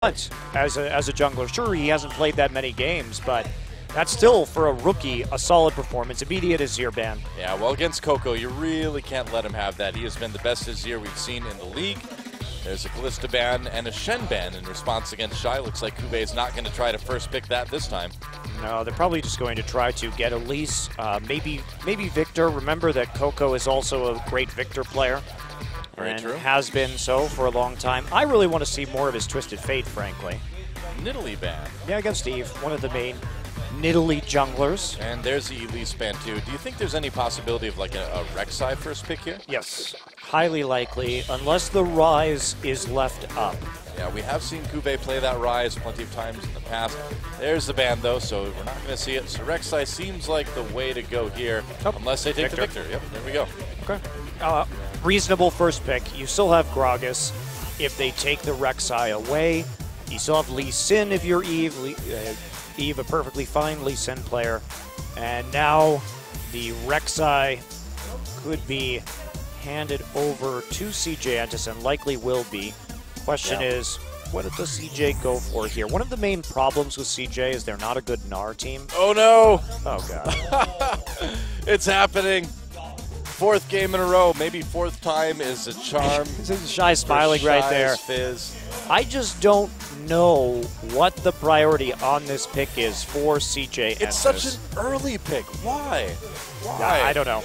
months as a, as a jungler. Sure, he hasn't played that many games, but that's still, for a rookie, a solid performance. Immediate Azir ban. Yeah, well, against Coco, you really can't let him have that. He has been the best Azir we've seen in the league. There's a Kalista ban and a Shen ban in response against Shy. Looks like Kuve is not going to try to first pick that this time. No, they're probably just going to try to get Elise, uh, maybe maybe Viktor. Remember that Coco is also a great Viktor player. Very and true. has been so for a long time. I really want to see more of his Twisted Fate, frankly. Nidalee ban. Yeah, against Steve, one of the main Nidalee junglers. And there's the Elise ban too. Do you think there's any possibility of like a, a Rek'Sai first pick here? Yes, highly likely, unless the Ryze is left up. Yeah, we have seen Kuve play that Ryze plenty of times in the past. There's the ban though, so we're not going to see it. So Rek'Sai seems like the way to go here, Oh, unless they take Viktor. the Viktor. Yep, there we go. Okay. Uh, reasonable first pick. You still have Gragas. If they take the Rek'Sai away, you still have Lee Sin if you're Eve. Lee, uh, Eve, a perfectly fine Lee Sin player. And now the Rek'Sai could be handed over to CJ Entus, likely will be. Question Yeah. is, what does CJ go for here? One of the main problems with CJ is they're not a good NAR team. Oh no! Oh, God. It's happening. Fourth game in a row. Maybe fourth time is a charm. this is Shy smiling right there. Fizz. I just don't know what the priority on this pick is for CJ. It's such an early pick. Why? Why? I I don't know.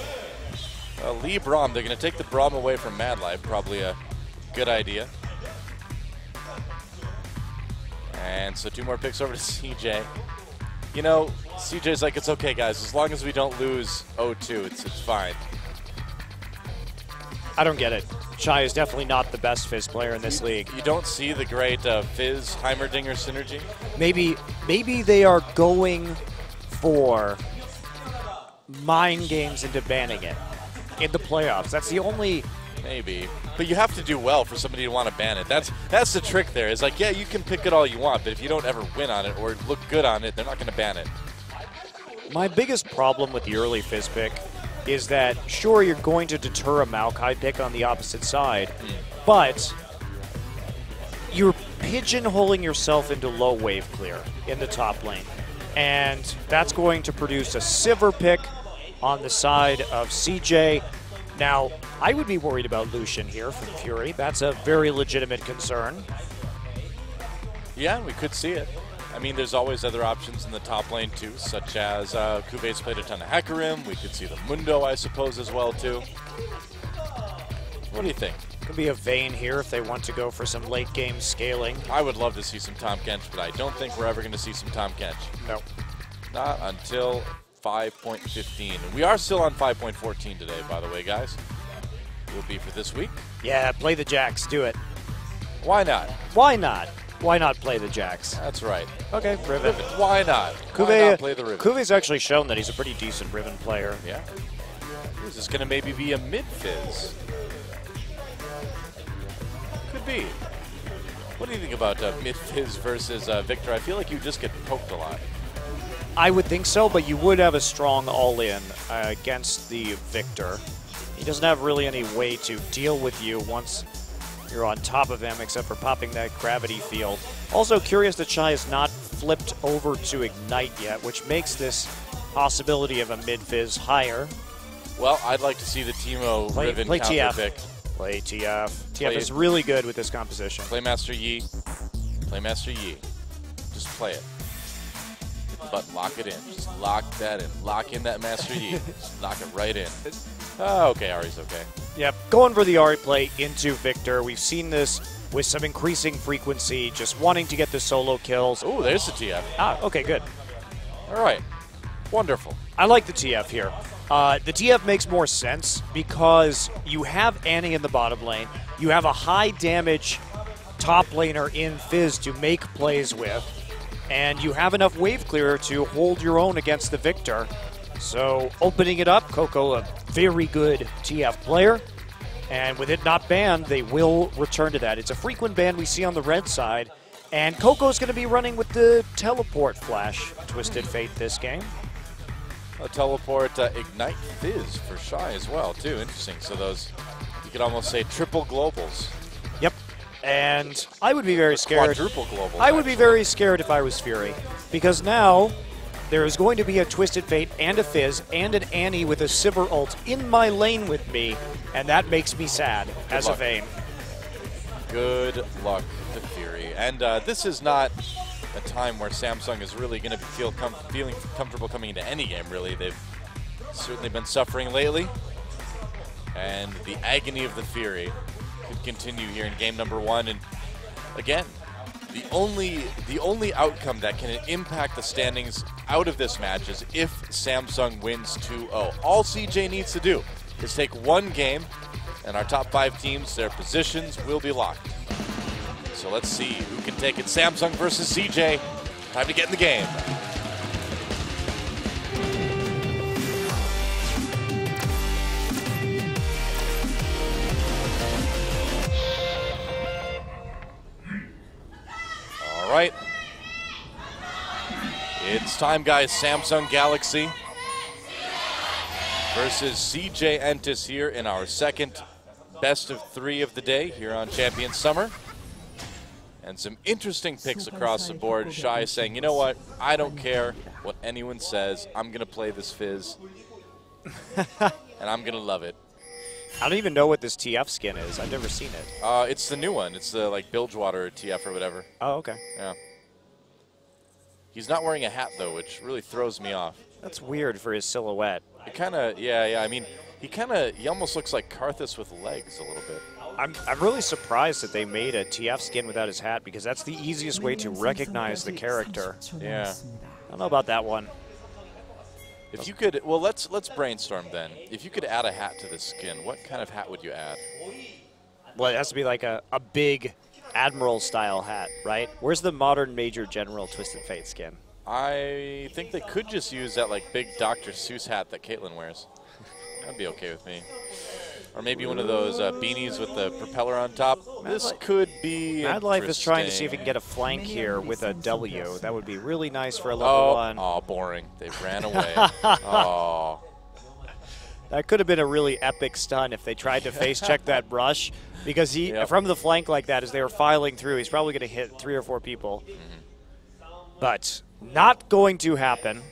Uh, Lee Braum. They're going to take the Braum away from Mad Life. Probably a good idea. And so two more picks over to CJ. You know, CJ's like, it's okay, guys. As long as we don't lose 0-2, it's it's fine. I don't get it. Shy is definitely not the best Fizz player in this league. You don't see the great uh, Fizz Heimerdinger synergy. Maybe maybe they are going for mind games into banning it in the playoffs. That's the only Maybe, but you have to do well for somebody to want to ban it. That's that's the trick. There is like, yeah, you can pick it all you want, but if you don't ever win on it or look good on it, they're not going to ban it. My biggest problem with the early Fizz pick is that, sure, you're going to deter a Maokai pick on the opposite side, but you're pigeonholing yourself into low wave clear in the top lane. And that's going to produce a Sivir pick on the side of CJ. Now, I would be worried about Lucian here from Fury. That's a very legitimate concern. Yeah, we could see it. I mean, there's always other options in the top lane too, such as uh, played a ton of Hecarim. We could see the Mundo, I suppose, as well too. What do you think? Could be a Vayne here if they want to go for some late game scaling. I would love to see some Tahm Kench, but I don't think we're ever going to see some Tahm Kench. No. Not until 5.15. And we are still on 5.14 today, by the way, guys. Will be for this week. Yeah, play the Jax. Do it. Why not? Why not? Why not play the Jax? That's right. Okay, Riven. Riven. Why not? Why Kuve, not play the Riven? Kuve's actually shown that he's a pretty decent Riven player. Yeah. Is this going to maybe be a mid fizz? Could be. What do you think about uh, mid fizz versus uh, Viktor? I feel like you just get poked a lot. I would think so, but you would have a strong all-in uh, against the Viktor. He doesn't have really any way to deal with you once you're on top of him, except for popping that gravity field. Also, curious that Shy is not flipped over to Ignite yet, which makes this possibility of a mid-fizz higher. Well, I'd like to see the Teemo Play- Riven play counter TF. pick. Play TF. TF Play is really good with this composition. Playmaster Yi. Playmaster Yi. Just play it. Hit the button, lock it in. Just lock that in. Lock in that Master Yi. Just knock it right in. Oh, okay, Ahri's okay. Yep, going for the Ahri play into Viktor. We've seen this with some increasing frequency, just wanting to get the solo kills. Oh, there's the TF. Ah, okay, good. All right. Wonderful. I like the TF here. Uh, the TF makes more sense because you have Annie in the bottom lane. You have a high damage top laner in Fizz to make plays with, and you have enough wave clear to hold your own against the Viktor. So opening it up, Coco, a very good TF player. And with it not banned, they will return to that. It's a frequent ban we see on the red side. And Coco's going to be running with the teleport flash Twisted Fate this game. A teleport uh, ignite fizz for shy as well too. Interesting. So those you could almost say triple globals. Yep. And I would be very scared. Quadruple global. I would be very scared if I was Fury. Because now there is going to be a Twisted Fate and a Fizz and an Annie with a Sivir ult in my lane with me, and that makes me sad as luck. a Vayne. Good luck to Fury. And uh, this is not a time where Samsung is really going to feel com- feeling comfortable coming into any game. Really, they've certainly been suffering lately, and the agony of the Fury could continue here in game number one. And again, the only the only outcome that can impact the standings out of this match is if Samsung wins 2-0. All CJ needs to do is take one game, and our top five teams, their positions will be locked. So let's see who can take it. Samsung versus CJ. Time to get in the game. Right. It's time, guys. Samsung Galaxy versus CJ Entus here in our second best of three of the day here on Champion Summer. And some interesting picks across the board. Shy saying, you know what? I don't care what anyone says. I'm going to play this Fizz. and I'm going to love it. I don't even know what this TF skin is. I've never seen it. Uh, it's the new one. It's the like Bilgewater TF or whatever. Oh, okay. Yeah. He's not wearing a hat though, which really throws me off. That's weird for his silhouette. It kind of, yeah, yeah. I mean, he kind of, he almost looks like Karthus with legs a little bit. I'm, I'm really surprised that they made a TF skin without his hat because that's the easiest way to recognize the character. Yeah. I don't know about that one. If you could, well, let's let's brainstorm then. If you could add a hat to this skin, what kind of hat would you add? Well, it has to be like a, a big admiral style hat, right? Where's the modern Major General Twisted Fate skin? I think they could just use that like big Dr. Seuss hat that Caitlyn wears. That'd be okay with me. Or maybe one of those uh, beanies with the propeller on top. This could be. Mad Life is trying to see if he can get a flank here with a W. That would be really nice for a level Oh, one. oh, boring. They ran away. oh, That could have been a really epic stun if they tried to face check that brush. Because he, Yep. from the flank like that, as they were filing through, he's probably going to hit three or four people. But not going to happen.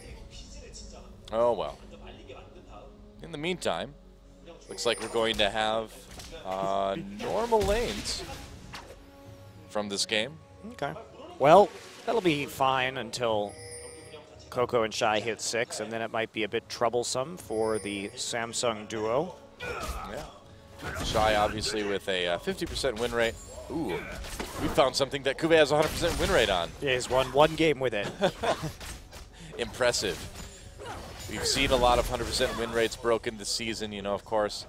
oh well. In the meantime, looks like we're going to have uh, normal lanes from this game. Okay. Well, that'll be fine until Coco and Shy hit six, and then it might be a bit troublesome for the Samsung duo. Yeah. Shy, obviously, with a uh, 50% win rate. Ooh, we found something that Kuve has 100% win rate on. Yeah, he's won one game with it. Impressive. We've seen a lot of 100% win rates broken this season, you know, of course.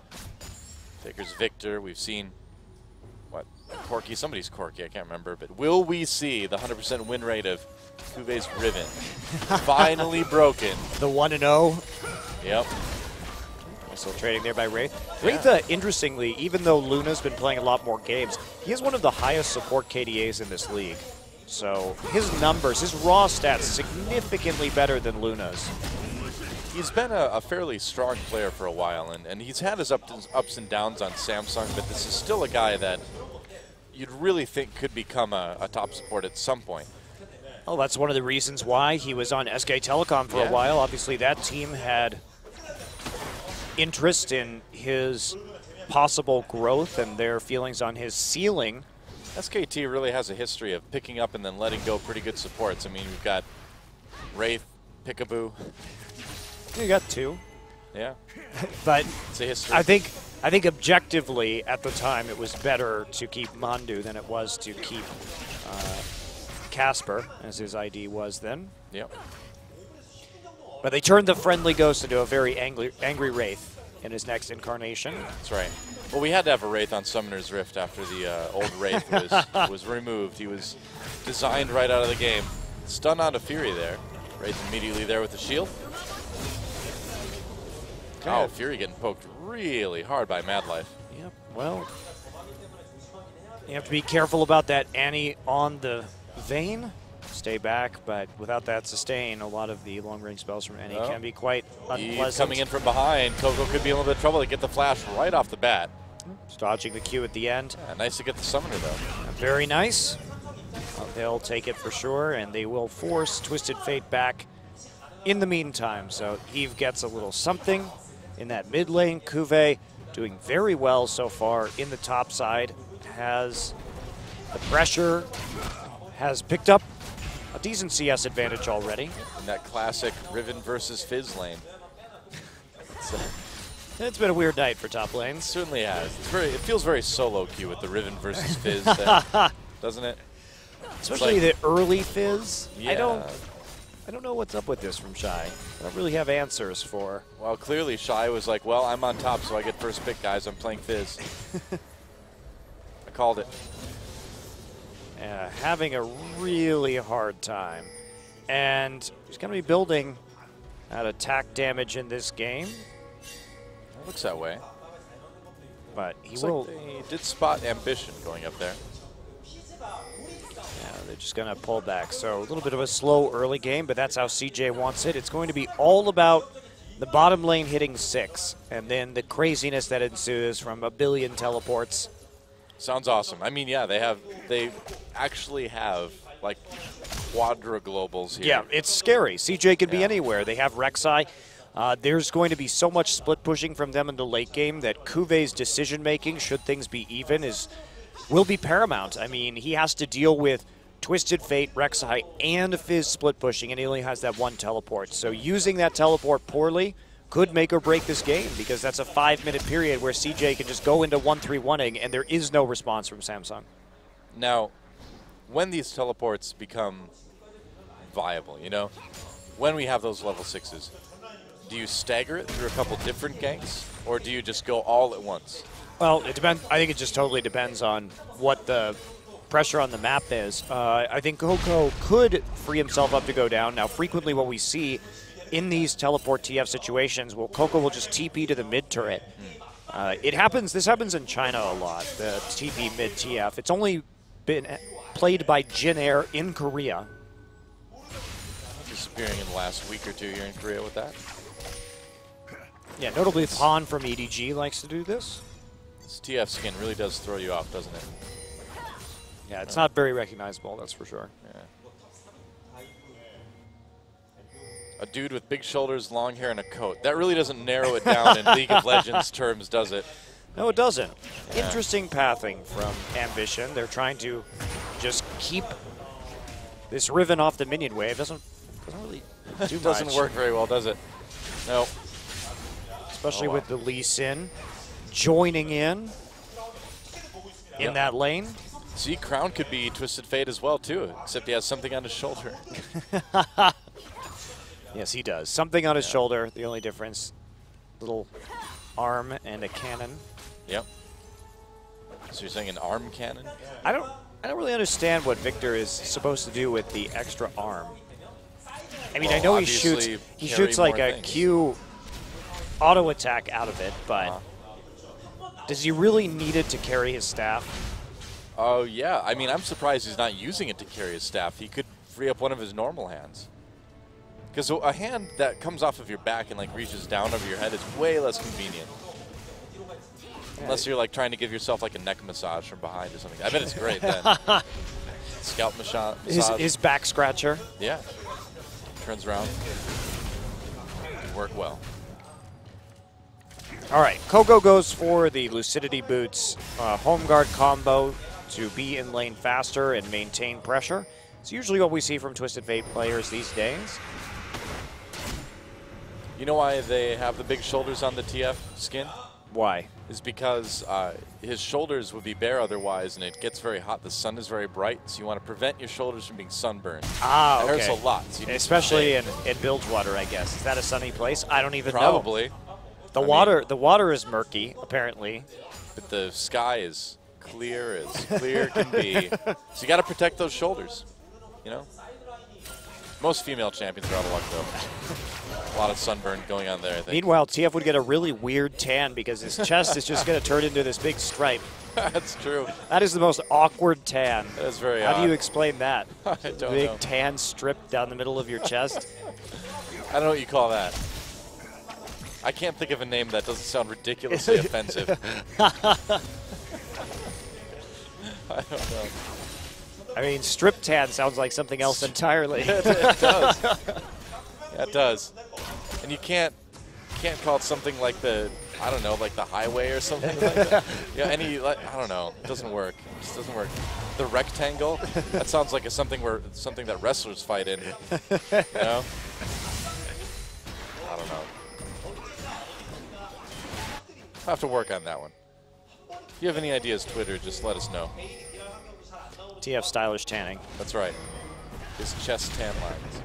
Taker's Viktor. We've seen, what, Corki? Somebody's Corki, I can't remember. But will we see the 100% win rate of Kuve's Riven? Finally broken. the 1 and 0. Yep. Still trading there by Wraith. Wraith, uh, interestingly, even though Luna's been playing a lot more games, he is one of the highest support KDAs in this league. So his numbers, his raw stats, significantly better than Luna's. He's been a, a fairly strong player for a while, and, and he's had his ups, ups and downs on Samsung, but this is still a guy that you'd really think could become a, a top support at some point. Well, that's one of the reasons why he was on SK Telecom for Yeah. a while. Obviously, that team had interest in his possible growth and their feelings on his ceiling. SKT really has a history of picking up and then letting go pretty good supports. I mean, we've got Wraith, Piccaboo. You got two, Yeah, but it's a history. I think I think objectively at the time it was better to keep Mandu than it was to keep uh, Casper, as his ID was then. Yep. But they turned the friendly ghost into a very angry, angry wraith in his next incarnation. That's right. Well, we had to have a Wraith on Summoner's Rift after the uh, old Wraith was, was removed. He was designed right out of the game. Stun onto Fury there. Wraith immediately there with the shield. Oh, Fury getting poked really hard by Mad Life. Yep. Well, you have to be careful about that Annie on the Vayne. Stay back, but without that sustain, a lot of the long-range spells from Annie can be quite He's unpleasant. coming in from behind. Coco could be in a little bit of trouble to get the flash right off the bat. Just dodging the Q at the end. Yeah, nice to get the Summoner, though. Very nice. They'll take it for sure, and they will force Twisted Fate back in the meantime. So Eve gets a little something in that mid lane. Kuve doing very well so far in the top side. Has the pressure, has picked up a decent CS advantage already. In that classic Riven versus Fizz lane. So, it's been a weird night for top lanes. It certainly has. It's very, it feels very solo queue with the Riven versus Fizz thing, doesn't it? Especially like, the early Fizz. Yeah. I don't I don't know what's up with this from Shy. I don't really have answers for. Well, clearly Shy was like, well, I'm on top, so I get first pick, guys. I'm playing Fizz. I called it. Uh, having a really hard time. And he's going to be building at attack damage in this game. It looks that way. But he Looks will. like did spot ambition going up there. Yeah, just going to pull back. So a little bit of a slow early game, but that's how CJ wants it. It's going to be all about the bottom lane hitting six, and then the craziness that ensues from a billion teleports. Sounds awesome. I mean, yeah, they have they actually have like quadra globals here. Yeah, it's scary. CJ could be anywhere. They have Rek'Sai. Uh, there's going to be so much split pushing from them in the late game that Kuve's decision making, should things be even, is will be paramount. I mean, he has to deal with Twisted Fate, Rek'Sai, and Fizz split pushing, and he only has that one teleport. So using that teleport poorly could make or break this game because that's a five minute period where CJ can just go into 1 3 1ing and there is no response from Samsung. Now, when these teleports become viable, you know, when we have those level sixes, do you stagger it through a couple different ganks, or do you just go all at once? Well, it depends. I think it just totally depends on what the pressure on the map is. Uh, I think Coco could free himself up to go down. Now, frequently, what we see in these teleport TF situations, well, Coco will just TP to the mid turret. Uh, it happens. This happens in China a lot. The TP mid TF. It's only been played by Jin Air in Korea. Disappearing in the last week or two here in Korea with that. Yeah, notably Pawn from EDG likes to do this. This TF skin really does throw you off, doesn't it? Yeah, it's not very recognizable. That's for sure. Yeah. A dude with big shoulders, long hair, and a coat. That really doesn't narrow it down in League of Legends terms, does it? No, it doesn't. Yeah. Interesting pathing from Ambition. They're trying to just keep this Riven off the minion wave. Doesn't doesn't really do doesn't much, work very well, does it? No. especially Oh, wow. with the Lee Sin joining in in Yep. that lane. See, Crown could be Twisted Fate as well, too, except he has something on his shoulder. Yes, he does. Something on his shoulder. The only difference, little arm and a cannon. Yep. So you're saying an arm cannon? I don't I don't really understand what Viktor is supposed to do with the extra arm. I mean, I know he shoots he shoots like a things. Q auto attack out of it, but Uh-huh. does he really need it to carry his staff? Oh, yeah. I mean, I'm surprised he's not using it to carry his staff. He could free up one of his normal hands. Because a hand that comes off of your back and like reaches down over your head is way less convenient. Unless you're like trying to give yourself like a neck massage from behind or something. I bet it's great then. Scalp massage. His, his back scratcher. yeah. Turns around. Work well. All right, Coco goes for the Lucidity Boots uh, home guard combo to be in lane faster and maintain pressure. It's usually what we see from Twisted Fate players these days. You know why they have the big shoulders on the TF skin? Why? is because uh, his shoulders would be bare otherwise, and it gets very hot. The sun is very bright, so you want to prevent your shoulders from being sunburned. Ah, It okay. hurts a lot. So you need to Especially in, in Bilgewater, I guess. Is that a sunny place? I don't even know. probably, The I mean- water, the water is murky, apparently. but the sky is clear as clear can be. So you got to protect those shoulders. You know, most female champions are out of luck though. a lot of sunburn going on there. I think Meanwhile, TF would get a really weird tan because his chest is just going to turn into this big stripe. that's true. That is the most awkward tan. That's very How do you explain that? I don't big know. tan strip down the middle of your chest. I don't know what you call that. I can't think of a name that doesn't sound ridiculously offensive. I don't know. I mean, strip tan sounds like something else entirely. it does. Yeah, it does. And you can't can't call it something like the I don't know, like the highway or something like that. Yeah, any like, I don't know. It doesn't work. It just doesn't work. The rectangle. That sounds like a something where something that wrestlers fight in. You know? I don't know. I'll have to work on that one. If you have any ideas, Twitter, just let us know. TF stylish tanning. That's right. His chest tan lines.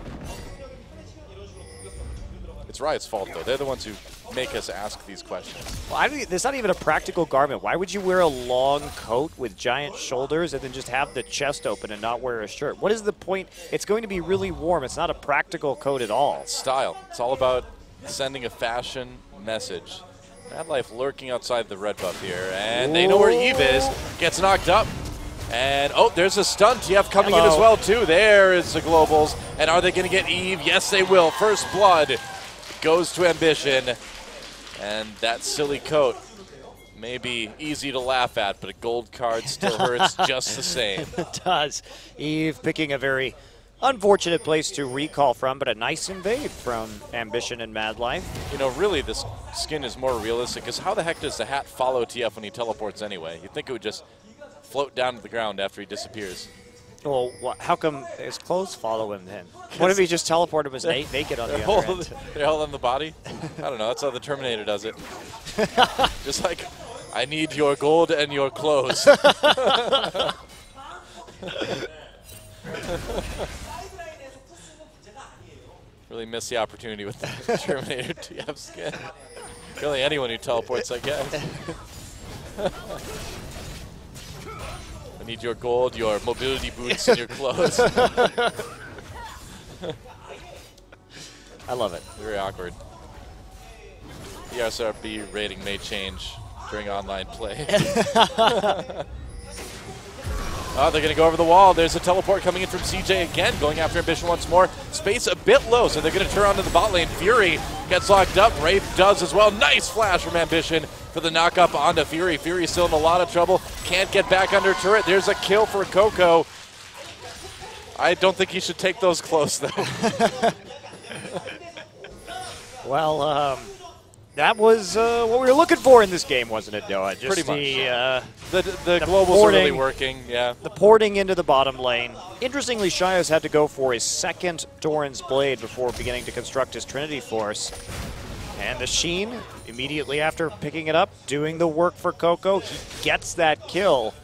It's Riot's fault, though. They're the ones who make us ask these questions. Well, I don't, there's not even a practical garment. Why would you wear a long coat with giant shoulders and then just have the chest open and not wear a shirt? What is the point? It's going to be really warm. It's not a practical coat at all. Style. It's all about sending a fashion message. Mad Life lurking outside the red buff here, and they know where Eve is. Gets knocked up. And oh, there's a stun. TF coming in as well too. There is the globals. And are they going to get Eve? Yes, they will. First blood goes to Ambition, and that silly coat may be easy to laugh at, but a gold card still hurts just the same. It does. Eve picking a very unfortunate place to recall from, but a nice invade from Ambition and Mad Life. You know, really, this skin is more realistic. Because how the heck does the hat follow TF when he teleports anyway? You'd think it would just float down to the ground after he disappears. Well, wha how come his clothes follow him then? What if he just teleported was na- naked on the other all, end? they're all on the body. I don't know. That's how the Terminator does it. just like, I need your gold and your clothes. Really miss the opportunity with the Terminator TF skin. Really, anyone who teleports, I guess. I need your gold, your mobility boots, and your clothes. I love it. Very awkward. The ESRB rating may change during online play. Oh, they're going to go over the wall. There's a teleport coming in from CJ again, going after Ambition once more. Space a bit low, so they're going to turn onto the bot lane. Fury gets locked up. Wraith does as well. Nice flash from Ambition for the knock up onto Fury. Fury still in a lot of trouble. Can't get back under turret. There's a kill for Coco. I don't think he should take those close, though. Well, um, that was uh, what we were looking for in this game, wasn't it, Noah? Just Pretty much. the, uh, The, the, globals are really porting. working, yeah. the porting into the bottom lane. Interestingly, Shios had to go for his second Doran's Blade before beginning to construct his Trinity Force. And the Sheen, immediately after picking it up, doing the work for Coco, he gets that kill.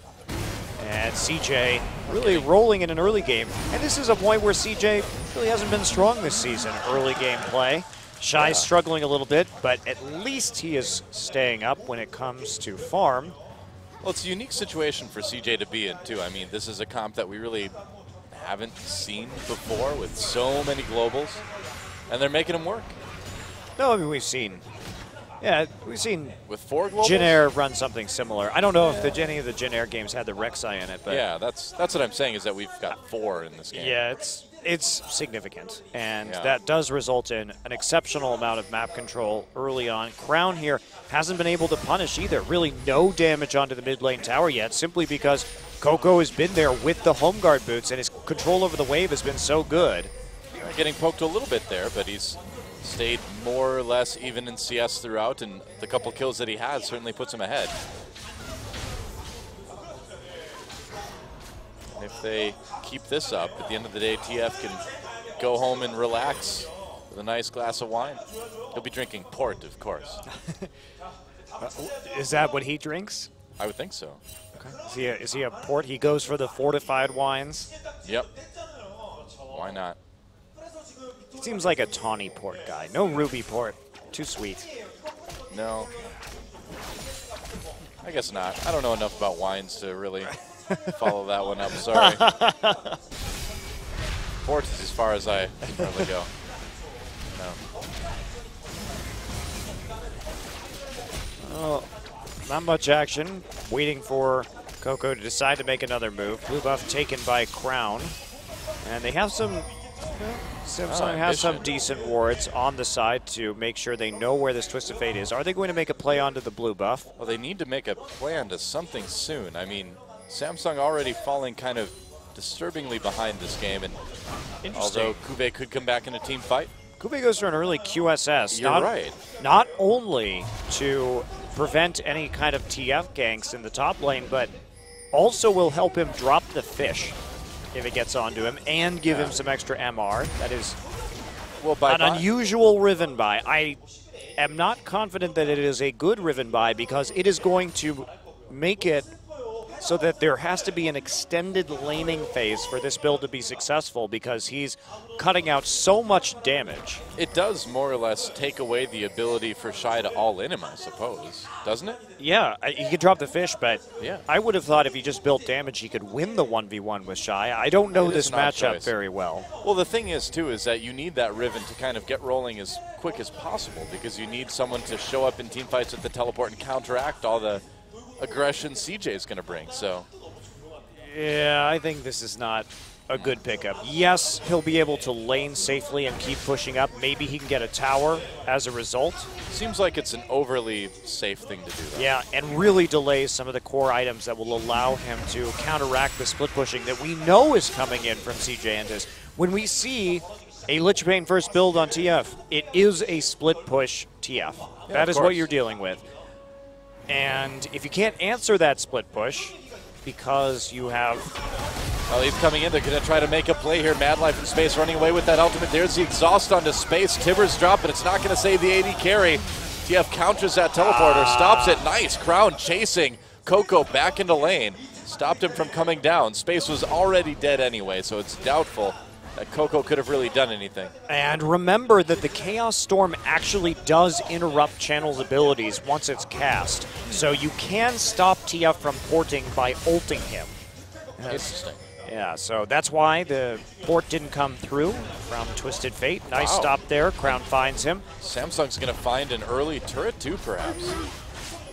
And CJ really rolling in an early game. And this is a point where CJ really hasn't been strong this season, early game play. Shy's Yeah. struggling a little bit, but at least he is staying up when it comes to farm. Well, it's a unique situation for CJ to be in, too. I mean, this is a comp that we really haven't seen before with so many globals, and they're making them work. No, I mean, we've seen. Yeah, we've seen With four globals? Jin Air run something similar. I don't know if the any of the Jin Air games had the Rek'Sai in it, but Yeah, that's that's what I'm saying is that we've got four in this game. yeah, it's it's significant, and Yeah. that does result in an exceptional amount of map control early on. Crown here hasn't been able to punish either. Really, no damage onto the mid lane tower yet, simply because Coco has been there with the home guard boots, and his control over the wave has been so good. Getting poked a little bit there, but he's stayed more or less even in CS throughout, and the couple kills that he has certainly puts him ahead. If they keep this up, at the end of the day, TF can go home and relax with a nice glass of wine. He'll be drinking port, of course. Uh, is that what he drinks? I would think so. Is he a, is he a port? He goes for the fortified wines. Yep. Why not? Seems like a tawny port guy. No ruby port. Too sweet. No. I guess not. I don't know enough about wines to really follow that one up. Sorry. Port is as far as I can really go. No. Oh, not much action. Waiting for Coco to decide to make another move. Blue buff taken by Crown. And they have some. well, Samsung has some ah, decent wards on the side to make sure they know where this Twisted Fate is. Are they going to make a play onto the blue buff? Well, they need to make a plan to something soon. I mean, Samsung already falling kind of disturbingly behind this game, and Interesting. although Kuve could come back in a team fight, Kuve goes for an early QSS. You're not, right. Not only to prevent any kind of TF ganks in the top lane, but also will help him drop the fish if it gets onto him and give him some extra MR. That is well, by an buy- unusual Riven buy. I am not confident that it is a good Riven buy because it is going to make it so that there has to be an extended laning phase for this build to be successful because he's cutting out so much damage. it does more or less take away the ability for Shy to all in him, I suppose, doesn't it? Yeah, he could drop the fish, but Yeah. I would have thought if he just built damage, he could win the 1v1 with Shy. I don't know It is this matchup very well. Well, the thing is, too, is that you need that Riven to kind of get rolling as quick as possible because you need someone to show up in team fights with the teleport and counteract all the aggression CJ is going to bring. So, Yeah, I think this is not a good pickup. Yes, he'll be able to lane safely and keep pushing up. Maybe he can get a tower as a result. seems like it's an overly safe thing to do. Though. Yeah, and really delays some of the core items that will allow him to counteract the split pushing that we know is coming in from CJ Entus. When we see a Lich Bane first build on TF, it is a split push TF. that of is what you're dealing with. And if you can't answer that split push because you have Well, he's coming in. They're going to try to make a play here. Mad Life in space running away with that ultimate. There's the exhaust onto space. Tibbers drop, but it's not going to save the AD carry. TF counters that teleporter, stops it. Nice. Crown chasing. Coco back into lane. Stopped him from coming down. Space was already dead anyway, so it's doubtful that Coco could have really done anything. And remember that the Chaos Storm actually does interrupt Channel's abilities once it's cast. So you can stop TF from porting by ulting him. Interesting. Yeah, so that's why the port didn't come through from Twisted Fate. Nice Wow. stop there. Crown finds him. Samsung's going to find an early turret too, perhaps.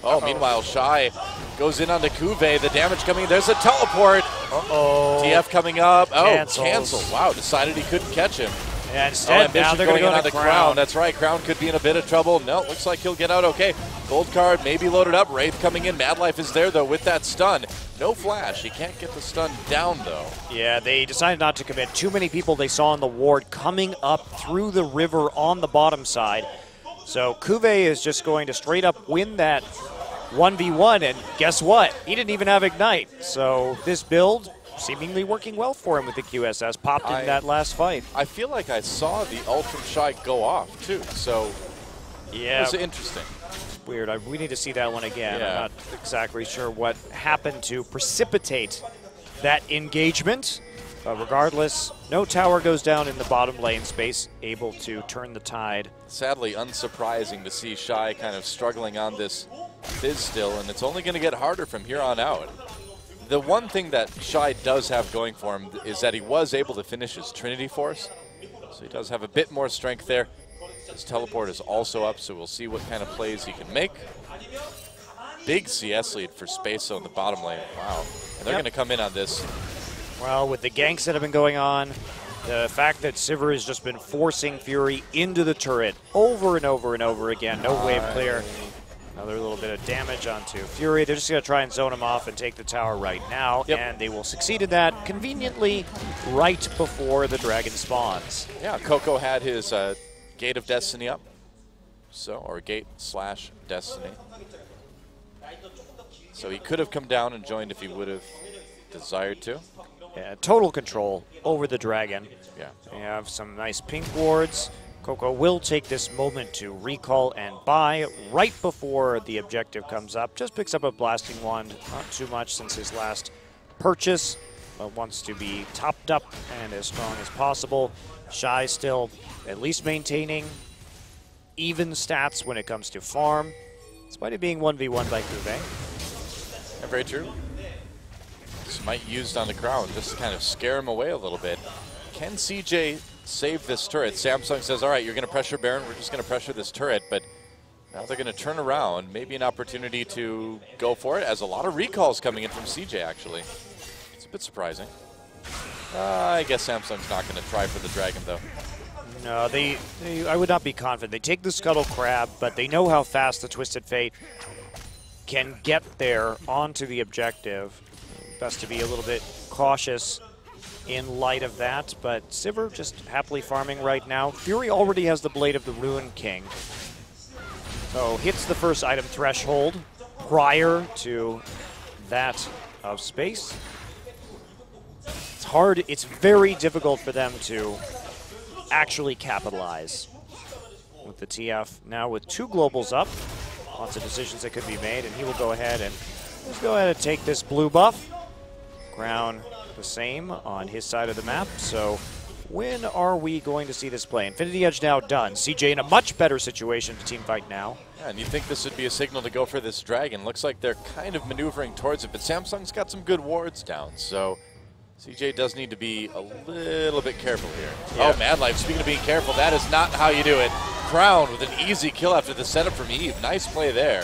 Oh, meanwhile, Shy goes in on the Kuve. The damage coming. There's a teleport. Uh-oh. TF coming up. Oh, Cancels. cancel. Wow, decided he couldn't catch him. Yeah, And Oh, instead, now they're going to going go on the Crown. That's right. Crown could be in a bit of trouble. No, looks like he'll get out okay. Gold card maybe loaded up. Wraith coming in. Mad Life is there, though, with that stun. No flash. He can't get the stun down, though. Yeah, they decided not to commit. Too many people they saw in the ward coming up through the river on the bottom side. So Kuve is just going to straight up win that 1v1, and guess what? He didn't even have Ignite. So this build seemingly working well for him with the QSS. Popped in I- that last fight. I feel like I saw the Ultra Shy go off, too. So Yeah, it's interesting. weird. I, we need to see that one again. Yeah. I'm not exactly sure what happened to precipitate that engagement. But regardless, no tower goes down in the bottom lane space, able to turn the tide. Sadly, unsurprising to see Shy kind of struggling on this Fizz still, and it's only going to get harder from here on out. The one thing that Shy does have going for him is that he was able to finish his Trinity Force, so he does have a bit more strength there. His teleport is also up, so we'll see what kind of plays he can make. Big CS lead for Spaso in the bottom lane. Wow. And they're Yep. going to come in on this. Well, with the ganks that have been going on, the fact that Sivir has just been forcing Fury into the turret over and over and over again, no wave clear. Another little bit of damage onto Fury. They're just going to try and zone him off and take the tower right now, Yep. and they will succeed in that conveniently right before the dragon spawns. Yeah, Coco had his uh, Gate of Destiny up. So, or Gate slash Destiny. So he could have come down and joined if he would have desired to. Yeah, total control over the dragon. Yeah. They have some nice pink wards. Coco will take this moment to recall and buy right before the objective comes up. Just picks up a blasting wand, not too much since his last purchase, but wants to be topped up and as strong as possible. Shy still at least maintaining even stats when it comes to farm, despite it being 1v1 by Kuve. Yeah, very true. Smite used on the crown just to kind of scare him away a little bit. Can CJ save this turret? Samsung says, all right, you're going to pressure Baron. We're just going to pressure this turret. But now they're going to turn around. Maybe an opportunity to go for it, as a lot of recalls coming in from CJ, actually. It's a bit surprising. Uh, I guess Samsung's not going to try for the dragon, though. No, they, they. I would not be confident. They take the Scuttle Crab, but they know how fast the Twisted Fate can get there onto the objective. best to be a little bit cautious in light of that. But Sivir just happily farming right now. Fury already has the Blade of the Ruin King. So hits the first item threshold prior to that of space. It's hard, it's very difficult for them to actually capitalize with the TF. Now with two globals up, lots of decisions that could be made, and he will go ahead and just go ahead and take this blue buff. Crown the same on his side of the map, so when are we going to see this play? Infinity Edge now done. CJ in a much better situation to team fight now. Yeah, and you think this would be a signal to go for this dragon. Looks like they're kind of maneuvering towards it, but Samsung's got some good wards down, so CJ does need to be a little bit careful here. Yeah. Oh, Mad Life, speaking of being careful, that is not how you do it. Crown with an easy kill after the setup from Eve. Nice play there.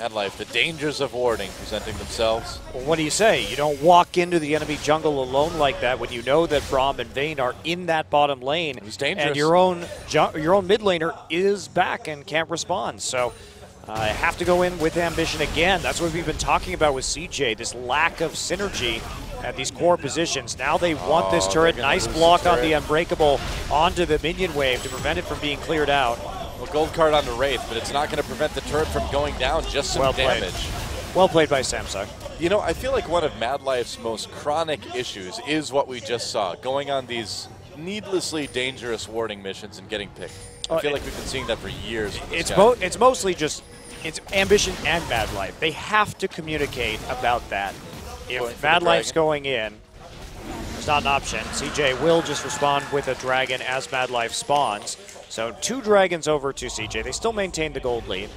Mad Life, the dangers of warding presenting themselves. Well, what do you say? You don't walk into the enemy jungle alone like that when you know that Braum and Vayne are in that bottom lane. It's dangerous. And your own your own mid laner is back and can't respond. So I uh, have to go in with ambition again. That's what we've been talking about with CJ. This lack of synergy at these core positions. Now they want Oh, this turret. Nice block on the Unbreakable onto the minion wave to prevent it from being cleared out. Gold card on the Wraith, but it's not going to prevent the turret from going down, just some Well played. damage. Well played by Samsung. You know, I feel like one of Mad Life's most chronic issues is what we just saw, going on these needlessly dangerous warding missions and getting picked. I Oh, feel like we've been seeing that for years. It's mo- it's mostly just it's ambition and bad life. They have to communicate about that. If bad life's going in, it's not an option. CJ will just respond with a dragon as bad life spawns. So two dragons over to CJ. They still maintain the gold lead.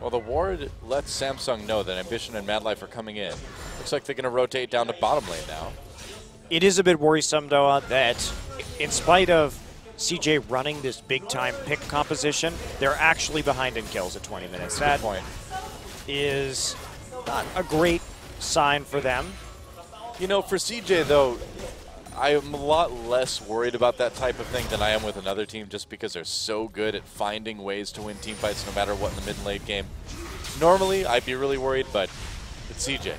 Well, the ward lets Samsung know that Ambition and Mad Life are coming in. Looks like they're going to rotate down to bottom lane now. It is a bit worrisome though uh, that in spite of CJ running this big time pick composition, they're actually behind in kills at 20 minutes. That Good point. is not a great sign for them. You know, for CJ though, I am a lot less worried about that type of thing than I am with another team, just because they're so good at finding ways to win team fights, no matter what in the mid and late game. Normally, I'd be really worried, but it's CJ.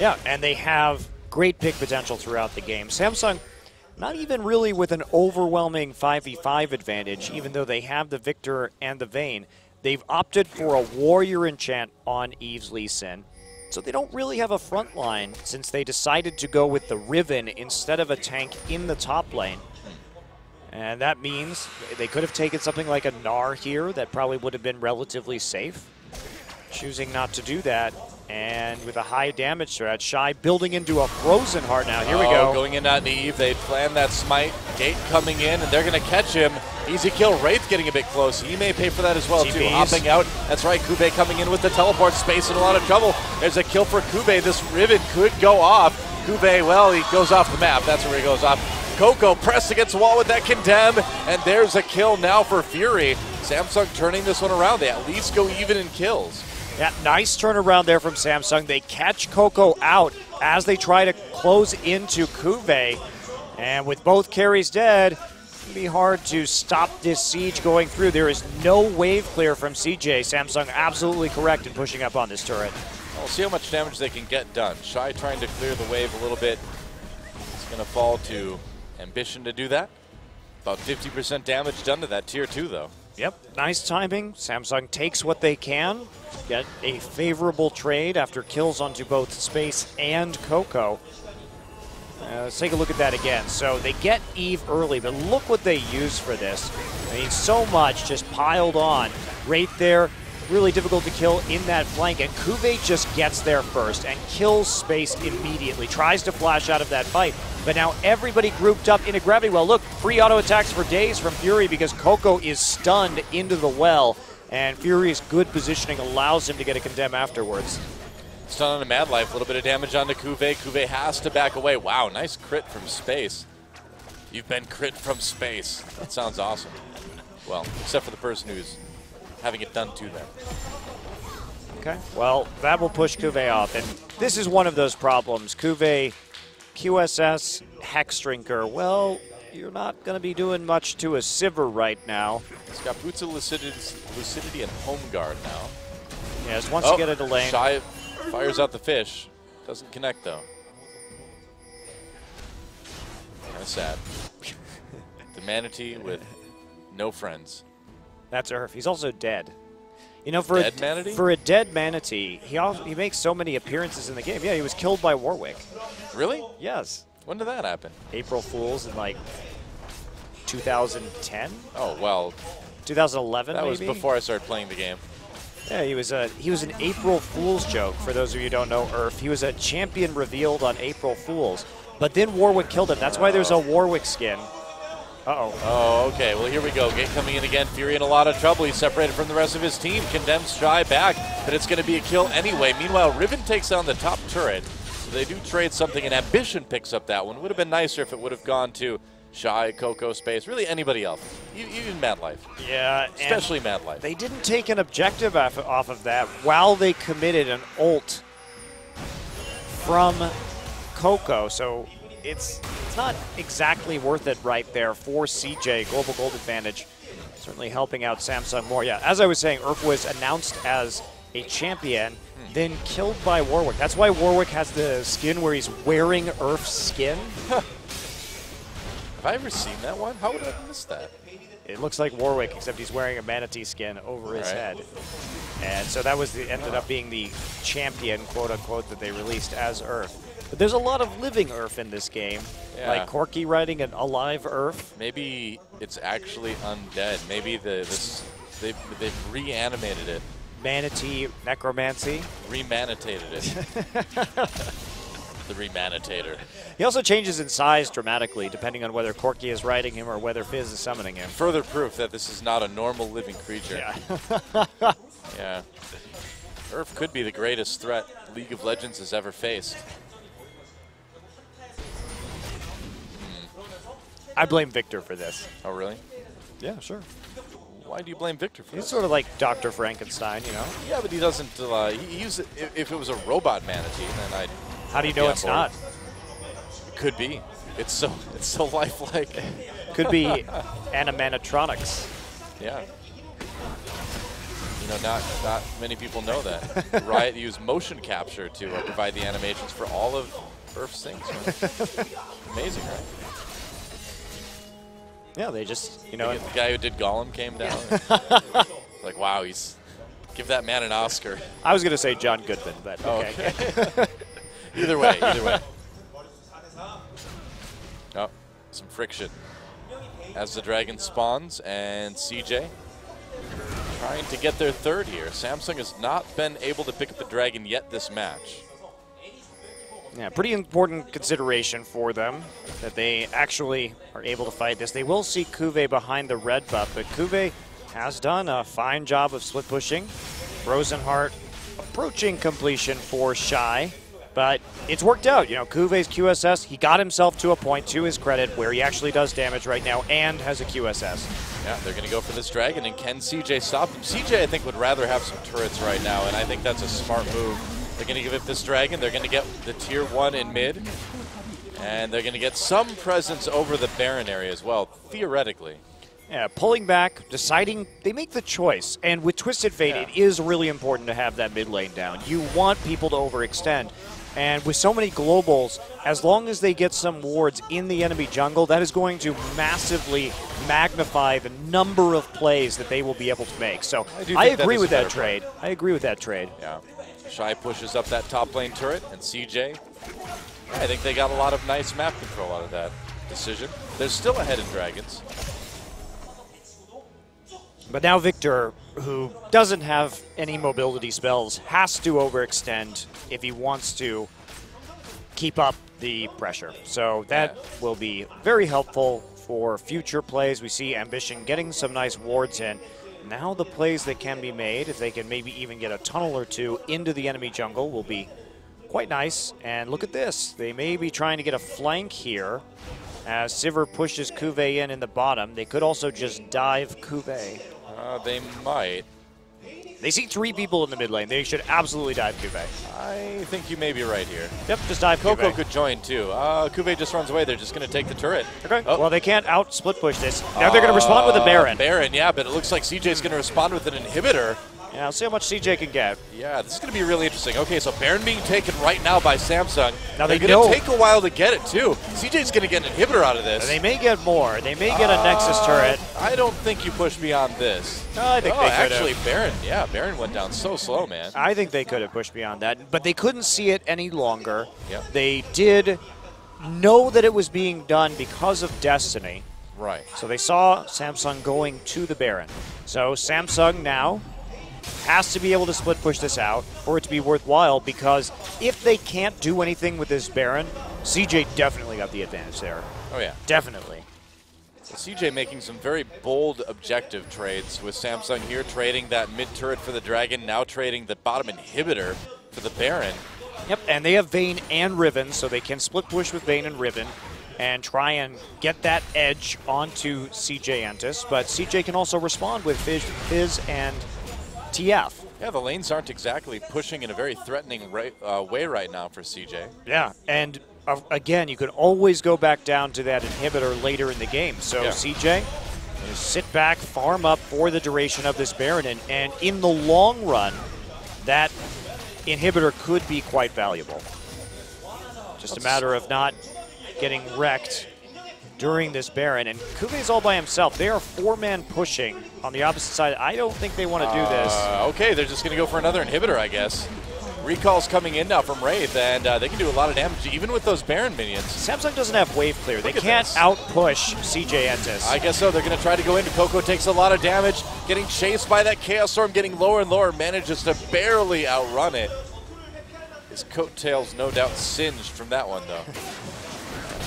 Yeah, and they have great pick potential throughout the game. Samsung, not even really with an overwhelming 5v5 advantage, even though they have the Viktor and the Vayne. They've opted for a Warrior Enchant on Eve's Lee Sin. So they don't really have a front line since they decided to go with the Riven instead of a tank in the top lane. And that means they could have taken something like a Gnar here that probably would have been relatively safe. Choosing not to do that. And with a high damage threat, Shy building into a Frozen Heart now. Here we Oh, go. Going in on Eve, they plan that smite. Gate coming in, and they're going to catch him. Easy kill. Wraith getting a bit close. He may pay for that as well, too. Hopping out. That's right. Kuve coming in with the teleport space in a lot of trouble. There's a kill for Kuve. This Riven could go off. Kuve, well, he goes off the map. That's where he goes off. Coco pressed against the wall with that condemn, and there's a kill now for Fury. Samsung turning this one around. They at least go even in kills. Yeah, nice turnaround there from Samsung. They catch Coco out as they try to close into Kuve. And with both carries dead, it'll be hard to stop this siege going through. There is no wave clear from CJ. Samsung absolutely correct in pushing up on this turret. We'll see how much damage they can get done. Shy trying to clear the wave a little bit. It's going to fall to Ambition to do that. About 50% damage done to that tier 2, though. Yep, nice timing. Samsung takes what they can. Get a favorable trade after kills onto both Space and Coco. Uh, let's take a look at that again. So they get Eve early, but look what they use for this. I mean, so much just piled on right there. Really difficult to kill in that flank, and Kuve just gets there first and kills Space immediately. Tries to flash out of that fight, but now everybody grouped up in a gravity well. Look, free auto attacks for days from Fury because Coco is stunned into the well, and Fury's good positioning allows him to get a condemn afterwards. Stun on a Mad Life, a little bit of damage onto Kuve. Kuve has to back away. Wow, nice crit from space. You've been crit from space. That sounds awesome. Well, except for the person who's having it done to them. Okay. Well, that will push Kuve off. And this is one of those problems. Kuve, QSS, Hex Drinker. Well, you're not going to be doing much to a Sivir right now. It's got Boots of Lucidity, Lucidity and Home Guard now. Yes, once Oh, you get a delay. Shy fires out the fish. Doesn't connect though. Kind of sad. the manatee with no friends. That's Urf. He's also dead. You know, for Dead a, manatee? for a dead manatee, he also, he makes so many appearances in the game. Yeah, he was killed by Warwick. Really? Yes, When did that happen? April Fools in like 2010, Oh well, 2011 that was before I started playing the game. Yeah, he was a he was an April Fool's joke. For those of you who don't know, Urf, he was a champion revealed on April Fools. But then Warwick killed him. That's why there's a Warwick skin. Uh oh. Oh, okay. Well, here we go. Gate coming in again. Fury in a lot of trouble. He's separated from the rest of his team. Condemns Shy back, but it's going to be a kill anyway. Meanwhile, Riven takes down the top turret. So they do trade something, and Ambition picks up that one. Would have been nicer if it would have gone to Shy, Coco, Space, really anybody else. E- Even Mad Life. Yeah, Especially Mad Life. they didn't take an objective off, off of that while they committed an ult from Coco. So it's it's not exactly worth it right there for CJ. Global Gold Advantage certainly helping out Samsung more. Yeah, as I was saying, Urf was announced as a champion, hmm. then killed by Warwick. That's why Warwick has the skin where he's wearing Urf's skin. Have I ever seen that one? How would I missed that? It looks like Warwick, except he's wearing a manatee skin over his Right. head. And so that was the ended up being the champion, quote unquote, that they released as Urf. But there's a lot of living Urf in this game, Yeah. like Corki riding an alive Urf. Maybe it's actually undead. Maybe the this they've, they've reanimated it, Manatee necromancy. remanitated it. the remanitator. He also changes in size dramatically depending on whether Corki is riding him or whether Fizz is summoning him. Further proof that this is not a normal living creature. Yeah. Yeah. Urf could be the greatest threat League of Legends has ever faced. I blame Viktor for this. Oh, really? Yeah, sure. Why do you blame Viktor for He's this? sort of like Dr. Frankenstein, you know? Yeah, but he doesn't. Uh, he, used it, if, it was a robot manatee, then I'd... How do you know it's bored. not? could be. It's so it's so lifelike. Could be animatronics. Yeah. You know, not not many people know that. Riot used motion capture to uh, provide the animations for all of Urf's things. Amazing, right? Yeah, they just, you know, The guy who did Gollum came down. like, wow, he's give that man an Oscar. I was going to say John Goodman, but oh, okay. Either way, either way. Oh, some friction. As the dragon spawns, and CJ trying to get their third here. Samsung has not been able to pick up the dragon yet this match. Yeah, pretty important consideration for them that they actually are able to fight this. They will see Kuve behind the red buff, but Kuve has done a fine job of split pushing. Frozen Heart approaching completion for Shy, but it's worked out. You know, Kuve's QSS, he got himself to a point, to his credit, where he actually does damage right now and has a QSS. Yeah, they're going to go for this dragon, and can CJ stop them? CJ, I think, would rather have some turrets right now, and I think that's a smart move. They're going to give it this dragon. They're going to get the tier one in mid, and they're going to get some presence over the Baron area as well, theoretically. Yeah, pulling back, deciding they make the choice. And with Twisted Fate, Yeah. it is really important to have that mid lane down. You want people to overextend. And with so many globals, as long as they get some wards in the enemy jungle, that is going to massively magnify the number of plays that they will be able to make. So I I, agree with that play. trade. I agree with that trade. Yeah. Shy pushes up that top lane turret, and CJ, I think they got a lot of nice map control out of that decision. They're still ahead in Dragons. But now Viktor, who doesn't have any mobility spells, has to overextend if he wants to keep up the pressure. So that Yeah. will be very helpful for future plays. We see Ambition getting some nice wards in. Now the plays that can be made, if they can maybe even get a tunnel or two into the enemy jungle, will be quite nice. And look at this. They may be trying to get a flank here as Sivir pushes Kuve in in the bottom. They could also just dive Kuve. Uh, they might. They see three people in the mid lane. They should absolutely dive Kuve. I think you may be right here. Yep, just dive Coco Kuve. could join too. Uh, Kuve just runs away. They're just going to take the turret. Okay. Oh. Well, they can't out split push this. Now they're going to respond with a Uh, Baron. Baron, yeah, but it looks like CJ's going to respond with an inhibitor. Yeah, let's see how much CJ can get. Yeah, this is going to be really interesting. Okay, so Baron being taken right now by Samsung. Now They're going to take a while to get it, too. CJ's going to get an inhibitor out of this. They may get more. They may get a Nexus Uh, turret. I don't think you push beyond this. No, I think oh, they could actually, have. Baron, yeah, Baron went down so slow, man. I think they could have pushed beyond that, but they couldn't see it any longer. Yep. They did know that it was being done because of Destiny. Right. So they saw Samsung going to the Baron. So Samsung now has to be able to split push this out for it to be worthwhile because if they can't do anything with this Baron, CJ definitely got the advantage there. Oh, yeah. Definitely. CJ making some very bold objective trades with Samsung here, trading that mid turret for the Dragon, now trading the bottom inhibitor for the Baron. Yep, and they have Vayne and Riven, so they can split push with Vayne and Riven and try and get that edge onto CJ Entus. But CJ can also respond with Fizz, Fizz and Yeah, the lanes aren't exactly pushing in a very threatening ra- uh, way right now for CJ. Yeah, and uh, again, you can always go back down to that inhibitor later in the game. So Yeah. CJ, sit back, farm up for the duration of this Baron, and, and in the long run, that inhibitor could be quite valuable. Just a matter of not getting wrecked during this Baron. And Kuve's all by himself. They are four-man pushing on the opposite side. I don't think they want to do this. Uh, okay, they're just going to go for another inhibitor, I guess. Recall's coming in now from Wraith, and uh, they can do a lot of damage even with those Baron minions. Samsung doesn't have wave clear. They can't this. out-push CJ Entus. I guess so. They're going to try to go into Coco takes a lot of damage, getting chased by that Chaos Storm, getting lower and lower, manages to barely outrun it. His coattails no doubt singed from that one, though.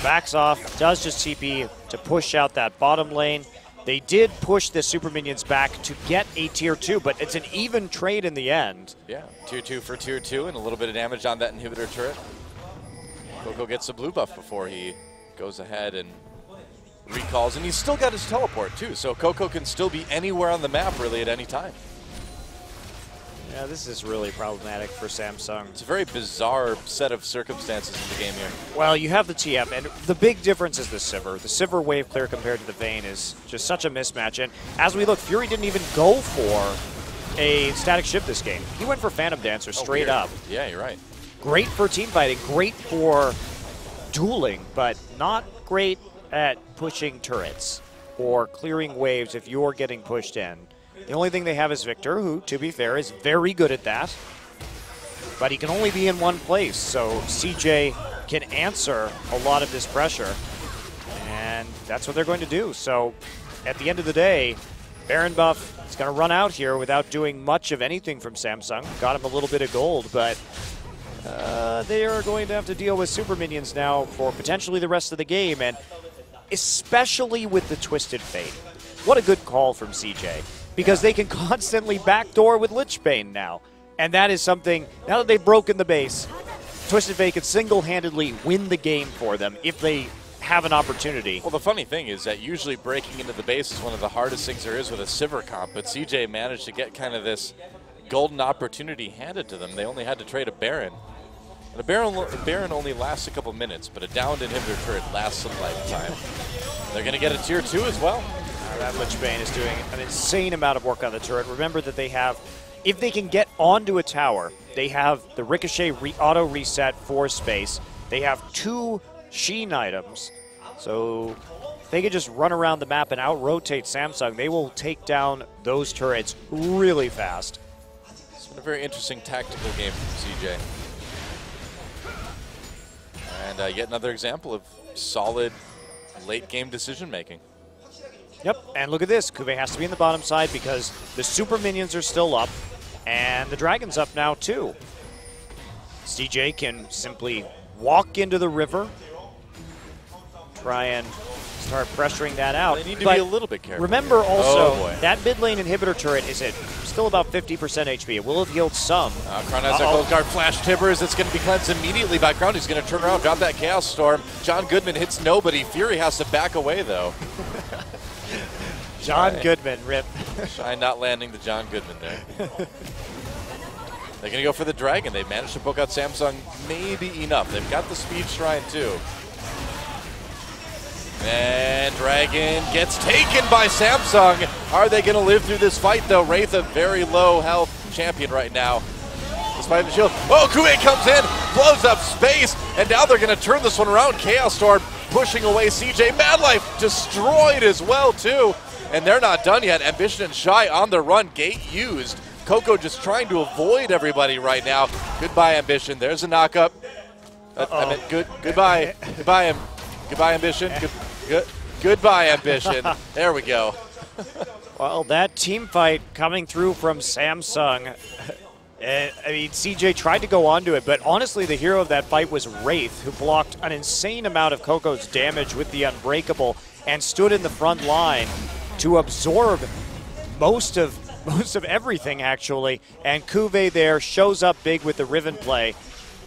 backs off, does just TP to push out that bottom lane. They did push the super minions back to get a tier two, but it's an even trade in the end. Yeah, tier two for tier two, and a little bit of damage on that inhibitor turret. Coco gets a blue buff before he goes ahead and recalls, and he's still got his teleport too, so Coco can still be anywhere on the map really at any time. Yeah, this is really problematic for Samsung. It's a very bizarre set of circumstances in the game here. Well, you have the TF, and the big difference is the Sivir. The Sivir wave clear compared to the Vayne is just such a mismatch. And as we look, Fury didn't even go for a Statikk Shiv this game. He went for Phantom Dancer oh, straight Weird. up. Yeah, you're right. Great for team fighting, great for dueling, but not great at pushing turrets or clearing waves if you're getting pushed in. The only thing they have is Viktor, who, to be fair, is very good at that. But he can only be in one place, so CJ can answer a lot of this pressure. And that's what they're going to do. So at the end of the day, Baron Buff is going to run out here without doing much of anything from Samsung. Got him a little bit of gold, but uh, they are going to have to deal with super minions now for potentially the rest of the game, and especially with the Twisted Fate. What a good call from CJ, because they can constantly backdoor with Lich Bane now, and that is something. Now that they've broken the base, Twisted Fate can single-handedly win the game for them if they have an opportunity. Well, the funny thing is that usually breaking into the base is one of the hardest things there is with a Sivir comp, but CJ managed to get kind of this golden opportunity handed to them. They only had to trade a Baron. And a Baron, a Baron only lasts a couple minutes, but a downed inhibitor turret lasts a lifetime. They're going to get a tier 2 as well. That Lich Bane is doing an insane amount of work on the turret. Remember that they have, if they can get onto a tower, they have the Ricochet re- auto reset for space. They have two Sheen items. So if they can just run around the map and out rotate Samsung, they will take down those turrets really fast. It's been a very interesting tactical game from CJ. And uh, yet another example of solid late game decision making. Yep, and look at this. Kuve has to be in the bottom side because the super minions are still up, and the dragon's up now too. CJ can simply walk into the river, try and start pressuring that out. They need to But be a little bit careful. Remember here. also oh that mid lane inhibitor turret is at still about 50% HP. It will have healed some. Uh, Karn has that Uh-oh. gold card flash Tibbers. It's going to be cleansed immediately by Crown. He's going to turn around, drop that Chaos Storm. John Goodman hits nobody. Fury has to back away, though. John. Goodman, rip. Shine not landing the John Goodman there. They're going to go for the Dragon. They managed to book out Samsung maybe enough. They've got the Speed Shrine, too. And Dragon gets taken by Samsung. Are they going to live through this fight, though? Wraith, a very low health champion right now. Despite the shield. Oh, Kuve comes in, blows up space, and now they're going to turn this one around. Chaos Storm pushing away CJ. Madlife destroyed as well, too. And they're not done yet. Ambition and Shy on the run. Gate used. Coco just trying to avoid everybody right now. Goodbye, Ambition. There's a knockup. Uh, I good. Goodbye. goodbye, Am- goodbye, Ambition. Good, good, goodbye, Ambition. there we go. Well, that team fight coming through from Samsung. Uh, I mean, CJ tried to go onto it, but honestly, the hero of that fight was Wraith, who blocked an insane amount of Coco's damage with the Unbreakable and stood in the front line to absorb most of most of everything actually. And Kuve there shows up big with the Riven play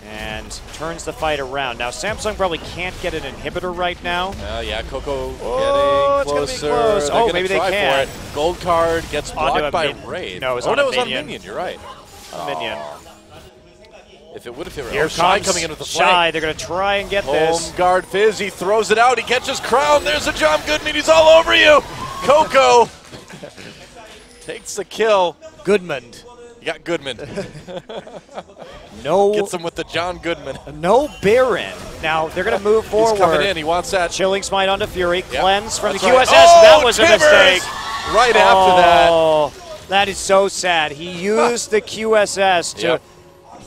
and turns the fight around. Now Samsung probably can't get an inhibitor right now. Uh, yeah, Coco Oh, getting it's closer. close. Oh, maybe they can. Gold card gets blocked by min- Raid. No, it was oh, on no, a it was on minion. Minion. You're right. A Minion. If it would have, it Here oh, Shy comes coming in with the Shy. flank. They're going to try and get Home this. guard Fizz. He throws it out. He catches Crown. There's a John Goodman. He's all over you. Coco takes the kill. Goodman. You got Goodman. No, Gets him with the John Goodman. no Baron. Now they're going to move forward. He's coming in. He wants that. Chilling Smite onto Fury. Yep. Cleanse from That's the right. QSS. Oh, that was a mistake. Right after that. Oh, that is so sad. He used the QSS to Yep.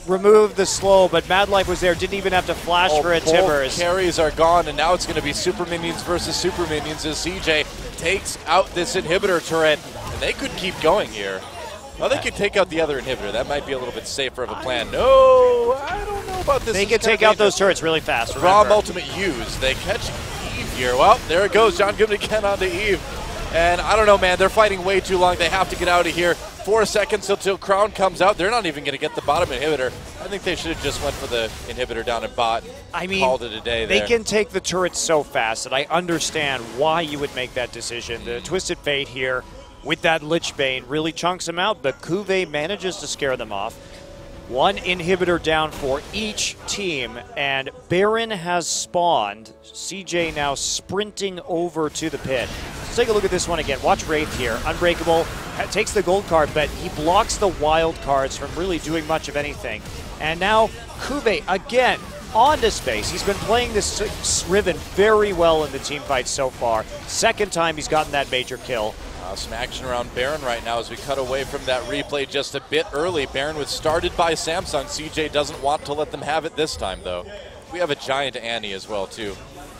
Remove the slow, but Mad Life was there. Didn't even have to flash Oh, for a both Tibbers. carries are gone, and now it's going to be Super Minions versus Super Minions as CJ takes out this inhibitor turret, and they could keep going here. Well, they could take out the other inhibitor. That might be a little bit safer of a plan. No, I don't know about this. They can take out those turrets really fast. Remember. ultimate use. They catch Eve here. Well, there it goes. John Goodman again onto Eve. And I don't know, man. They're fighting way too long. They have to get out of here. Four seconds until Crown comes out. They're not even going to get the bottom inhibitor. I think they should have just went for the inhibitor down in bot. And I mean, called it a day They there. can take the turrets so fast that I understand why you would make that decision. The Twisted Fate here with that Lich Bane really chunks them out, but Kuve manages to scare them off. One inhibitor down for each team, and Baron has spawned. CJ now sprinting over to the pit. Let's take a look at this one again. Watch Wraith here. Unbreakable takes the gold card, but he blocks the wild cards from really doing much of anything. And now Kuve again onto space. He's been playing this Riven very well in the team fight so far. Second time he's gotten that major kill. Uh, some action around Baron right now as we cut away from that replay just a bit early. Baron was started by Samsung. CJ doesn't want to let them have it this time, though. We have a giant Annie as well, too.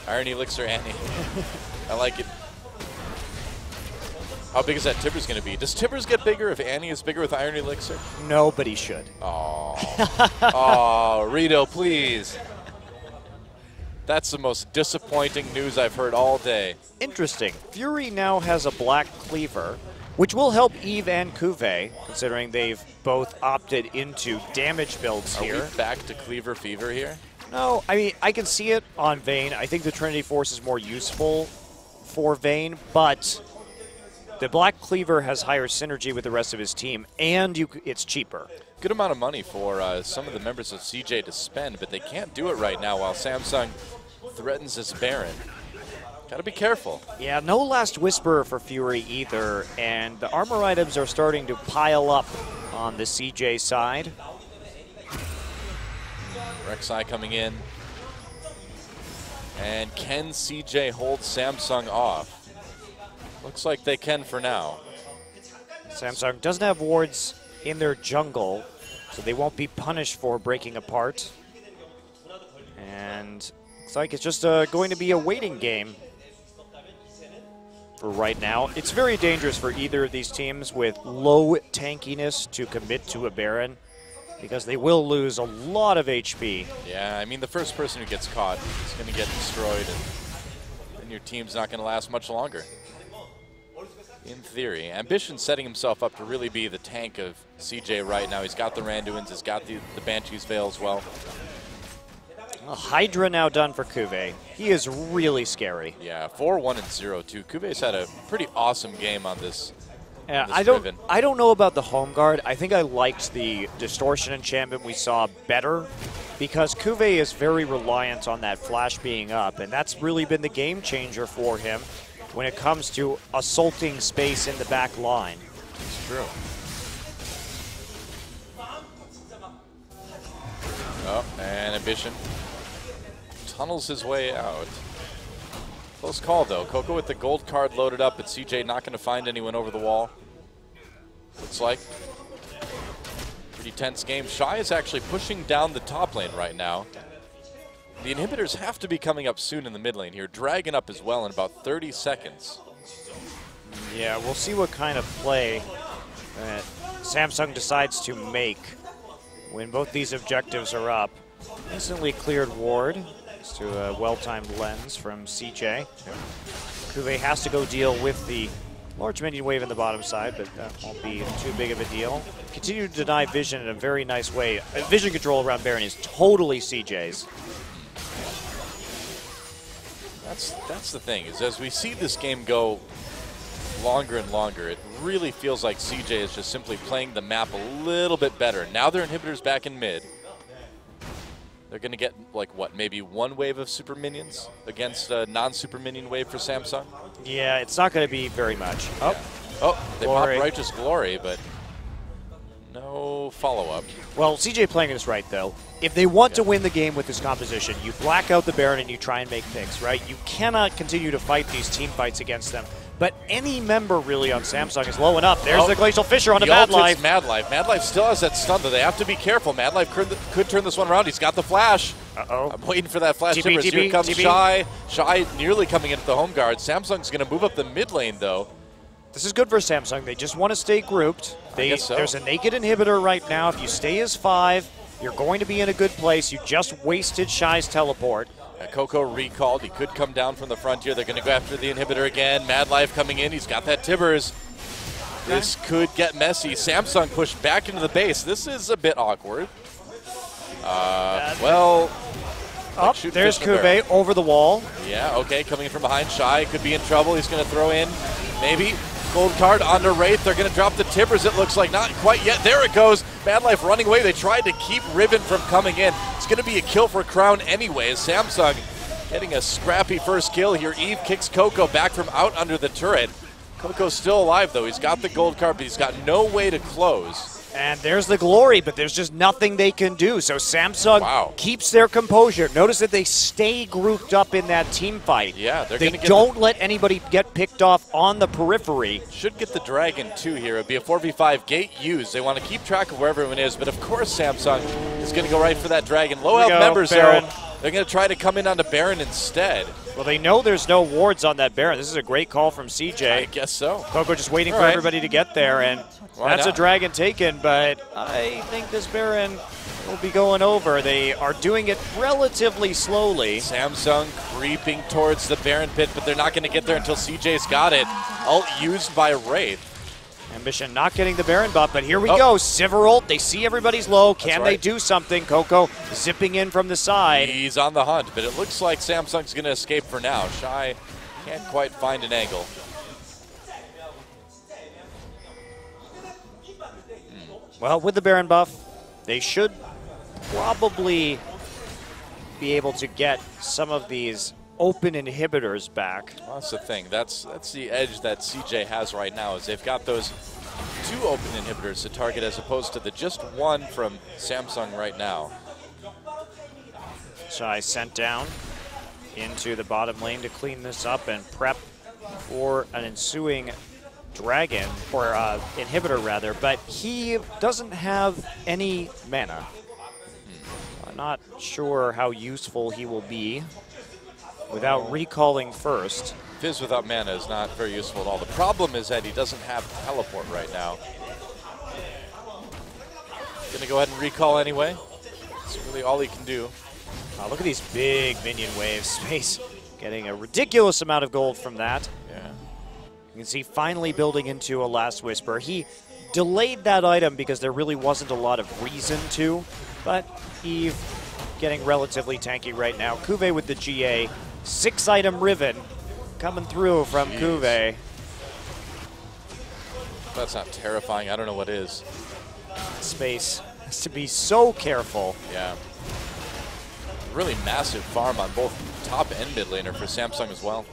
Iron Elixir Annie. I like it. How big is that Tibbers going to be? Does Tibbers get bigger if Annie is bigger with Iron Elixir? Nobody should. Oh, oh, Rito, please. That's the most disappointing news I've heard all day. Interesting. Fury now has a black cleaver, which will help Eve and Kuve, considering they've both opted into damage builds Are here. we back to Cleaver Fever here? No, I mean, I can see it on Vayne. I think the Trinity Force is more useful for Vayne, but the Black Cleaver has higher synergy with the rest of his team, and you, it's cheaper. good amount of money for uh, some of the members of CJ to spend, but they can't do it right now while Samsung threatens this Baron. Got to be careful. Yeah, no Last whisper for Fury either, and the armor items are starting to pile up on the CJ side. Rek'Sai coming in. And can CJ hold Samsung off? Looks like they can for now. Samsung doesn't have wards in their jungle, so they won't be punished for breaking apart. And looks like it's just uh, going to be a waiting game for right now. It's very dangerous for either of these teams with low tankiness to commit to a Baron because they will lose a lot of HP. Yeah, I mean, the first person who gets caught is going to get destroyed, and then your team's not going to last much longer. In theory, Ambition setting himself up to really be the tank of CJ right now. He's got the Randuins, he's got the, the Banshee's Veil as well. Well, Hydra now done for Kuve. He is really scary. Yeah, 4 1 and 0 2. Kuve's had a pretty awesome game on this. Yeah, I don't. I don't know about the home guard. I think I liked the distortion enchantment we saw better because Kuve is very reliant on that flash being up, and that's really been the game changer for him when it comes to assaulting space in the back line. It's true. Oh, and Ambition tunnels his way out. Close call, though. Coco with the gold card loaded up, but CJ not going to find anyone over the wall. Looks like. Pretty tense game. Shy is actually pushing down the top lane right now. The inhibitors have to be coming up soon in the mid lane here. Dragon up as well in about 30 seconds. Yeah, we'll see what kind of play Samsung decides to make when both these objectives are up. Instantly cleared ward to a well-timed lens from CJ. Kuve has to go deal with the large minion wave in the bottom side, but that won't be too big of a deal. Continue to deny vision in a very nice way. Uh, vision control around Baron is totally CJ's. That's that's the thing is as we see this game go longer and longer, it really feels like CJ is just simply playing the map a little bit better. Now their inhibitors back in mid. They're going to get, like, what, maybe one wave of super minions against a non-super minion wave for Samsung? Yeah, it's not going to be very much. Oh, yeah. oh they Glory. popped Righteous Glory, but no follow-up. Well, CJ playing is right, though. If they want yeah. to win the game with this composition, you black out the Baron and you try and make picks, right? You cannot continue to fight these team fights against them but any member really on Samsung is low enough. There's oh, the Glacial Fissure on the, the Mad Life. Mad Life. Mad Life still has that stun, though. They have to be careful. Mad Life could, could turn this one around. He's got the flash. Uh-oh. I'm waiting for that flash. TP, TP, Here comes TP. Shy. Shy nearly coming into the home guard. Samsung's going to move up the mid lane, though. This is good for Samsung. They just want to stay grouped. They, so. There's a naked inhibitor right now. If you stay as five, you're going to be in a good place. You just wasted Shy's teleport. Coco recalled. He could come down from the frontier. They're going to go after the inhibitor again. Mad Life coming in. He's got that Tibbers. This could get messy. Samsung pushed back into the base. This is a bit awkward. Uh, well, up there's Kuve over the wall. Yeah, okay, coming in from behind. Shy could be in trouble. He's going to throw in maybe gold card onto Wraith. They're going to drop the Tibbers, it looks like. Not quite yet. There it goes. Bad Life running away. They tried to keep Riven from coming in. It's going to be a kill for Crown anyways. Samsung getting a scrappy first kill here. Eve kicks Coco back from out under the turret. Coco's still alive, though. He's got the gold card, but he's got no way to close. And there's the glory, but there's just nothing they can do. So Samsung wow. keeps their composure. Notice that they stay grouped up in that team fight. Yeah, they don't the let anybody get picked off on the periphery. Should get the dragon too here. It'd be a 4v5 gate used. They want to keep track of where everyone is, but of course Samsung is going to go right for that dragon. Low health members though. They're going to try to come in onto Baron instead. Well, they know there's no wards on that Baron. This is a great call from CJ. I guess so. Coco just waiting All for right. everybody to get there, and That's a dragon taken, but I think this Baron will be going over. They are doing it relatively slowly. Samsung creeping towards the Baron pit, but they're not going to get there until CJ's got it. Ult used by Wraith. Ambition not getting the Baron buff, but here we oh. go. Sivir ult. They see everybody's low. Can right. they do something? Coco zipping in from the side. He's on the hunt, but it looks like Samsung's going to escape for now. Shy can't quite find an angle. Well, with the Baron buff, they should probably be able to get some of these open inhibitors back. Well, that's the thing. That's that's the edge that CJ has right now is they've got those two open inhibitors to target as opposed to the just one from Samsung right now. Shy sent down into the bottom lane to clean this up and prep for an ensuing dragon, or uh, inhibitor rather, but he doesn't have any mana. I'm not sure how useful he will be without recalling first. Fizz without mana is not very useful at all. The problem is that he doesn't have teleport right now. Gonna go ahead and recall anyway. That's really all he can do. Look at these big minion waves. Space getting a ridiculous amount of gold from that. You can see finally building into a Last Whisper. He delayed that item because there really wasn't a lot of reason to, but Eve getting relatively tanky right now. Kuve with the GA Six item Riven coming through from Jeez. Kuve. That's not terrifying. I don't know what is. Space has to be so careful. Yeah. really massive farm on both top and mid laner for Samsung as well.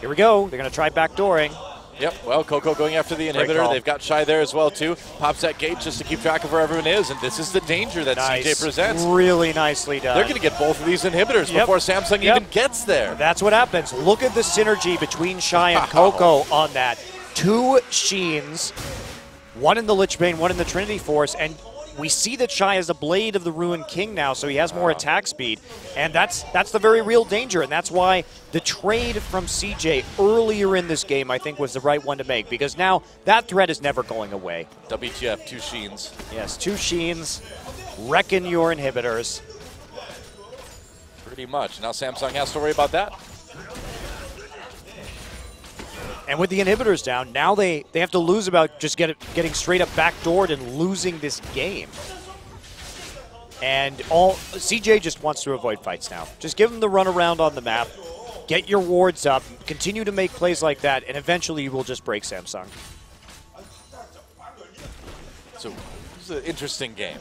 Here we go. They're going to try backdooring. Yep, well, Coco going after the inhibitor. They've got Shy there as well, too. Pops that gate just to keep track of where everyone is, and this is the danger that nice. CJ presents. Really nicely done. They're going to get both of these inhibitors yep. before Samsung yep. even gets there. That's what happens. Look at the synergy between Shy and Coco on that. Two Sheens, one in the Lich Bane, one in the Trinity Force, and we see that Shy has a Blade of the Ruined King now, so he has more attack speed, and that's that's the very real danger, and that's why the trade from CJ earlier in this game, I think, was the right one to make, because now that threat is never going away. WTF, two Sheens. Yes, two Sheens, wrecking your inhibitors. Pretty much. Now Samsung has to worry about that. And with the inhibitors down, now they, they have to lose about just get it, getting straight up backdoored and losing this game. And all CJ just wants to avoid fights now. Just give him the run around on the map, get your wards up, continue to make plays like that, and eventually you will just break Samsung. So it's an interesting game.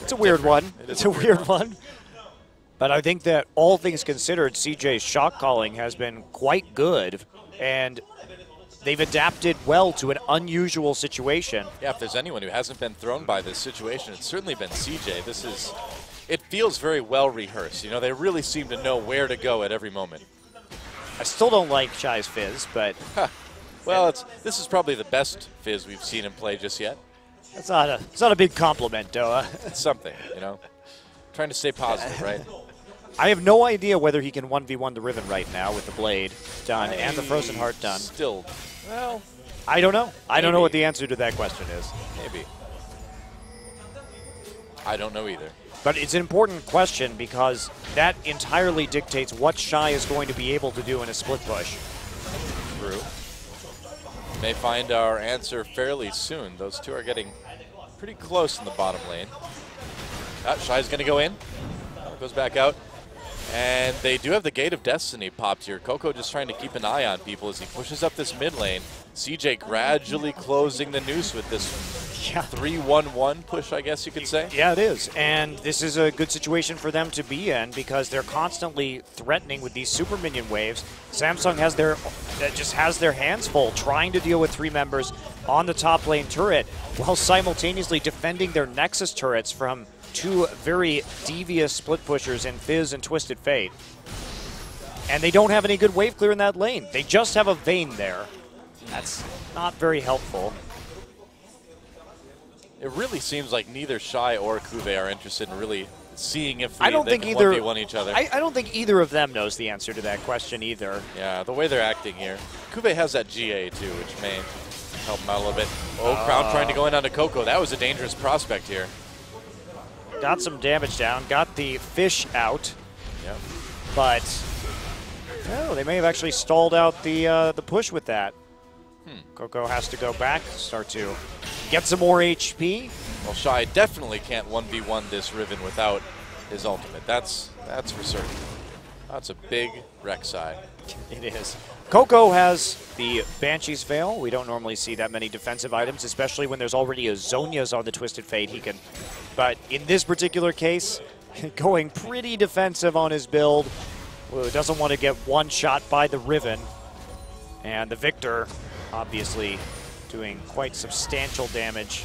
It's a weird one. it's a weird one. But I think that all things considered, CJ's shot calling has been quite good. And they've adapted well to an unusual situation. Yeah, if there's anyone who hasn't been thrown by this situation, it's certainly been CJ. This is, it feels very well rehearsed. You know, they really seem to know where to go at every moment. I still don't like Shy's Fizz, but. well, it's this is probably the best Fizz we've seen him play just yet. That's not a, it's not a big compliment, Doa. it's something, you know. Trying to stay positive, right? I have no idea whether he can 1v1 the Riven right now with the Blade done I and the Frozen Heart done. Still, well, I don't know. I don't know what the answer to that question is. Maybe. I don't know either. But it's an important question because that entirely dictates what Shy is going to be able to do in a split push. True. May find our answer fairly soon. Those two are getting pretty close in the bottom lane. Ah, Shy's going to go in. Goes back out. And they do have the Gate of Destiny popped here. Coco just trying to keep an eye on people as he pushes up this mid lane. CJ gradually closing the noose with this 3-1-1 push, I guess you could say. Yeah, it is. And this is a good situation for them to be in because they're constantly threatening with these super minion waves. Samsung has their uh, just has their hands full trying to deal with three members on the top lane turret while simultaneously defending their Nexus turrets from two very devious split pushers in Fizz and Twisted Fate. And they don't have any good wave clear in that lane. They just have a Vayne there. That's not very helpful. It really seems like neither Shy or Kuve are interested in really seeing if they, I don't they think either, 1v1 each other. I, I, don't think either of them knows the answer to that question either. Yeah, the way they're acting here. Kuve has that GA too, which may help him out a little bit. Oh, uh, Crown trying to go in onto Coco. That was a dangerous prospect here. Got some damage down, got the fish out. Yep. But, oh, they may have actually stalled out the, uh, the push with that. Hmm. Coco has to go back, start to get some more HP. Well, Shy definitely can't 1v1 this Riven without his ultimate. That's that's for certain. That's a big Rek'Sai. It is. Coco has the Banshee's Veil. We don't normally see that many defensive items, especially when there's already a Zhonya's on the Twisted Fate. He can, but in this particular case, going pretty defensive on his build. Doesn't want to get one shot by the Riven. And the Viktor, obviously, doing quite substantial damage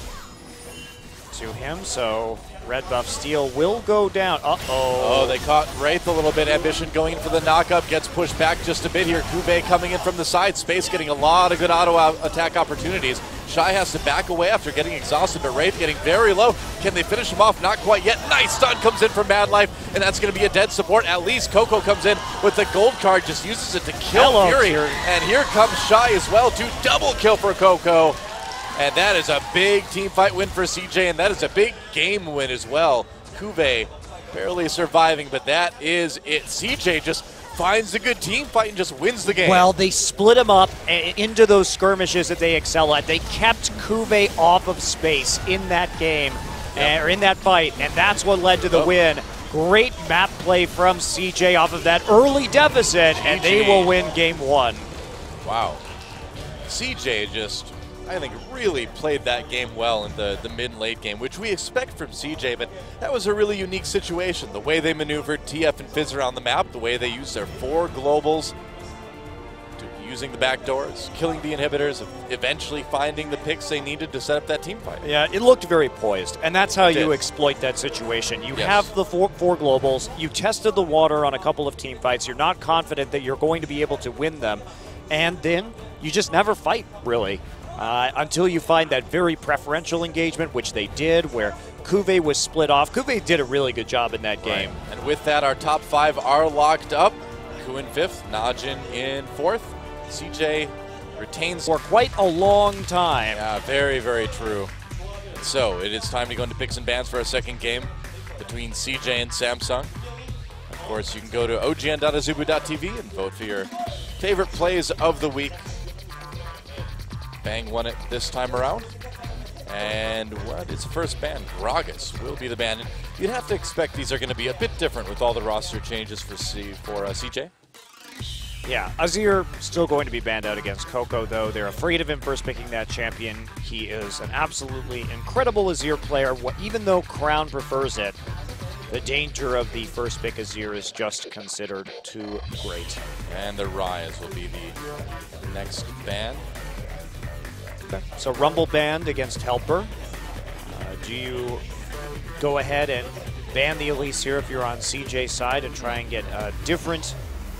to him. So red buff steel will go down. Uh-oh. Oh, they caught Wraith a little bit. Ambition going for the knockup. Gets pushed back just a bit here. Kuve coming in from the side. Space getting a lot of good auto attack opportunities. Shy has to back away after getting exhausted, but Wraith getting very low. Can they finish him off? Not quite yet. Nice stun comes in from Mad Life, and that's going to be a dead support. At least Coco comes in with the gold card, just uses it to kill Hello, Fury. Fury. And here comes Shy as well to double kill for Coco. And that is a big team fight win for CJ, and that is a big game win as well. Kuve barely surviving, but that is it. CJ just finds a good team fight and just wins the game. Well, they split him up eh, into those skirmishes that they excel at. They kept Kuve off of space in that game, yep. Eh, or in that fight, and that's what led to the win. Great map play from CJ off of that early deficit, GG. and they will win game one. Wow. CJ just I think, really played that game well in the, the mid and late game, which we expect from CJ, but that was a really unique situation. The way they maneuvered TF and Fizz around the map, the way they used their four globals, using the back doors, killing the inhibitors, eventually finding the picks they needed to set up that team fight. Yeah, it looked very poised, and that's how you exploit that situation. You Yes. have the four, four globals, you tested the water on a couple of team fights, you're not confident that you're going to be able to win them, and then you just never fight, really, uh, until you find that very preferential engagement, which they did, where Kuve was split off. Kuve did a really good job in that game. Right. And with that, our top five are locked up. Koo in fifth, Najin in fourth. CJ retains For quite a long time. Yeah, very, very true. So it is time to go into picks and bans for our second game between CJ and Samsung. Of course, you can go to ogn.azubu.tv and vote for your favorite plays of the week. Bang won it this time around. And what is the first ban? Gragas will be the band. And You'd have to expect these are going to be a bit different with all the roster changes for C for uh, CJ. Yeah, Azir still going to be banned out against Coco, though. They're afraid of him first picking that champion. He is an absolutely incredible Azir player. Even though Crown prefers it, the danger of the first pick Azir is just considered too great. And the Ryze will be the next ban. So Rumble banned against Helper. Uh, do you go ahead and ban the Elise here if you're on CJ's side and try and get a different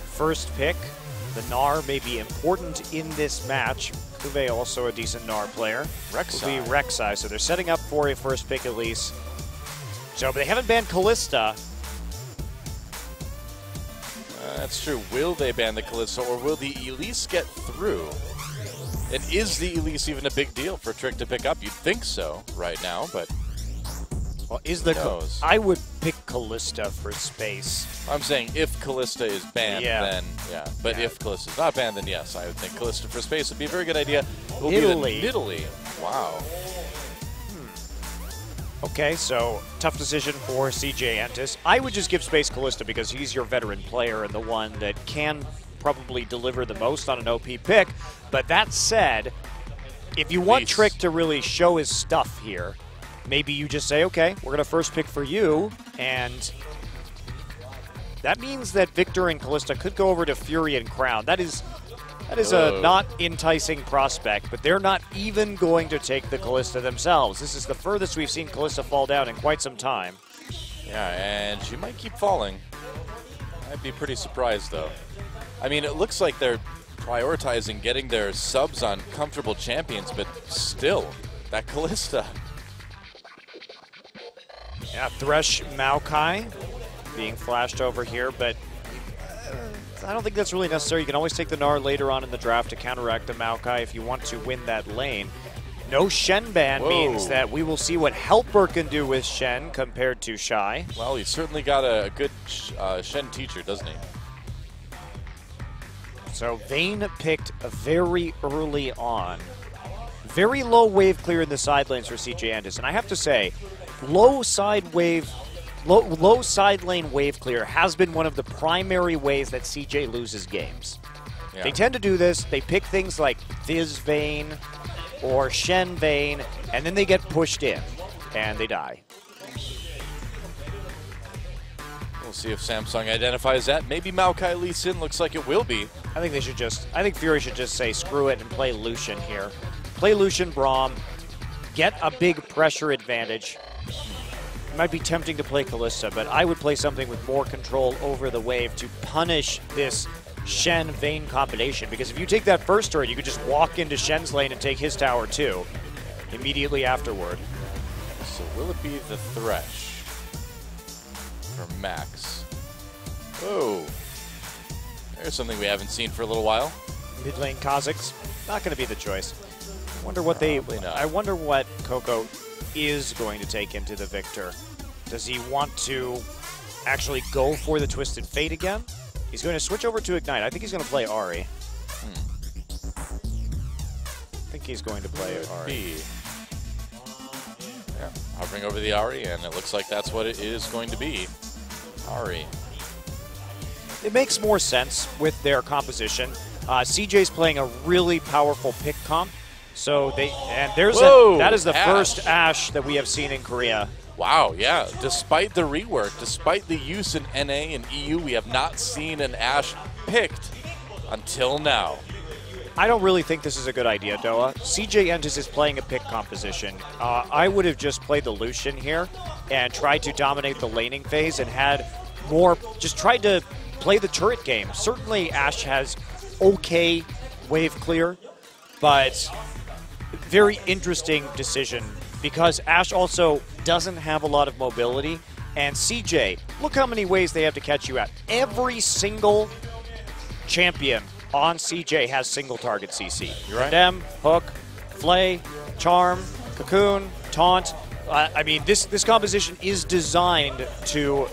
first pick? The Gnar may be important in this match. Kuve also a decent Gnar player. Rek'Sai. Will be Rek'Sai, so they're setting up for a first pick at Elise. So, but they haven't banned Kalista. Uh, that's true. Will they ban the Kalista, or will the Elise get through? And is the Elise even a big deal for Trick to pick up? You'd think so right now, but Well, is the knows? I would pick Kalista for space. I'm saying if Kalista is banned, Yeah. then yeah. But Yeah. if is not banned, then yes, I would think Kalista for space would be a very good idea. Will Italy. be Italy. Wow. Hmm. Okay, so tough decision for CJ Entus. I would just give Space Kalista because he's your veteran player and the one that can probably deliver the most on an OP pick. But that said, if you want. Trick to really show his stuff here, maybe you just say, okay, we're going to first pick for you, and that means that Viktor and Kalista could go over to Fury and Crown. That is that is a not enticing prospect, but they're not even going to take the Kalista themselves. This is the furthest we've seen Kalista fall down in quite some time. Yeah, and she might keep falling. I'd be pretty surprised though. I mean, it looks like they're prioritizing getting their subs on comfortable champions, but still, that Kalista. Yeah, Thresh Maokai being flashed over here, but uh, I don't think that's really necessary. You can always take the Gnar later on in the draft to counteract the Maokai if you want to win that lane. No Shen ban Whoa. means that we will see what Helper can do with Shen compared to Shy. Well, he's certainly got a good uh, Shen teacher, doesn't he? So Vayne picked very early on. Very low wave clear in the side lanes for CJ Entus. And I have to say, low side wave, low, low side lane wave clear has been one of the primary ways that CJ loses games. Yeah. They tend to do this. They pick things like Fizz Vayne or Shen Vayne, and then they get pushed in and they die. We'll see if Samsung identifies that. Maybe Maokai Lee Sin looks like it will be. I think they should just. I think Fury should just say screw it and play Lucian here. Play Lucian Braum. Get a big pressure advantage. It might be tempting to play Kalista, but I would play something with more control over the wave to punish this Shen Vayne combination. Because if you take that first turret, you could just walk into Shen's lane and take his tower too. Immediately afterward. So will it be the Thresh for Max? Oh, there's something we haven't seen for a little while. Mid lane Kha'Zix, not going to be the choice. I wonder what they. Not. I wonder what Coco is going to take into the Viktor. Does he want to actually go for the Twisted Fate again? He's going to switch over to Ignite. I think he's going to play Ahri. Hmm. I think he's going to play Ahri. B. Yeah, hovering over the Ahri, and it looks like that's what it is going to be. Ahri. It makes more sense with their composition. Uh, CJ's playing a really powerful pick comp, So they and there's Whoa, a, that is the Ashe. first Ashe that we have seen in Korea. Wow, yeah. Despite the rework, despite the use in NA and EU, we have not seen an Ashe picked until now. I don't really think this is a good idea, Doa. CJ Entus is playing a pick composition. Uh, I would have just played the Lucian here and tried to dominate the laning phase and had more, just tried to play the turret game. Certainly, Ashe has okay wave clear, but very interesting decision because Ashe also doesn't have a lot of mobility. And CJ, look how many ways they have to catch you out. Every single champion on CJ has single target CC. You're right. Dem, Hook, Flay, Charm, Cocoon, Taunt. Uh, I mean, this this composition is designed to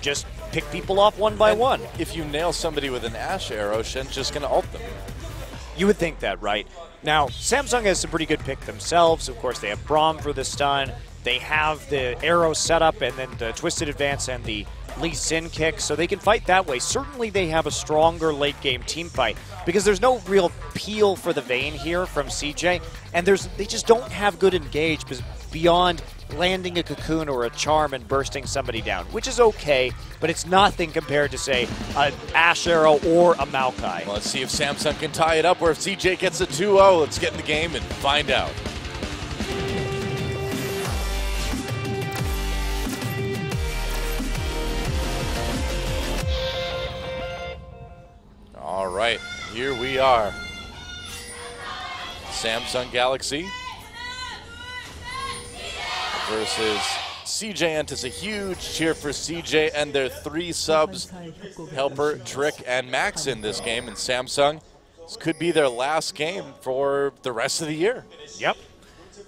just pick people off one by And one. If you nail somebody with an Ashe arrow, Shen's just going to ult them. You would think that, right? Now, Samsung has some pretty good pick themselves. Of course, they have Braum for the stun. They have the arrow setup and then the twisted advance and the Lee Sin kick, so they can fight that way. Certainly, they have a stronger late game team fight because there's no real peel for the Vayne here from CJ, and there's they just don't have good engage beyond landing a cocoon or a charm and bursting somebody down, which is okay, but it's nothing compared to say an Ashe arrow or a Maokai. Well, let's see if Samsung can tie it up or if CJ gets a 2-0. Let's get in the game and find out. All right, here we are. Samsung Galaxy versus CJ Entus. A huge cheer for CJ and their three subs Helper, Trick, and Max in this game. And Samsung, this could be their last game for the rest of the year. Yep.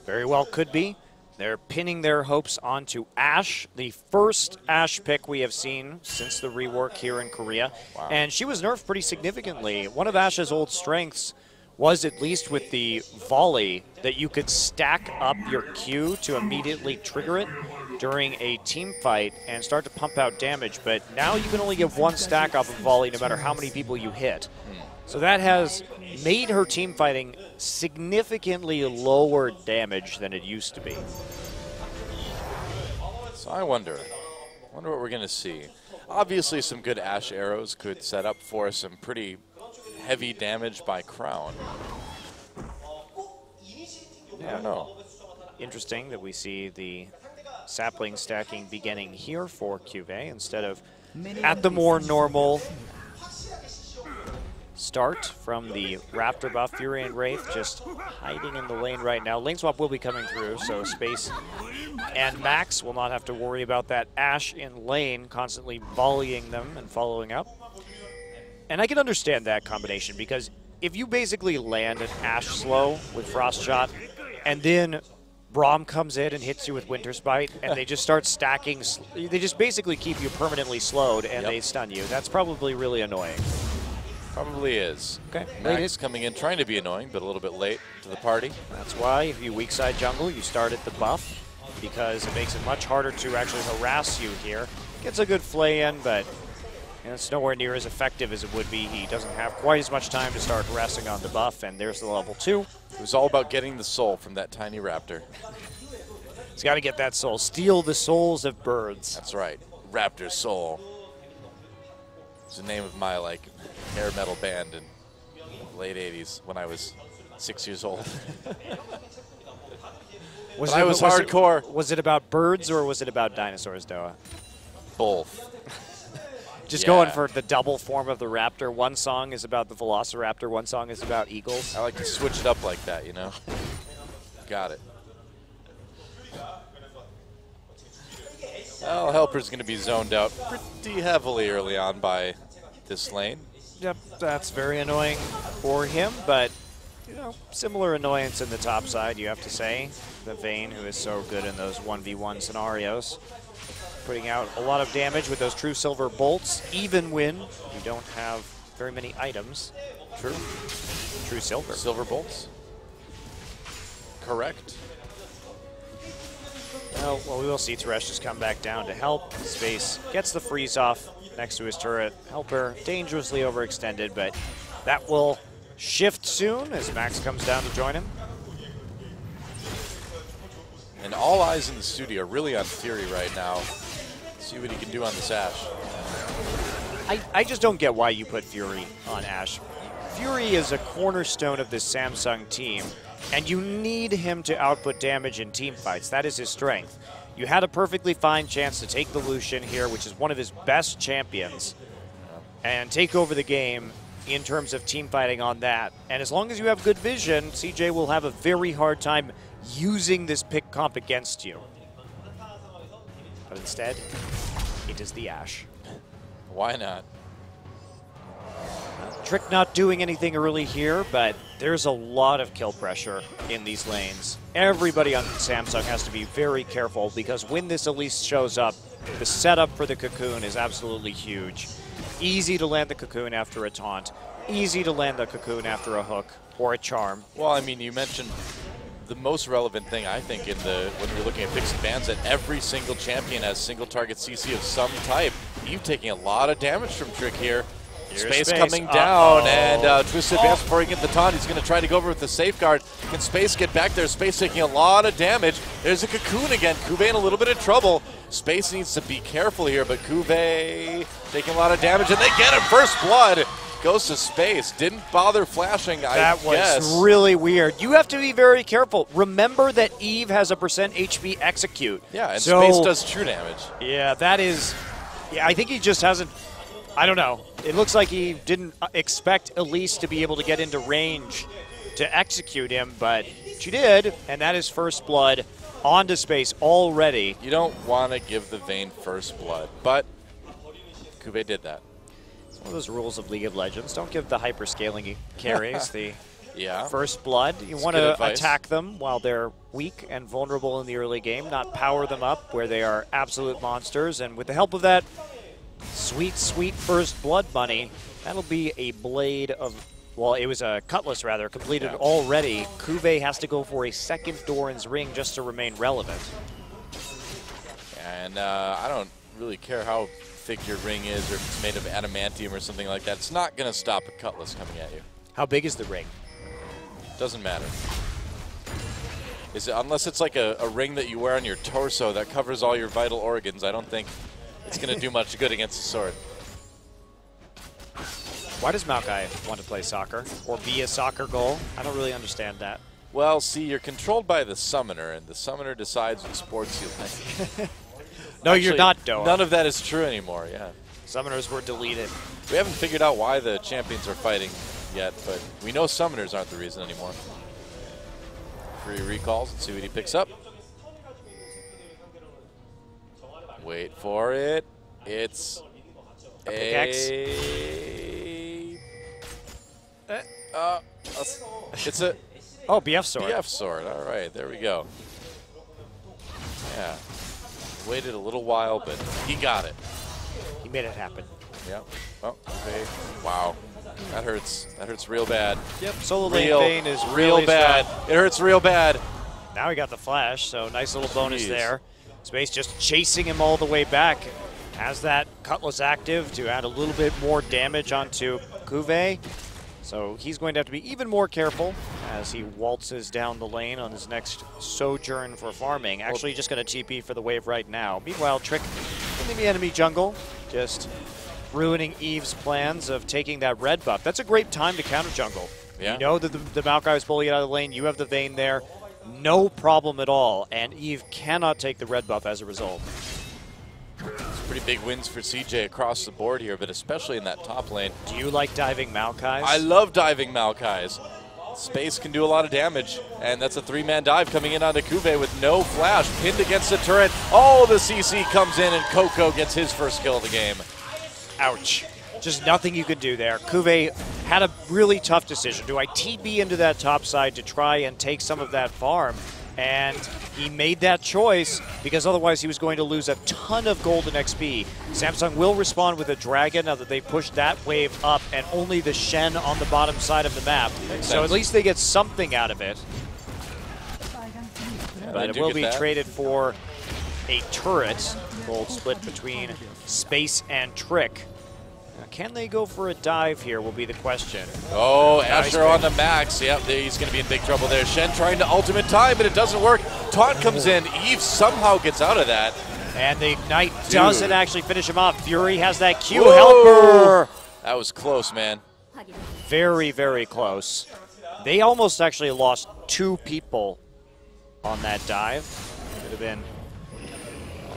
Very well could be. They're pinning their hopes onto Ashe, the first Ashe pick we have seen since the rework here in Korea. Wow. And she was nerfed pretty significantly. One of Ashe's old strengths was at least with the volley that you could stack up your Q to immediately trigger it during a team fight and start to pump out damage. But now you can only give one stack off of volley no matter how many people you hit. Hmm. So that has made her team fighting significantly lower damage than it used to be. So I wonder, wonder what we're going to see. Obviously, some good Ashe arrows could set up for some pretty heavy damage by Crown. I don't know. Interesting that we see the sapling stacking beginning here for Kuve instead of at the more normal start from the Raptor buff. Fury and Wraith just hiding in the lane right now. Lane swap will be coming through, so Space and Max will not have to worry about that Ashe in lane constantly volleying them and following up. And I can understand that combination because if you basically land an Ashe slow with Frost Shot and then Braum comes in and hits you with Winter's Bite and they just start stacking, they just basically keep you permanently slowed and Yep. they stun you. That's probably really annoying. Probably is. Okay. Max coming in trying to be annoying, but a little bit late to the party. That's why if you weak side jungle, you start at the buff because it makes it much harder to actually harass you here. Gets a good flay in, but you know, it's nowhere near as effective as it would be. He doesn't have quite as much time to start harassing on the buff, and there's the level two. It was all about getting the soul from that tiny raptor. He's got to get that soul. Steal the souls of birds. That's right, Raptor Soul. It's the name of my like hair metal band in the late '80s when I was six years old. Was But I was hardcore. It, was it about birds or was it about dinosaurs, Doa? Both. Just Yeah. going for the double form of the raptor. One song is about the velociraptor, one song is about eagles. I like to switch it up like that, you know. Got it. Well, Helper's going to be zoned out pretty heavily early on by this lane. Yep, that's very annoying for him, but you know, similar annoyance in the top side, you have to say. The Vayne, who is so good in those 1v1 scenarios, putting out a lot of damage with those true silver bolts, even when you don't have very many items. True. True silver. Silver bolts. Correct. Well, well, we will see Thresh just come back down to help. Space gets the freeze off next to his turret. Helper dangerously overextended, but that will shift soon as Max comes down to join him. And all eyes in the studio are really on Fury right now. See what he can do on this Ashe. I, I just don't get why you put Fury on Ashe. Fury is a cornerstone of this Samsung team, and you need him to output damage in team fights. That is his strength. You had a perfectly fine chance to take the Lucian here, which is one of his best champions, and take over the game in terms of team fighting on that. And as long as you have good vision, CJ will have a very hard time using this pick comp against you. But instead, it is the Ashe. Why not? Trick not doing anything early here, but there's a lot of kill pressure in these lanes. Everybody on Samsung has to be very careful because when this Elise shows up, the setup for the Cocoon is absolutely huge. Easy to land the Cocoon after a taunt. Easy to land the Cocoon after a hook or a charm. Well, I mean, you mentioned the most relevant thing I think in the when we're looking at picks and bans that every single champion has single target CC of some type. Taking a lot of damage from Trick here. Space, Space. coming down Uh-oh. and uh, Twisted Advance before he gets the taunt. He's going to try to go over with the safeguard. Can Space get back there? Space taking a lot of damage. There's a Cocoon again. Kuve in a little bit of trouble. Space needs to be careful here, but Kuve taking a lot of damage and they get him. First blood goes to Space. Didn't bother flashing, I That was guess. really weird. You have to be very careful. Remember that Eve has a percent HP execute. yeah, and So- Space does true damage. Yeah, that is. Yeah, I think he just hasn't. I don't know. It looks like he didn't uh, expect Elise to be able to get into range to execute him, but she did, and that is first blood onto space already. You don't want to give the Vayne first blood, but Kuve did that. It's one of those rules of League of Legends. Don't give the hyperscaling carries the Yeah. first blood. You want to attack them while they're weak and vulnerable in the early game, not power them up where they are absolute monsters. And with the help of that sweet, sweet first blood money, that'll be a blade of. Well, it was a cutlass rather completed Yeah. already. Kuve has to go for a second Doran's ring just to remain relevant. And uh, I don't really care how thick your ring is or if it's made of adamantium or something like that. It's not going to stop a cutlass coming at you. How big is the ring? Doesn't matter. Is it, unless it's like a, a ring that you wear on your torso that covers all your vital organs, I don't think it's going to do much good against the sword. Why does Maokai want to play soccer or be a soccer goal? I don't really understand that. Well, see, you're controlled by the summoner, and the summoner decides what sports you like. No, you're Actually, not, Doa. None of that is true anymore, yeah. Summoners were deleted. We haven't figured out why the champions are fighting yet, but we know summoners aren't the reason anymore. Three recalls. Let's see what he picks up. Wait for it. It's A pickaxe. a. Uh, it's a Oh, BF sword. BF sword. All right, there we go. Yeah. Waited a little while, but he got it. He made it happen. Yeah. Oh, okay. Wow. That hurts. That hurts real bad. Yep, Solo Lane Real, Vayne is real really bad. strong. It hurts real bad. Now he got the flash, so nice little bonus Jeez. there. Space just chasing him all the way back. Has that Cutlass active to add a little bit more damage onto Kuve. So he's going to have to be even more careful as he waltzes down the lane on his next sojourn for farming. Actually, just going to TP for the wave right now. Meanwhile, Trick in the enemy jungle, just ruining Eve's plans of taking that red buff. That's a great time to counter jungle. Yeah. You know that the, the Maokai is pulling it out of the lane. You have the Vayne there. No problem at all. And Eve cannot take the red buff as a result. It's Pretty big wins for CJ across the board here, but especially in that top lane. Do you like diving Maokais? I love diving Maokai's. Space can do a lot of damage, and that's a three-man dive coming in onto Kuve with no flash, pinned against the turret. Oh, the CC comes in, and Coco gets his first kill of the game. Ouch. Just nothing you could do there. Kuve had a really tough decision. Do I TP into that top side to try and take some of that farm? And he made that choice because otherwise he was going to lose a ton of golden XP. Samsung will respond with a dragon now that they pushed that wave up and only the Shen on the bottom side of the map. Makes so sense. at least they get something out of it. Yeah, But it will be that. traded for a turret. Gold split between Space and Trick. Can they go for a dive here will be the question. Oh, Asher on the max. Yep, he's going to be in big trouble there. Shen trying to ultimate time, but it doesn't work. Taunt comes in. Eve somehow gets out of that. And the Ignite Dude. doesn't actually finish him off. Fury has that Q Whoa! helper. That was close, man. Very, very close. They almost actually lost two people on that dive. Could have been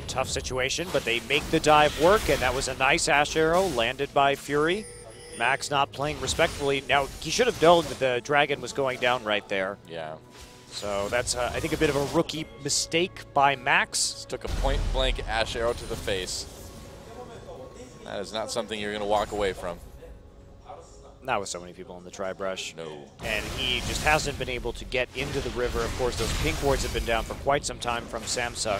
tough situation, but they make the dive work, and that was a nice Ashe Arrow landed by Fury. Max not playing respectfully. Now, he should have known that the dragon was going down right there. Yeah. So that's, uh, I think, a bit of a rookie mistake by Max. Just took a point blank Ashe arrow to the face. That is not something you're going to walk away from. Not with so many people in the tri brush. No. and he just hasn't been able to get into the river. Of course, those pink wards have been down for quite some time from Samsung.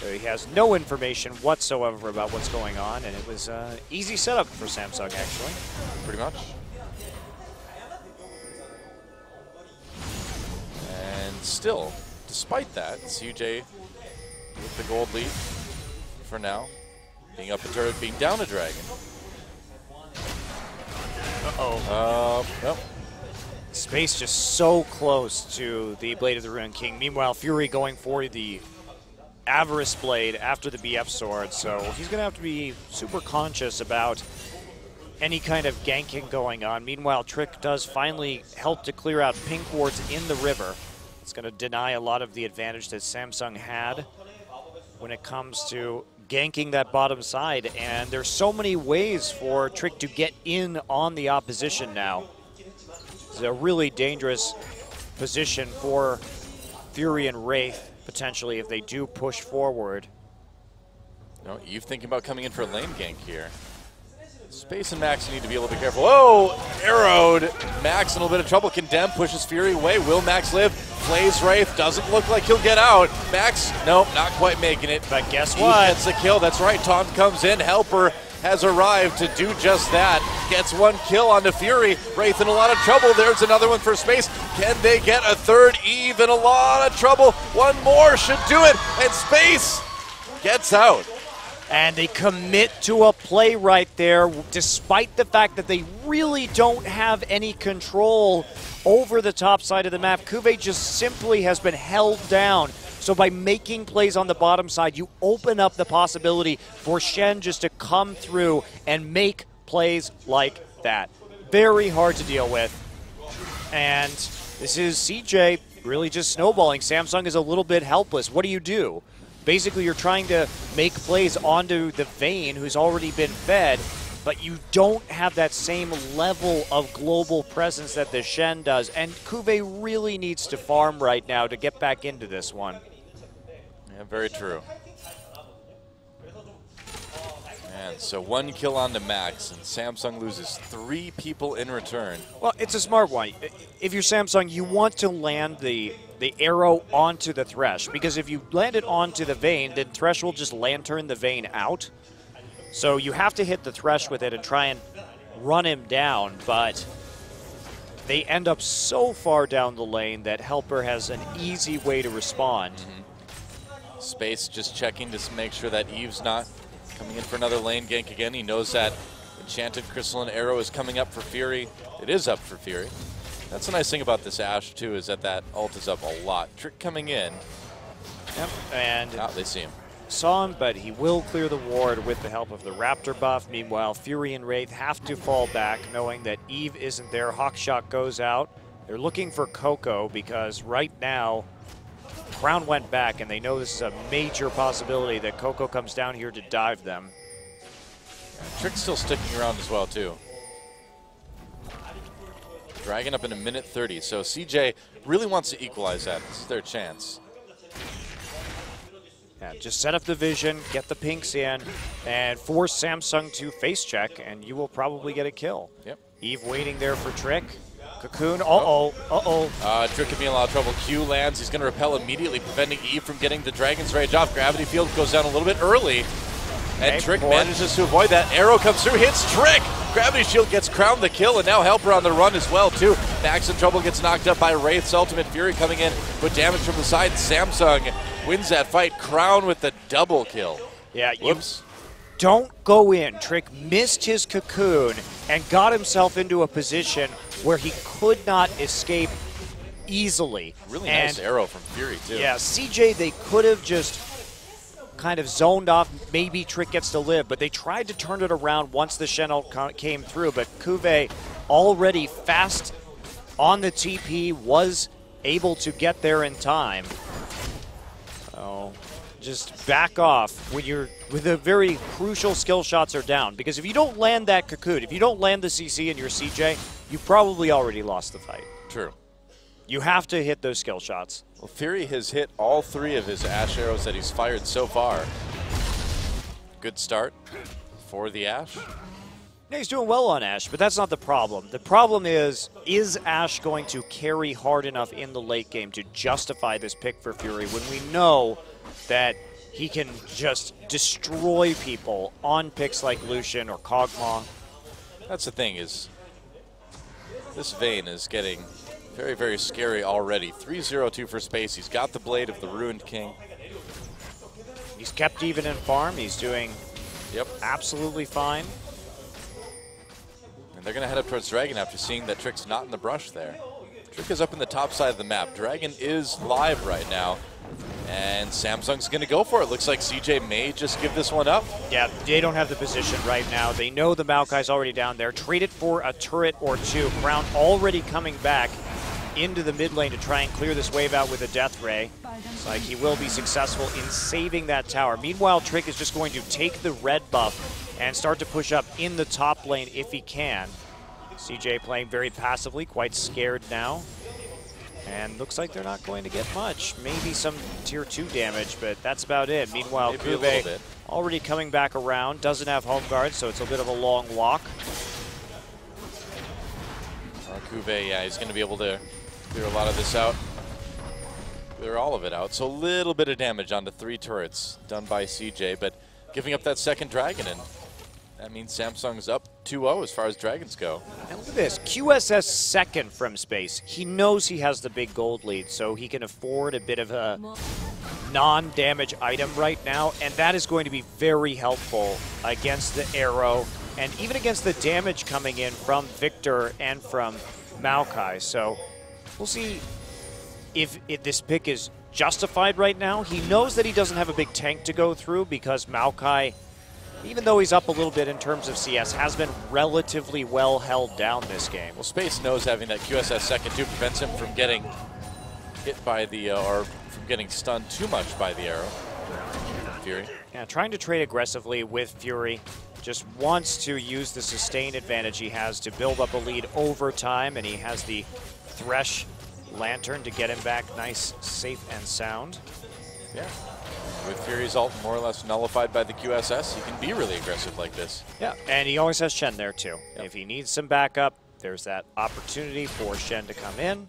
So he has no information whatsoever about what's going on, and it was uh, easy setup for Samsung, actually. Pretty much. And still, despite that, CJ with the gold lead for now. Being up a turret, being down a dragon. Uh-oh. Uh, nope. Space just so close to the Blade of the Ruined King. Meanwhile, Fury going for the Avarice Blade after the BF Sword, so he's going to have to be super conscious about any kind of ganking going on. Meanwhile, Trick does finally help to clear out pink wards in the river. It's going to deny a lot of the advantage that Samsung had when it comes to ganking that bottom side. And there's so many ways for Trick to get in on the opposition now. It's a really dangerous position for Fury and Wraith, potentially, if they do push forward. No, Eve thinking about coming in for a lane gank here. Space and Max need to be a little bit careful. Oh, arrowed. Max in a little bit of trouble. Condemn pushes Fury away. Will Max live? Plays Wraith. Doesn't look like he'll get out. Max, nope, not quite making it. But guess what? gets the kill. That's right. Taunt comes in. Helper has arrived to do just that. Gets one kill onto Fury. Wraith in a lot of trouble. There's another one for Space. Can they get a third? Eve in a lot of trouble. One more should do it. And Space gets out. And they commit to a play right there, despite the fact that they really don't have any control over the top side of the map. Kuve just simply has been held down. So by making plays on the bottom side, you open up the possibility for Shen just to come through and make plays like that. Very hard to deal with. And this is CJ really just snowballing. Samsung is a little bit helpless. What do you do? Basically, you're trying to make plays onto the Vayne, who's already been fed, but you don't have that same level of global presence that the Shen does. And Kuve really needs to farm right now to get back into this one. Yeah, very true. Man, so one kill on to Max, and Samsung loses three people in return. Well, it's a smart one. If you're Samsung, you want to land the the arrow onto the Thresh because if you land it onto the Vayne, then Thresh will just lantern the Vayne out. So you have to hit the Thresh with it and try and run him down, but they end up so far down the lane that Helper has an easy way to respond. Mm-hmm. Space just checking to make sure that Eve's not coming in for another lane gank again. He knows that Enchanted Crystalline Arrow is coming up for Fury. It is up for Fury. That's the nice thing about this Ashe, too, is that that ult is up a lot. Trick coming in. Yep. And Now they see him. saw him, but he will clear the ward with the help of the Raptor buff. Meanwhile, Fury and Wraith have to fall back, knowing that Eve isn't there. Hawkshot goes out. They're looking for Coco because right now, Crown went back, and they know this is a major possibility that Coco comes down here to dive them. Trick's still sticking around as well, too. Dragon up in a minute 30. So CJ really wants to equalize that. This is their chance. Yeah, just set up the vision, get the pinks in, and force Samsung to face check, and you will probably get a kill. Yep. Eve waiting there for Trick. Cocoon, uh-oh, uh-oh. Uh, Trick could be in a lot of trouble. Q lands. He's going to repel immediately, preventing Eve from getting the Dragon's Rage off. Gravity Field goes down a little bit early. And Okay, Trick board. manages to avoid that. Arrow comes through, hits Trick. Gravity Shield gets crowned the kill, and now Helper on the run as well, too. Max in trouble gets knocked up by Wraith's Ultimate Fury coming in, but damage from the side. Samsung wins that fight. Crown with the double kill. Yeah, you, Whoops. don't go in. Trick missed his cocoon and got himself into a position where he could not escape easily. Really and nice arrow from Fury, too. Yeah, CJ, they could have just kind of zoned off. Maybe Trick gets to live, but they tried to turn it around once the Shen came through. But Kuve already fast on the TP was able to get there in time. Oh, just back off when you're with the very crucial skill shots are down. Because if you don't land that cocoon, if you don't land the CC in your CJ, you probably already lost the fight. True. You have to hit those skill shots. Well, Fury has hit all three of his Ashe arrows that he's fired so far. Good start for the Ashe. Yeah, he's doing well on Ashe, but that's not the problem. The problem is, is Ashe going to carry hard enough in the late game to justify this pick for Fury when we know that he can just destroy people on picks like Lucian or Kog'Maw? That's the thing is, this Vayne is getting very, very scary already. 3-0-2 for space. He's got the blade of the Ruined King. He's kept even in farm. He's doing Yep. absolutely fine. And they're going to head up towards Dragon after seeing that Trick's not in the brush there. Trick is up in the top side of the map. Dragon is live right now. And Samsung's going to go for it. Looks like CJ may just give this one up. Yeah, they don't have the position right now. They know the Maokai's already down there. Trade it for a turret or two. Crown already coming back into the mid lane to try and clear this wave out with a Death Ray. Looks like he will be successful in saving that tower. Meanwhile, Trick is just going to take the red buff and start to push up in the top lane if he can. CJ playing very passively, quite scared now. And looks like they're not going to get much. Maybe some tier 2 damage, but that's about it. Meanwhile, Maybe Kuve already coming back around, doesn't have home guard, so it's a bit of a long walk. Uh, Kuve, yeah, he's going to be able to clear a lot of this out. Clear all of it out. So a little bit of damage onto three turrets done by CJ, but giving up that second dragon, and that means Samsung's up 2-0 as far as dragons go. And look at this, QSS second from space. He knows he has the big gold lead, so he can afford a bit of a non-damage item right now, and that is going to be very helpful against the arrow, and even against the damage coming in from Viktor and from Maokai. So we'll see if, if this pick is justified right now. He knows that he doesn't have a big tank to go through because Maokai, even though he's up a little bit in terms of CS, has been relatively well held down this game. Well, Space knows having that QSS second too prevents him from getting hit by the, uh, or from getting stunned too much by the arrow. Fury. Yeah, trying to trade aggressively with Fury. Just wants to use the sustain advantage he has to build up a lead over time, and he has the Thresh Lantern to get him back nice, safe, and sound. Yeah. With Fury's ult more or less nullified by the QSS, he can be really aggressive like this. Yeah, and he always has Shen there too. Yep. If he needs some backup, there's that opportunity for Shen to come in.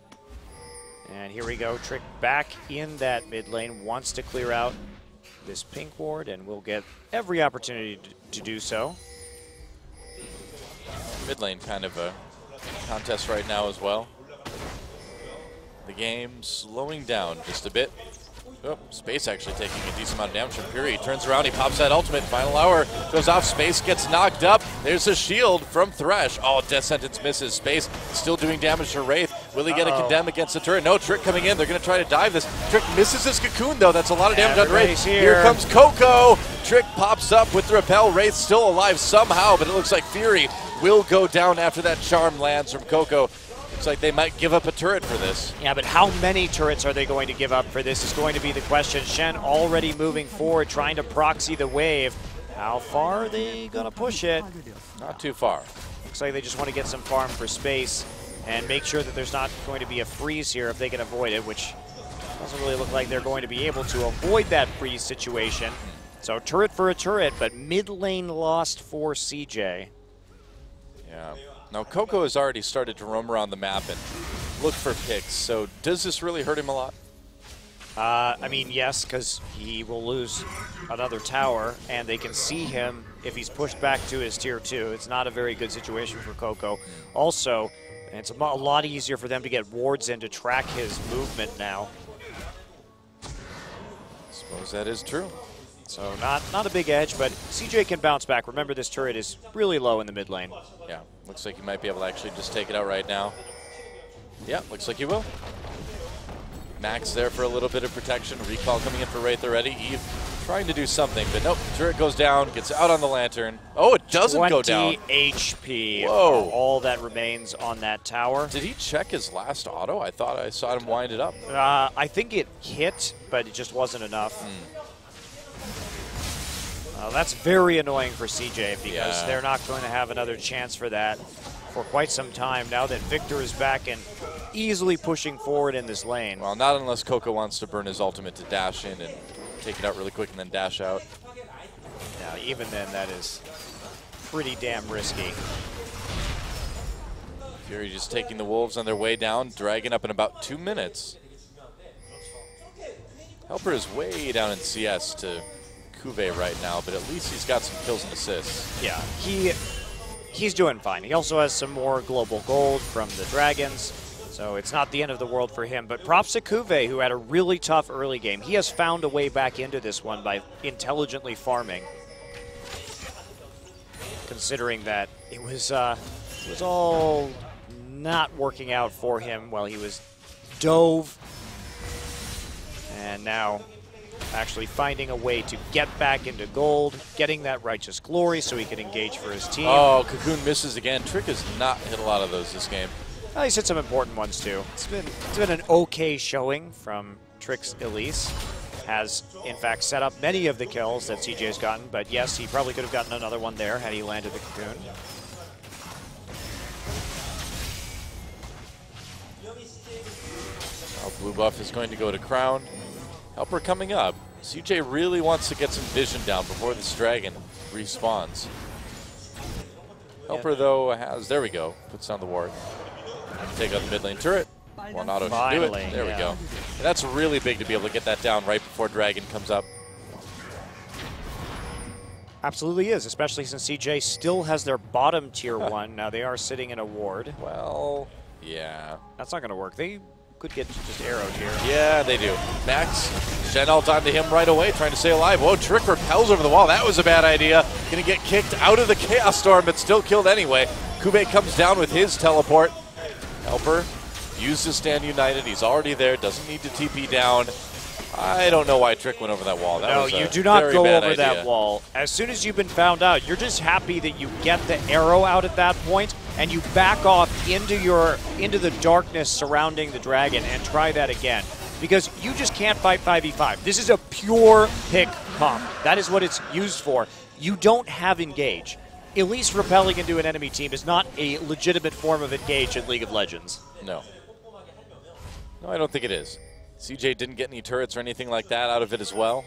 And here we go, Trick back in that mid lane, wants to clear out this pink ward, and will get every opportunity to, to do so. Mid lane kind of a contest right now as well. The game slowing down just a bit. Oh, Space actually taking a decent amount of damage from Fury. He turns around, he pops that ultimate. Final hour goes off. Space gets knocked up. There's a shield from Thresh. Oh, Death Sentence misses. Space still doing damage to Wraith. Will he get a Uh-oh. condemn against the turret? No, Trick coming in. They're going to try to dive this. Trick misses his cocoon, though. That's a lot of damage on Wraith. Everybody's here. comes Coco. Trick pops up with the repel. Wraith still alive somehow, but it looks like Fury will go down after that charm lands from Coco. Looks like they might give up a turret for this. Yeah, but how many turrets are they going to give up for this is going to be the question. Shen already moving forward, trying to proxy the wave. How far are they going to push it? Not too far. Looks like they just want to get some farm for space and make sure that there's not going to be a freeze here if they can avoid it, which doesn't really look like they're going to be able to avoid that freeze situation. So turret for a turret, but mid lane lost for CJ. Yeah. Now Coco has already started to roam around the map and look for picks. So does this really hurt him a lot? Uh, I mean, yes, because he will lose another tower, and they can see him if he's pushed back to his tier two. It's not a very good situation for Coco. Also, it's a lot easier for them to get wards in to track his movement now. Suppose that is true. So not not a big edge, but CJ can bounce back. Remember, this turret is really low in the mid lane. Yeah, looks like he might be able to actually just take it out right now. Yeah, looks like he will. Max there for a little bit of protection. Recall coming in for Wraith already. Eve trying to do something, but nope. Turret goes down, gets out on the lantern. Oh, it doesn't go down. HP. Whoa. All that remains on that tower. Did he check his last auto? I thought I saw him wind it up. Uh, I think it hit, but it just wasn't enough. Uh, that's very annoying for CJ because Yeah. they're not going to have another chance for that for quite some time now that Viktor is back and easily pushing forward in this lane. Well, not unless Coco wants to burn his ultimate to dash in and take it out really quick and then dash out. Now, even then, that is pretty damn risky. Fury just taking the Wolves on their way down, dragging up in about two minutes. Helper is way down in CS to Kuve right now, but at least he's got some kills and assists. Yeah, he he's doing fine. He also has some more global gold from the Dragons, so it's not the end of the world for him. But props to Kuve, who had a really tough early game. He has found a way back into this one by intelligently farming. Considering that it was uh, it was all not working out for him while he was dove, and now actually finding a way to get back into gold, getting that righteous glory so he can engage for his team. Oh, Cocoon misses again. Trick has not hit a lot of those this game. Well, he's hit some important ones too. It's been it's been an okay showing from Trick's Elise. Has in fact set up many of the kills that CJ has gotten, but yes, he probably could have gotten another one there had he landed the cocoon. Now blue buff is going to go to Crown. Helper coming up. CJ really wants to get some vision down before this dragon respawns. Helper, though, has. There we go. Puts down the ward. Take out the mid lane turret. One auto should do it. There we go. And that's really big to be able to get that down right before Dragon comes up. Absolutely is, especially since CJ still has their bottom tier one. Now they are sitting in a ward. Well, yeah. That's not going to work. They could get just arrowed here. Yeah, they do. Max, Shen ult onto him right away, trying to stay alive. Whoa, Trick repels over the wall. That was a bad idea. Gonna get kicked out of the Chaos Storm, but still killed anyway. Kuve comes down with his teleport. Helper uses Stand United. He's already there, doesn't need to TP down. I don't know why Trick went over that wall. That no, you do not go over that wall. As soon as you've been found out, you're just happy that you get the arrow out at that point and you back off into your into the darkness surrounding the dragon and try that again. Because you just can't fight 5v5. This is a pure pick comp. That is what it's used for. You don't have engage. Elise repelling into an enemy team is not a legitimate form of engage in League of Legends. No. No, I don't think it is. CJ didn't get any turrets or anything like that out of it as well.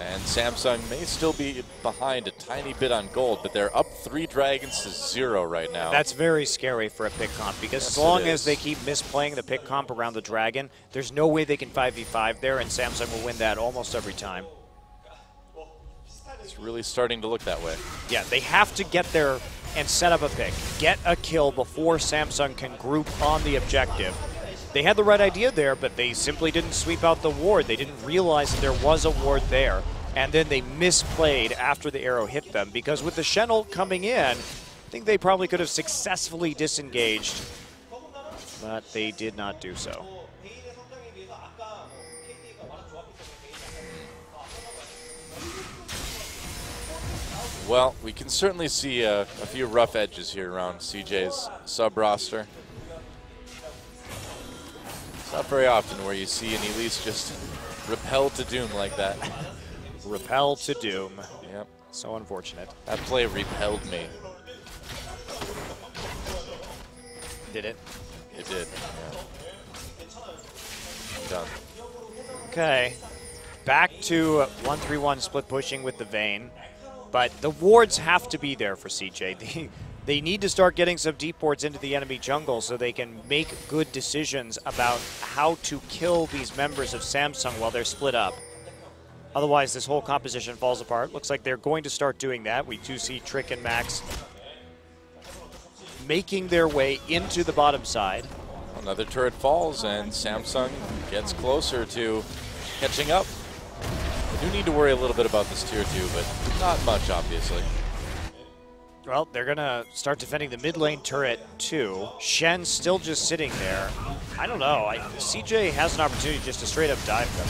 And Samsung may still be behind a tiny bit on gold, but they're up three dragons to zero right now. That's very scary for a pick comp because Yes, as long as they keep misplaying the pick comp around the dragon, there's no way they can 5v5 there, and Samsung will win that almost every time. It's really starting to look that way. Yeah, they have to get there and set up a pick, get a kill before Samsung can group on the objective. They had the right idea there, but they simply didn't sweep out the ward. They didn't realize that there was a ward there, and then they misplayed after the arrow hit them because with the Shen ult coming in, I think they probably could have successfully disengaged, but they did not do so. Well, we can certainly see uh, a few rough edges here around CJ's sub roster. It's not very often where you see an Elise just repel to doom like that. Repel to Doom. Yep. So unfortunate. That play repelled me. Did it? It did. Yeah. Done. Okay. Back to 1-3-1 split pushing with the Vayne. But the wards have to be there for CJ. They, they need to start getting some deep wards into the enemy jungle so they can make good decisions about how to kill these members of Samsung while they're split up. Otherwise, this whole composition falls apart. Looks like they're going to start doing that. We do see Trick and Max making their way into the bottom side. Another turret falls, and Samsung gets closer to catching up. We do need to worry a little bit about this tier 2, but not much, obviously. Well, they're going to start defending the mid lane turret too. Shen still just sitting there. I don't know. I, CJ has an opportunity just to straight up dive them.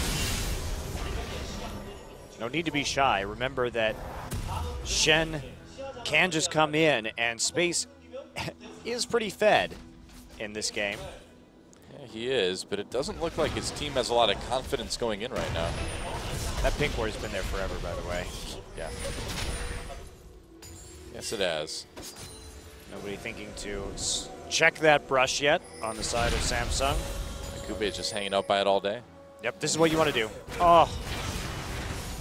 No need to be shy. Remember that Shen can just come in, and Space is pretty fed in this game. Yeah, he is, but it doesn't look like his team has a lot of confidence going in right now. That pink ward's been there forever, by the way. Yeah. Yes, it has. Nobody thinking to check that brush yet on the side of Samsung. Kuve's just hanging out by it all day. Yep, this is what you want to do. Oh,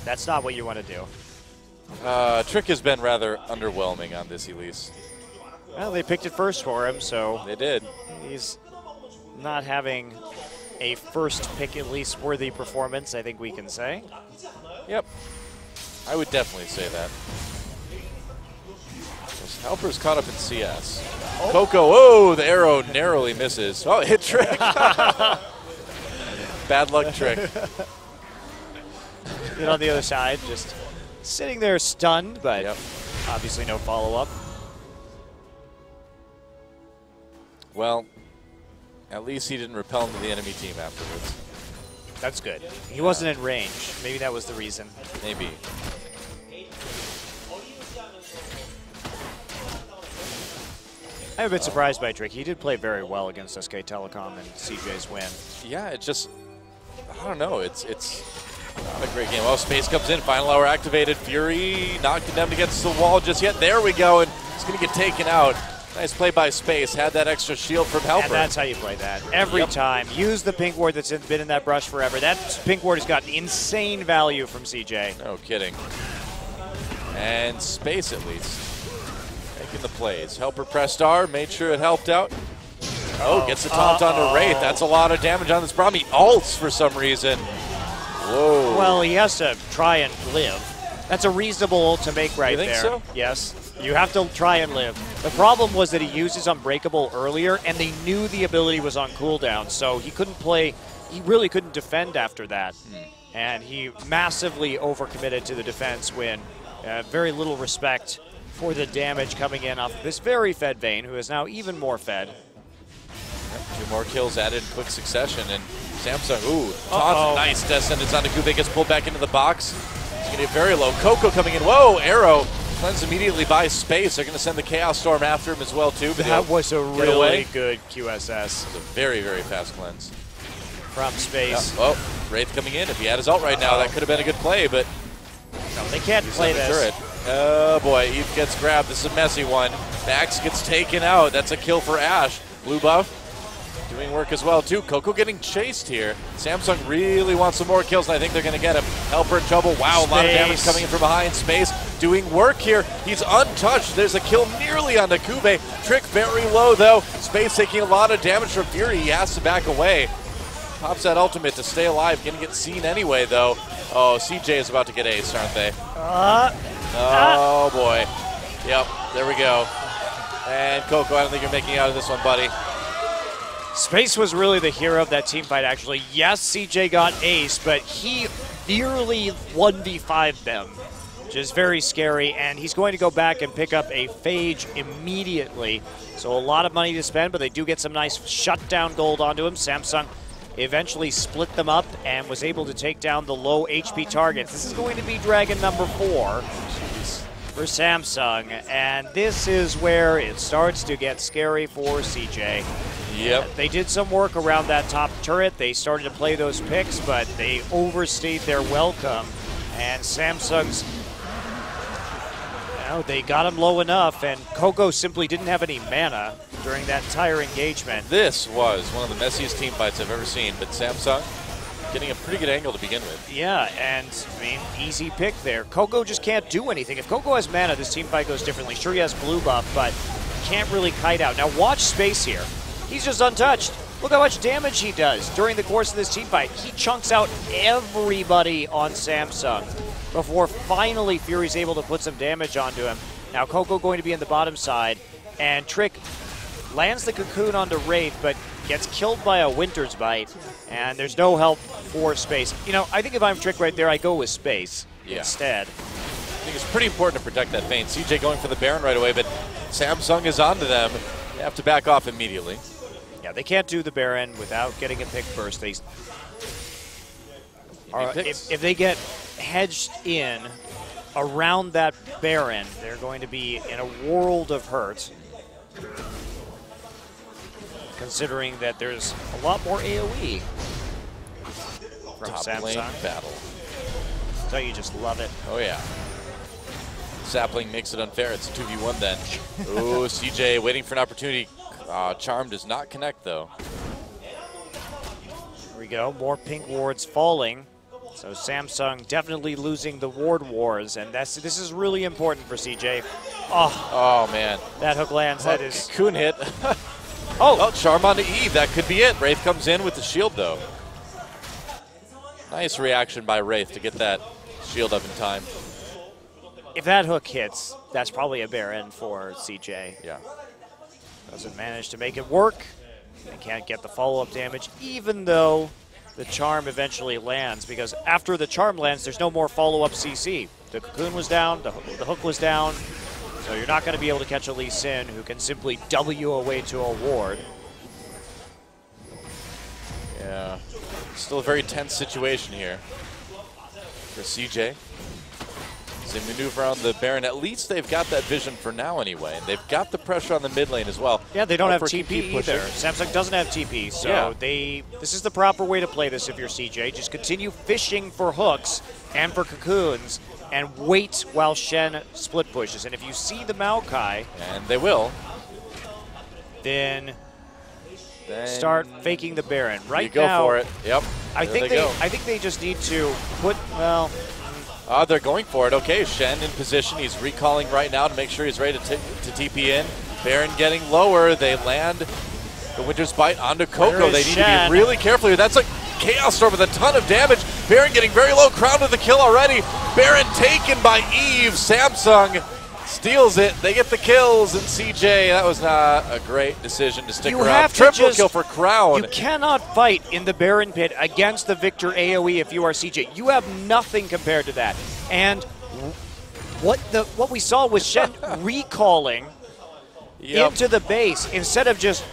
that's not what you want to do. Uh, Trick has been rather underwhelming on this Elise. Well, they picked it first for him, so They did. he's not having a first pick at least worthy performance, I think we can say. Yep. I would definitely say that. Helper's caught up in CS. Coco, oh, the arrow narrowly misses. Oh, hit trick. Bad luck trick. Then on the other side, just sitting there stunned, but Yep. obviously no follow-up. Well, at least he didn't repel into the enemy team afterwards. That's good. He wasn't in range. Maybe that was the reason. Maybe. I'm a bit surprised by Drake. He did play very well against SK Telecom and CJ's win. Yeah, it just, I don't know. It's it's not a great game. Oh, Space comes in. Final hour activated. Fury not condemned against the wall just yet. There we go. And it's going to get taken out. Nice play by Space. Had that extra shield from Helper. And that's how you play that. Every Yep. time. Use the pink ward that's been in that brush forever. That pink ward has got insane value from CJ. No kidding. And Space at least. Making the plays. Helper pressed R, made sure it helped out. Oh, gets the taunt onto Wraith. That's a lot of damage on this problem. He ults for some reason. Whoa. Well, he has to try and live. That's a reasonable ult to make right You think there. so? Yes. You have to try and live. The problem was that he used his Unbreakable earlier, and they knew the ability was on cooldown, so he couldn't play. He really couldn't defend after that. And he massively overcommitted to the defense when uh, very little respect for the damage coming in off this very fed Vayne, who is now even more fed. Two more kills added in quick succession, and Samsung, ooh, Uh-oh. taunt, nice descendants onto Kuve, gets pulled back into the box. He's gonna get very low. Coco coming in, whoa, arrow, cleansed immediately by Space. They're gonna send the Chaos Storm after him as well, too. But That was a really away. good QSS It's a very, very fast cleanse. from space. Oh, Wraith coming in. If he had his ult right now, that could have been a good play, but No, they can't play on this. turret. Oh boy, Eve gets grabbed. This is a messy one. Max gets taken out. That's a kill for Ashe. Blue buff doing work as well too. Coco getting chased here. Samsung really wants some more kills, and I think they're going to get him. Helper in trouble. Wow, a lot of damage coming in from behind. Space doing work here. He's untouched. There's a kill nearly on the Kuve. Trick very low though. Space taking a lot of damage from Fury. He has to back away. Pops that ultimate to stay alive. Gonna get seen anyway though. Oh, CJ is about to get ace, aren't they? Uh, Oh boy. Yep, there we go. And Coco, I don't think you're making out of this one, buddy. Space was really the hero of that team fight, actually. Yes, CJ got ace, but he nearly 1v5 them, which is very scary. And he's going to go back and pick up a Phage immediately. So a lot of money to spend, but they do get some nice shutdown gold onto him. Samsung eventually split them up and was able to take down the low HP targets. This is going to be Dragon number four for Samsung. And this is where it starts to get scary for CJ. Yep. They did some work around that top turret. They started to play those picks, but they overstayed their welcome. And Samsung's, know, they got him low enough, and Coco simply didn't have any mana during that entire engagement. This was one of the messiest team fights I've ever seen, but Samsung getting a pretty good angle to begin with. Yeah, and I mean, easy pick there. Coco just can't do anything. If Coco has mana, this team fight goes differently. Sure, he has blue buff, but can't really kite out. Now, watch space here. He's just untouched. Look how much damage he does during the course of this team fight. He chunks out everybody on Samsung before finally Fury's able to put some damage onto him. Now, Coco going to be in the bottom side, and Trick lands the cocoon onto Wraith, but gets killed by a Winter's Bite, and there's no help for Space. You know, I think if I'm Trick right there, I go with Space Yeah. instead. I think it's pretty important to protect that Vayne. CJ going for the Baron right away, but Samsung is onto them. They have to back off immediately. Yeah, they can't do the Baron without getting a pick first. They if, if they get hedged in around that Baron, they're going to be in a world of hurt. Considering that there's a lot more AoE from Top Samsung. lane battle. So you just love it. Oh yeah. Sapling makes it unfair. It's a 2v1 then. Ooh, CJ waiting for an opportunity. Uh, Charm does not connect though. Here we go. More pink wards falling. So Samsung definitely losing the ward wars, and that's this is really important for CJ. Oh, Oh man. that hook lands. That Oh, is. Cocoon hit. Oh, Oh, Charm onto Eve. That could be it. Wraith comes in with the shield though. Nice reaction by Wraith to get that shield up in time. if that hook hits, that's probably a Baron for CJ. Yeah. Doesn't manage to make it work. And can't get the follow-up damage, even though the charm eventually lands. Because after the charm lands, there's no more follow-up CC. The cocoon was down. The, the hook was down. So you're not going to be able to catch a Lee Sin, who can simply W away to a ward. Yeah. Still a very tense situation here for CJ. As they maneuver on the Baron, at least they've got that vision for now anyway. And they've got the pressure on the mid lane as well. Yeah, they don't have TP either. Samsung doesn't have TP, so Yeah. they this is the proper way to play this if you're CJ. Just continue fishing for hooks and for cocoons and wait while Shen split pushes. And if you see the Maokai, And they will. then Then start faking the Baron. Right you go now, for it. Yep. I There think they they. I think they just need to put well, Ah, they're going for it. Okay, Shen in position. He's recalling right now to make sure he's ready to, t- to TP in. Baron getting lower. They land the Winter's Bite onto Coco. They need to be really careful here. That's a Chaos Storm with a ton of damage. Baron getting very low. Crown to the kill already. Baron taken by Eve. Samsung steals it. They get the kills. And CJ, that was not a great decision to stick You around. have Triple just- kill for Crown. you cannot fight in the Baron pit against the Viktor AoE if you are CJ. You have nothing compared to that. And what the what we saw was Shen recalling Yep. into the base instead of just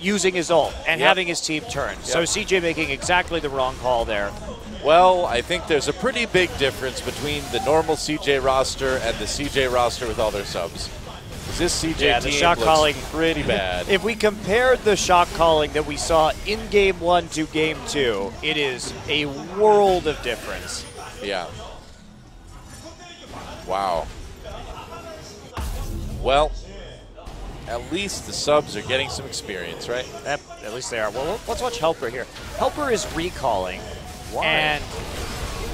using his ult and Yep. having his team turn. So CJ making exactly the wrong call there. Well, I think there's a pretty big difference between the normal CJ roster and the CJ roster with all their subs. This CJ Yeah, the shot calling- pretty bad. If we compared the shot calling that we saw in game one to game two, it is a world of difference. yeah. Wow. Well, at least the subs are getting some experience, right? That, at least they are. Well, let's watch Helper here. Helper is recalling, Why? and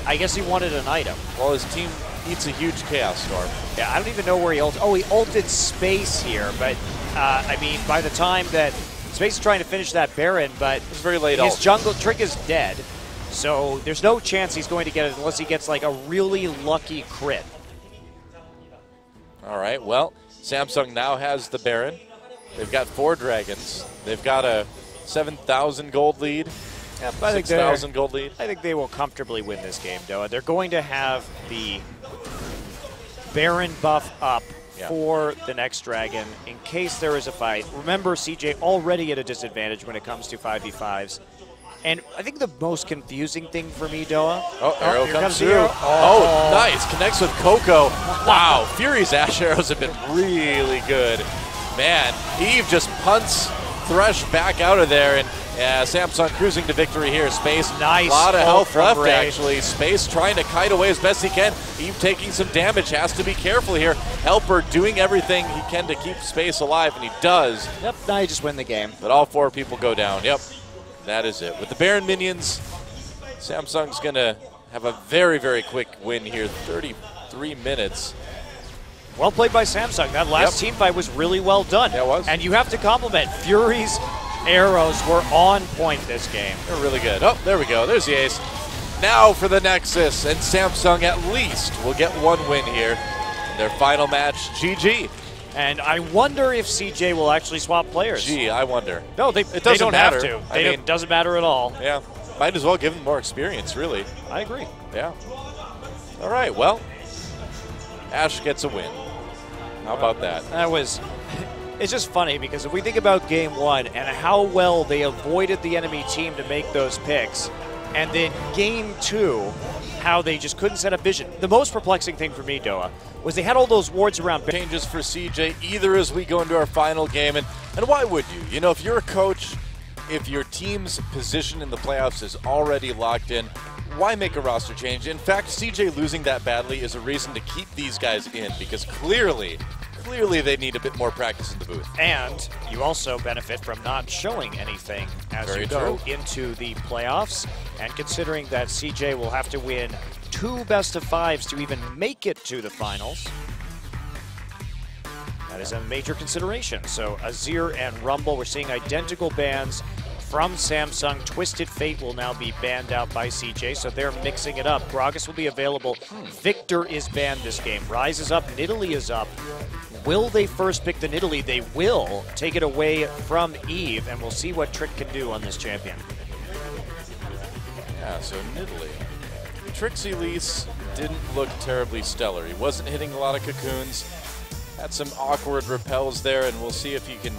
I guess he wanted an item. Well, his team eats a huge Chaos Storm. Yeah, I don't even know where he ulted. Oh, he ulted Space here, but uh, I mean, by the time that Space is trying to finish that Baron, but It's very late his ult. jungle trick is dead, so there's no chance he's going to get it unless he gets like a really lucky crit. All right. Well, Samsung now has the Baron. They've got four dragons. They've got a 7,000 gold lead, I think 6,000 gold lead. I think they will comfortably win this game, Doa. They're going to have the Baron buff up Yeah. for the next dragon in case there is a fight. Remember, CJ already at a disadvantage when it comes to 5v5s. And I think the most confusing thing for me, Doa. Oh, arrow here comes the through. arrow. Oh. nice. Connects with Coco. Wow. Fury's Ashe arrows have been really good. Man, Eve just punts Thresh back out of there, and uh, Samsung cruising to victory here. Space, Nice a lot of health left Ray. actually. Space trying to kite away as best he can. Eve taking some damage, has to be careful here. Helper doing everything he can to keep Space alive, and he does. Yep, now you just win the game. But all four people go down. Yep, that is it. With the Baron minions, Samsung's going to have a very, very quick win here. 33 minutes. Well played by Samsung. That last Yep. team fight was really well done. Yeah, it was. And you have to compliment Fury's arrows were on point this game. They're really good. Oh, there we go. There's the ace. Now for the Nexus, and Samsung at least will get one win here. in Their final match, GG. And I wonder if CJ will actually swap players. Gee, I wonder. No, they, It they don't matter. have to. I mean- doesn't matter at all. Yeah, might as well give them more experience, really. I agree. Yeah. All right, well, Ashe gets a win. How about that? That was. It's just funny because if we think about game one and how well they avoided the enemy team to make those picks, and then game two, how they just couldn't set up vision. The most perplexing thing for me, Doa, was they had all those wards around. Changes for CJ either as we go into our final game, and, and why would you? You know, if you're a coach, if your team's position in the playoffs is already locked in, why make a roster change? In fact, CJ losing that badly is a reason to keep these guys in because clearly, clearly they need a bit more practice in the booth. And you also benefit from not showing anything as Very you go true. into the playoffs. And considering that CJ will have to win two best of fives to even make it to the finals, that is a major consideration. So Azir and Rumble, we're seeing identical bans from Samsung. Twisted Fate will now be banned out by CJ, so they're mixing it up. Gragas will be available. Hmm. Viktor is banned this game. Ryze is up. Nidalee is up. Will they first pick the Nidalee? They will take it away from Eve, and we'll see what Trick can do on this champion. Yeah, so Nidalee. Trick's Elise didn't look terribly stellar. He wasn't hitting a lot of cocoons. Had some awkward repels there, and we'll see if he can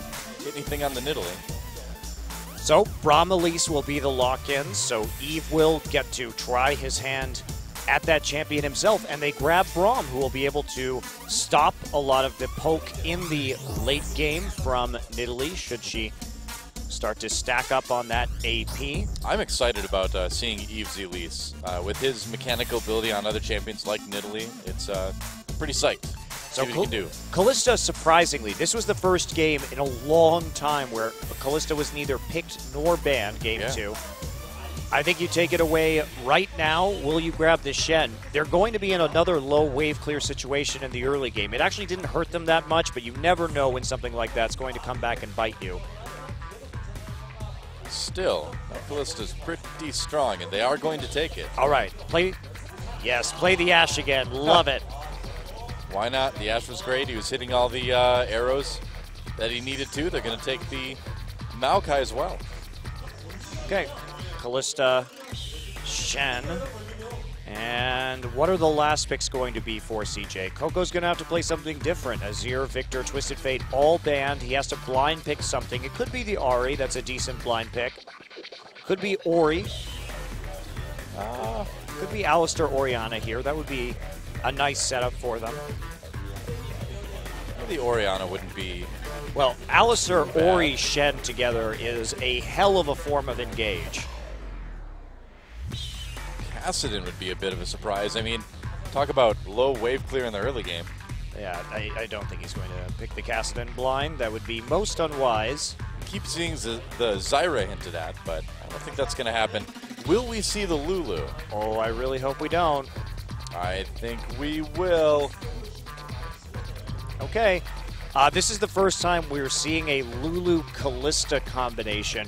hit anything on the Nidalee. So Braum Elise will be the lock-in, so Eve will get to try his hand at that champion himself, and they grab Braum, who will be able to stop a lot of the poke in the late game from Nidalee, should she start to stack up on that AP. I'm excited about uh, seeing Eve's Elise. Uh, with his mechanical ability on other champions like Nidalee, it's uh, pretty psyched. See what he can do. Kalista, surprisingly, this was the first game in a long time where Kalista was neither picked nor banned, game Yeah. two. I think you take it away right now. Will you grab the Shen? They're going to be in another low wave clear situation in the early game. It actually didn't hurt them that much, but you never know when something like that's going to come back and bite you. Still, Kalista's pretty strong, and they are going to take it. All right, play. Yes, play the Ashe again. Love it. Why not? The Ashe was great. He was hitting all the uh, arrows that he needed to. They're going to take the Maokai as well. Okay, Kalista, Shen, and what are the last picks going to be for CJ? Coco's going to have to play something different. Azir, Viktor, Twisted Fate, all banned. He has to blind pick something. It could be the Ahri. That's a decent blind pick. Could be Ori. Uh, could be Alistar Orianna here. That would be a nice setup for them. The Orianna wouldn't be. Well, Alistar. Ori, Shen together is a hell of a form of engage. Kassadin would be a bit of a surprise. I mean, talk about low wave clear in the early game. Yeah, I, I don't think he's going to pick the Kassadin blind. That would be most unwise. Keep seeing the, the Zyra hinted at, but I don't think that's going to happen. Will we see the Lulu? Oh, I really hope we don't. I think we will. Okay. Uh, this is the first time we're seeing a Lulu Kalista combination.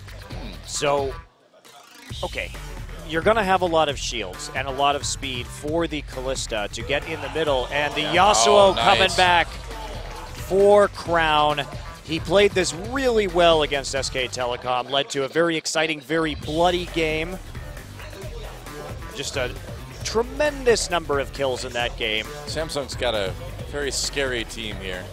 So, okay. You're going to have a lot of shields and a lot of speed for the Kalista to get in the middle. And the Yasuo Oh, nice. coming back for Crown. He played this really well against SK Telecom, led to a very exciting, very bloody game. Just a tremendous number of kills in that game. Samsung's got a very scary team here.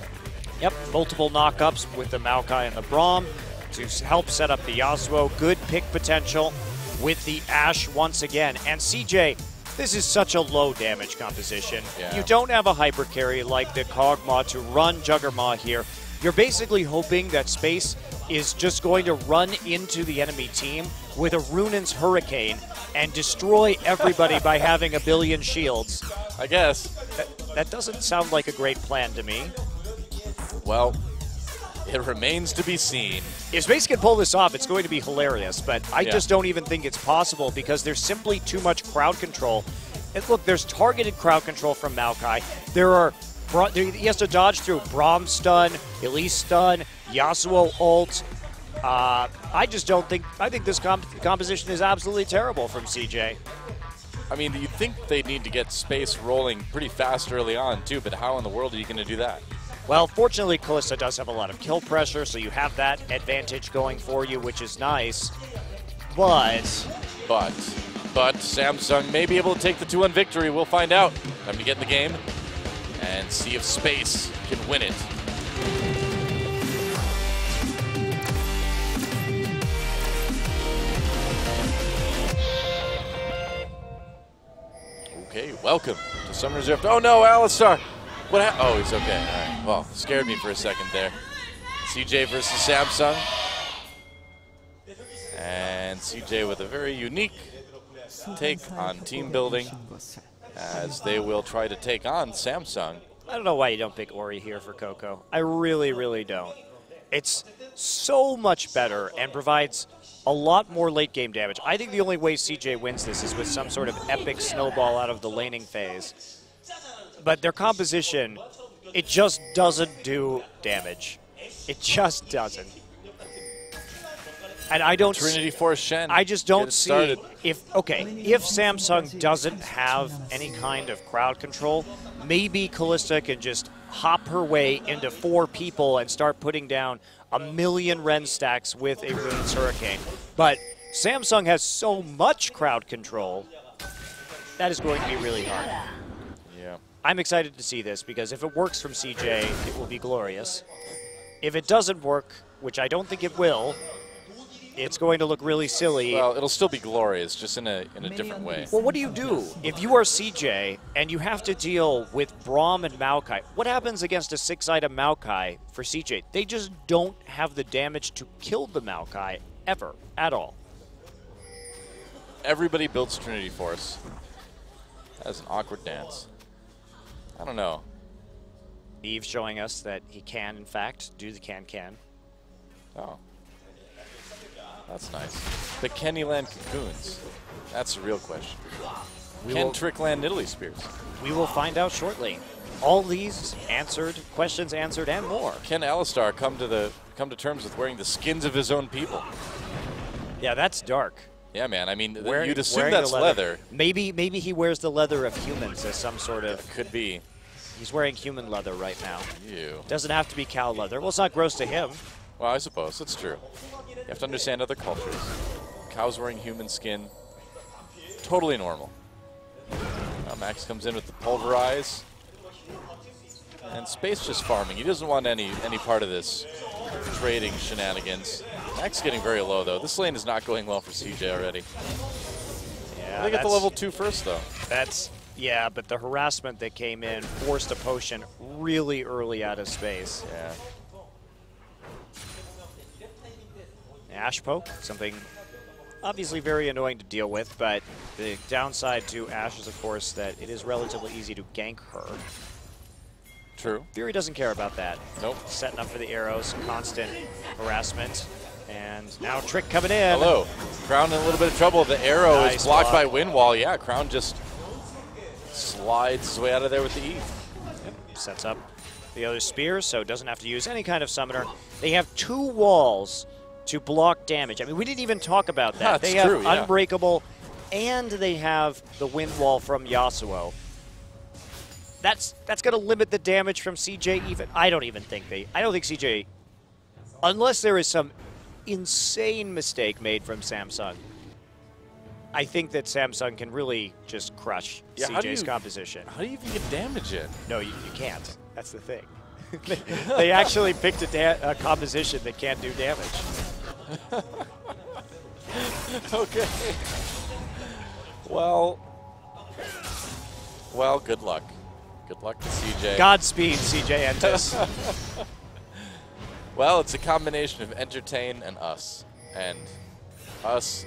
Yep, multiple knockups with the Maokai and the Braum to help set up the Yasuo. Good pick potential with the Ashe once again. And CJ, this is such a low damage composition. Yeah. You don't have a hyper carry like the Kog'Maw to run Juggermaw here. You're basically hoping that Space is just going to run into the enemy team with a Runaan's Hurricane and destroy everybody by having a billion shields. I guess. That, that doesn't sound like a great plan to me. Well, it remains to be seen. If Space can pull this off, it's going to be hilarious. But I Yeah. just don't even think it's possible because there's simply too much crowd control. And look, there's targeted crowd control from Maokai. There are he has to dodge through Braum stun, Elise stun, Yasuo ult. Uh, I just don't think. I think this comp- composition is absolutely terrible from CJ. I mean, you'd think they need to get space rolling pretty fast early on, too, but how in the world are you going to do that? Well, fortunately, Kalista does have a lot of kill pressure, so you have that advantage going for you, which is nice. But But, but Samsung may be able to take the 2-1 victory. We'll find out. Time to get in the game and see if Space can win it. Okay, welcome to Summoner's Rift. Oh no, Alistar! What Oh, he's okay. All right. Well, scared me for a second there. CJ versus Samsung. And CJ with a very unique take on team building as they will try to take on Samsung. I don't know why you don't pick Ori here for Coco. I really, really don't. It's so much better and provides a lot more late game damage. I think the only way CJ wins this is with some sort of epic snowball out of the laning phase. But their composition, it just doesn't do damage. It just doesn't. And I don't. Trinity Force Shen. I just don't see started. if okay if Samsung doesn't have any kind of crowd control, maybe Kalista can just hop her way into four people and start putting down a million Rend stacks with a Runaan's Hurricane. But Samsung has so much crowd control that is going to be really hard. Yeah. I'm excited to see this because if it works from CJ, it will be glorious. If it doesn't work, which I don't think it will, it's going to look really silly. Well, it'll still be glorious, just in a in a different way. Well, what do you do if you are CJ and you have to deal with Braum and Maokai? What happens against a six-item Maokai for CJ? They just don't have the damage to kill the Maokai ever, at all. Everybody builds Trinity Force. That's an awkward dance. I don't know. Eve showing us that he can, in fact, do the can-can. Oh. That's nice. The can he land cocoons? That's the real question. We Can will, Trick land Nidalee Spears? we will find out shortly. All these answered, questions answered, and more. Can Alistar come to the come to terms with wearing the skins of his own people? Yeah, that's dark. Yeah, man. I mean, Wearing- you'd assume that's leather. Maybe, maybe he wears the leather of humans as some sort of. Could be. He's wearing human leather right now. You. Doesn't have to be cow leather. Well, it's not gross to him. Well, I suppose that's true. You have to understand other cultures. Cows wearing human skin, totally normal. Now Max comes in with the pulverize, and Space just farming. He doesn't want any any part of this trading shenanigans. Max getting very low though. This lane is not going well for CJ already. Yeah, They get the level two first though. That's yeah, but the harassment that came in forced a potion really early out of space. Yeah. Ashe poke, something obviously very annoying to deal with, but the downside to Ashe is, of course, that it is relatively easy to gank her. True. Fury doesn't care about that. Nope. Setting up for the arrows, constant harassment, and now Trick coming in. Hello. Crown in a little bit of trouble. The arrow Nice is blocked block. by Windwall. Yeah, Crown just slides his way out of there with the E. Sets up the other spear, so doesn't have to use any kind of summoner. They have two walls to block damage. I mean, we didn't even talk about that. That's they have true, yeah. Unbreakable, and they have the Wind Wall from Yasuo. That's that's going to limit the damage from CJ. Even I don't even think they. I don't think CJ, unless there is some insane mistake made from Samsung. I think that Samsung can really just crush Yeah, CJ's you- composition. How do you even get damage in? No, you, you can't. That's the thing. they actually picked a, da- a composition that can't do damage. okay. Well, well, good luck. Good luck to CJ. Godspeed, CJ Entus. Well, it's a combination of entertain and us, and us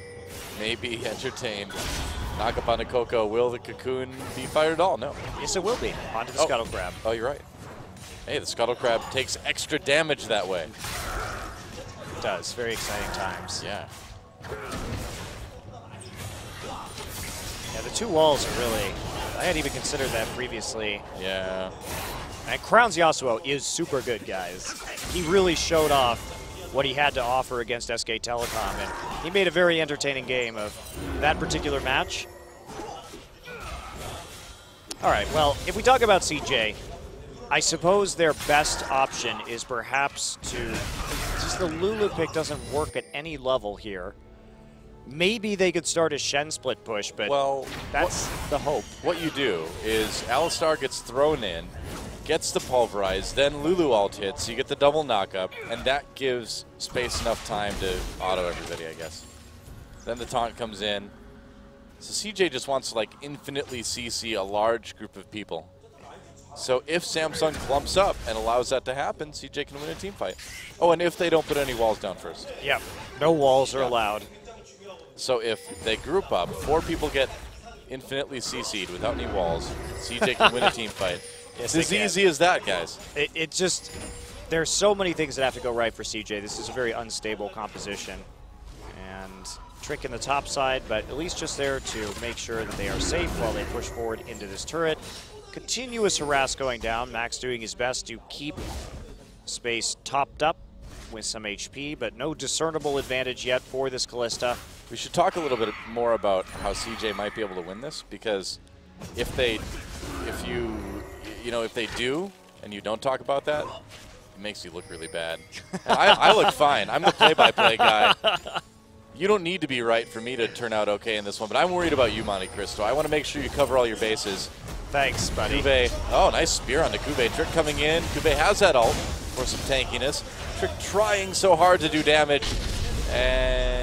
may be entertained. Knock up on a Coco. Will the cocoon be fired at all? No. yes, it will be. Onto the Oh. Scuttle Crab. Oh, you're right. Hey, the Scuttle Crab takes extra damage that way. It does. Very exciting times. Yeah. Yeah, the two walls are really. I hadn't even considered that previously. Yeah. And Crowns Yasuo is super good, guys. He really showed off what he had to offer against SK Telecom, and he made a very entertaining game of that particular match. All right, well, if we talk about CJ, I suppose their best option is perhaps to. Just the Lulu pick doesn't work at any level here. Maybe they could start a Shen split push, but Well, that's the hope. What you do is Alistar gets thrown in, gets the pulverize, then Lulu alt hits, you get the double knockup, and that gives space enough time to auto everybody, I guess. Then the taunt comes in. So CJ just wants to like infinitely CC a large group of people. So if Samsung clumps up and allows that to happen, CJ can win a team fight. Oh, and if they don't put any walls down first. Yeah, no walls are allowed. So if they group up, four people get infinitely CC'd without any walls, CJ can win a team fight. Yes, it's as easy as that, guys. It, it just there's so many things that have to go right for CJ. This is a very unstable composition, and trick in the top side, but at least just there to make sure that they are safe while they push forward into this turret. Continuous harass going down. Max doing his best to keep space topped up with some HP, but no discernible advantage yet for this Kalista. We should talk a little bit more about how CJ might be able to win this because if they, if you, you know, if they do and you don't talk about that, it makes you look really bad. I, I look fine. I'm the play-by-play guy. You don't need to be right for me to turn out okay in this one, but I'm worried about you, MonteCristo. I want to make sure you cover all your bases. Thanks, buddy. Kuve, oh, nice spear on the Kuve. Trick coming in. Kuve has that ult for some tankiness. Trick trying so hard to do damage, and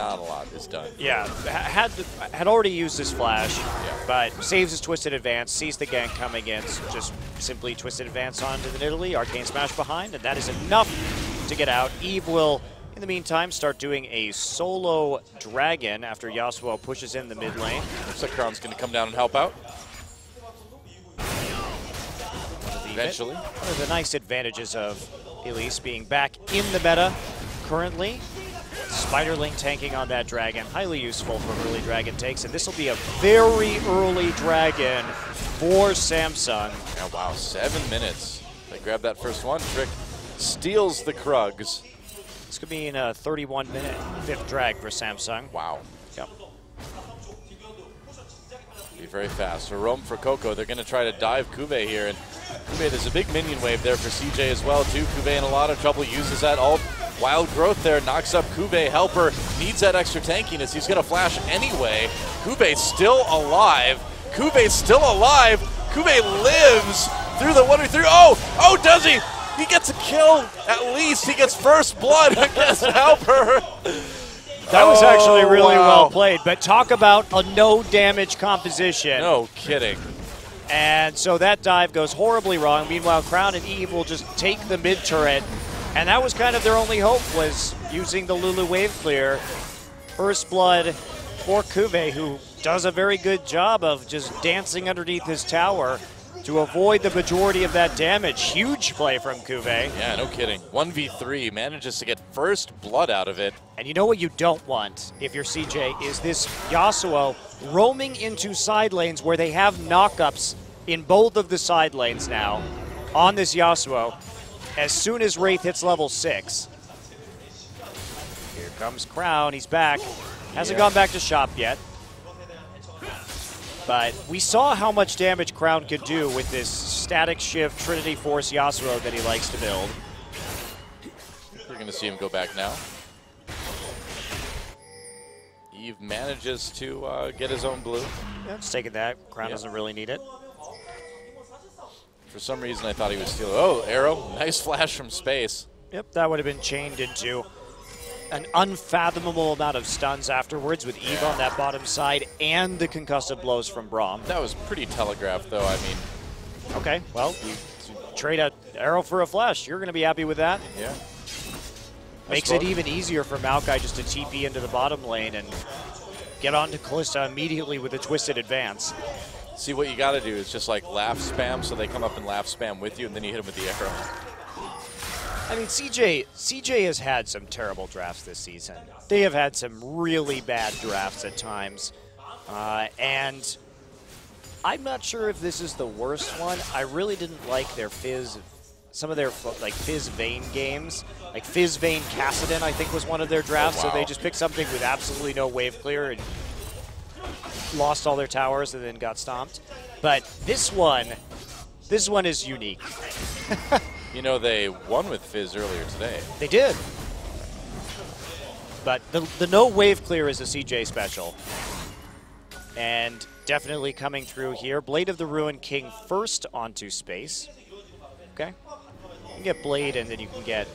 not a lot is done. Yeah, ha- had had already used his flash, Yeah. but saves his twisted advance, sees the gank coming in, just simply twisted advance onto the Nidalee, arcane smash behind, and that is enough to get out. Eve will, in the meantime, start doing a solo dragon after Yasuo pushes in the mid lane. Looks like Crown's going to come down and help out eventually. One of the nice advantages of Elise being back in the meta currently. Spiderling tanking on that dragon, highly useful for early dragon takes, and this will be a very early dragon for Samsung. Yeah, wow, seven minutes. They grab that first one. Trick steals the Krugs. This could be in a 31 minute fifth drag for Samsung. Wow. Yep. Be very fast. So Roam for Coco. They're going to try to dive Kuve here. And Kuve, there's a big minion wave there for CJ as well, too. Kuve in a lot of trouble. Uses that ult. Wild growth there. Knocks up Kuve. Helper needs that extra tankiness. He's going to flash anyway. Kuve's still alive. Kuve's still alive. Kuve lives through the 1v3. Oh! Oh, does he? He gets a kill. At least he gets first blood against Helper. That was actually Oh, really wow. well played, but talk about a no damage composition. No kidding. And so that dive goes horribly wrong. Meanwhile, Crown and Eve will just take the mid turret. And that was kind of their only hope was using the Lulu wave clear. First blood for Kuve, who does a very good job of just dancing underneath his tower to avoid the majority of that damage. Huge play from Kuve. Yeah, no kidding. 1v3 manages to get first blood out of it. And you know what you don't want if you're CJ is this Yasuo roaming into side lanes where they have knockups in both of the side lanes now on this Yasuo. As soon as Wraith hits level six, here comes Crown. He's back. Hasn't Yeah. gone back to shop yet. But we saw how much damage Crown could do with this Statikk Shiv Trinity Force Yasuo that he likes to build. We're going to see him go back now. Eve manages to uh, get his own blue. Yeah, just taking that. Crown Yeah. doesn't really need it. For some reason, I thought he was stealing. Oh, arrow. Nice flash from space. Yep, that would have been chained into an unfathomable amount of stuns afterwards with Eve on that bottom side and the concussive blows from Braum. That was pretty telegraphed, though. I mean, Okay, well, you trade a arrow for a flash. You're going to be happy with that. yeah. Makes it even easier for Maokai just to TP into the bottom lane and get onto Kalista immediately with a twisted advance. See, what you got to do is just like laugh spam, so they come up and laugh spam with you, and then you hit them with the arrow. I mean, CJ CJ has had some terrible drafts this season. They have had some really bad drafts at times, uh, and I'm not sure if this is the worst one. I really didn't like their Fizz, some of their like Fizz Vayne games. Like Fizz Vayne Kassadin, I think was one of their drafts. Oh, So they just picked something with absolutely no wave clear and lost all their towers and then got stomped. But this one, This one is unique. You know, they won with Fizz earlier today. They did. But the, the no wave clear is a CJ special. And definitely coming through here. Blade of the Ruin King first onto space. Okay. You can get Blade and then you can get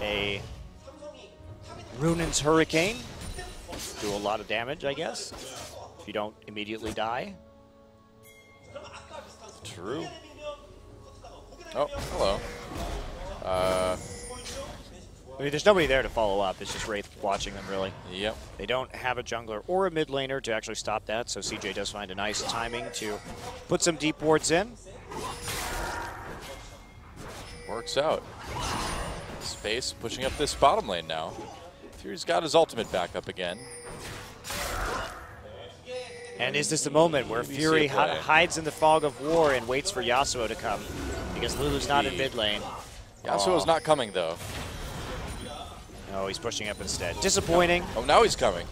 a Runaan's Hurricane. Do a lot of damage, I guess. If you don't immediately die. True. Oh, hello. Uh, I mean, there's nobody there to follow up. It's just Wraith watching them, really. yep. They don't have a jungler or a mid laner to actually stop that, so CJ does find a nice timing to put some deep wards in. Works out. Space pushing up this bottom lane now. Fury's got his ultimate back up again. And is this the moment where Fury it play. hi- hides in the fog of war and waits for Yasuo to come? Because Lulu's not in mid lane. Yasuo's not coming though. No, he's pushing up instead. Disappointing. Oh, now he's coming.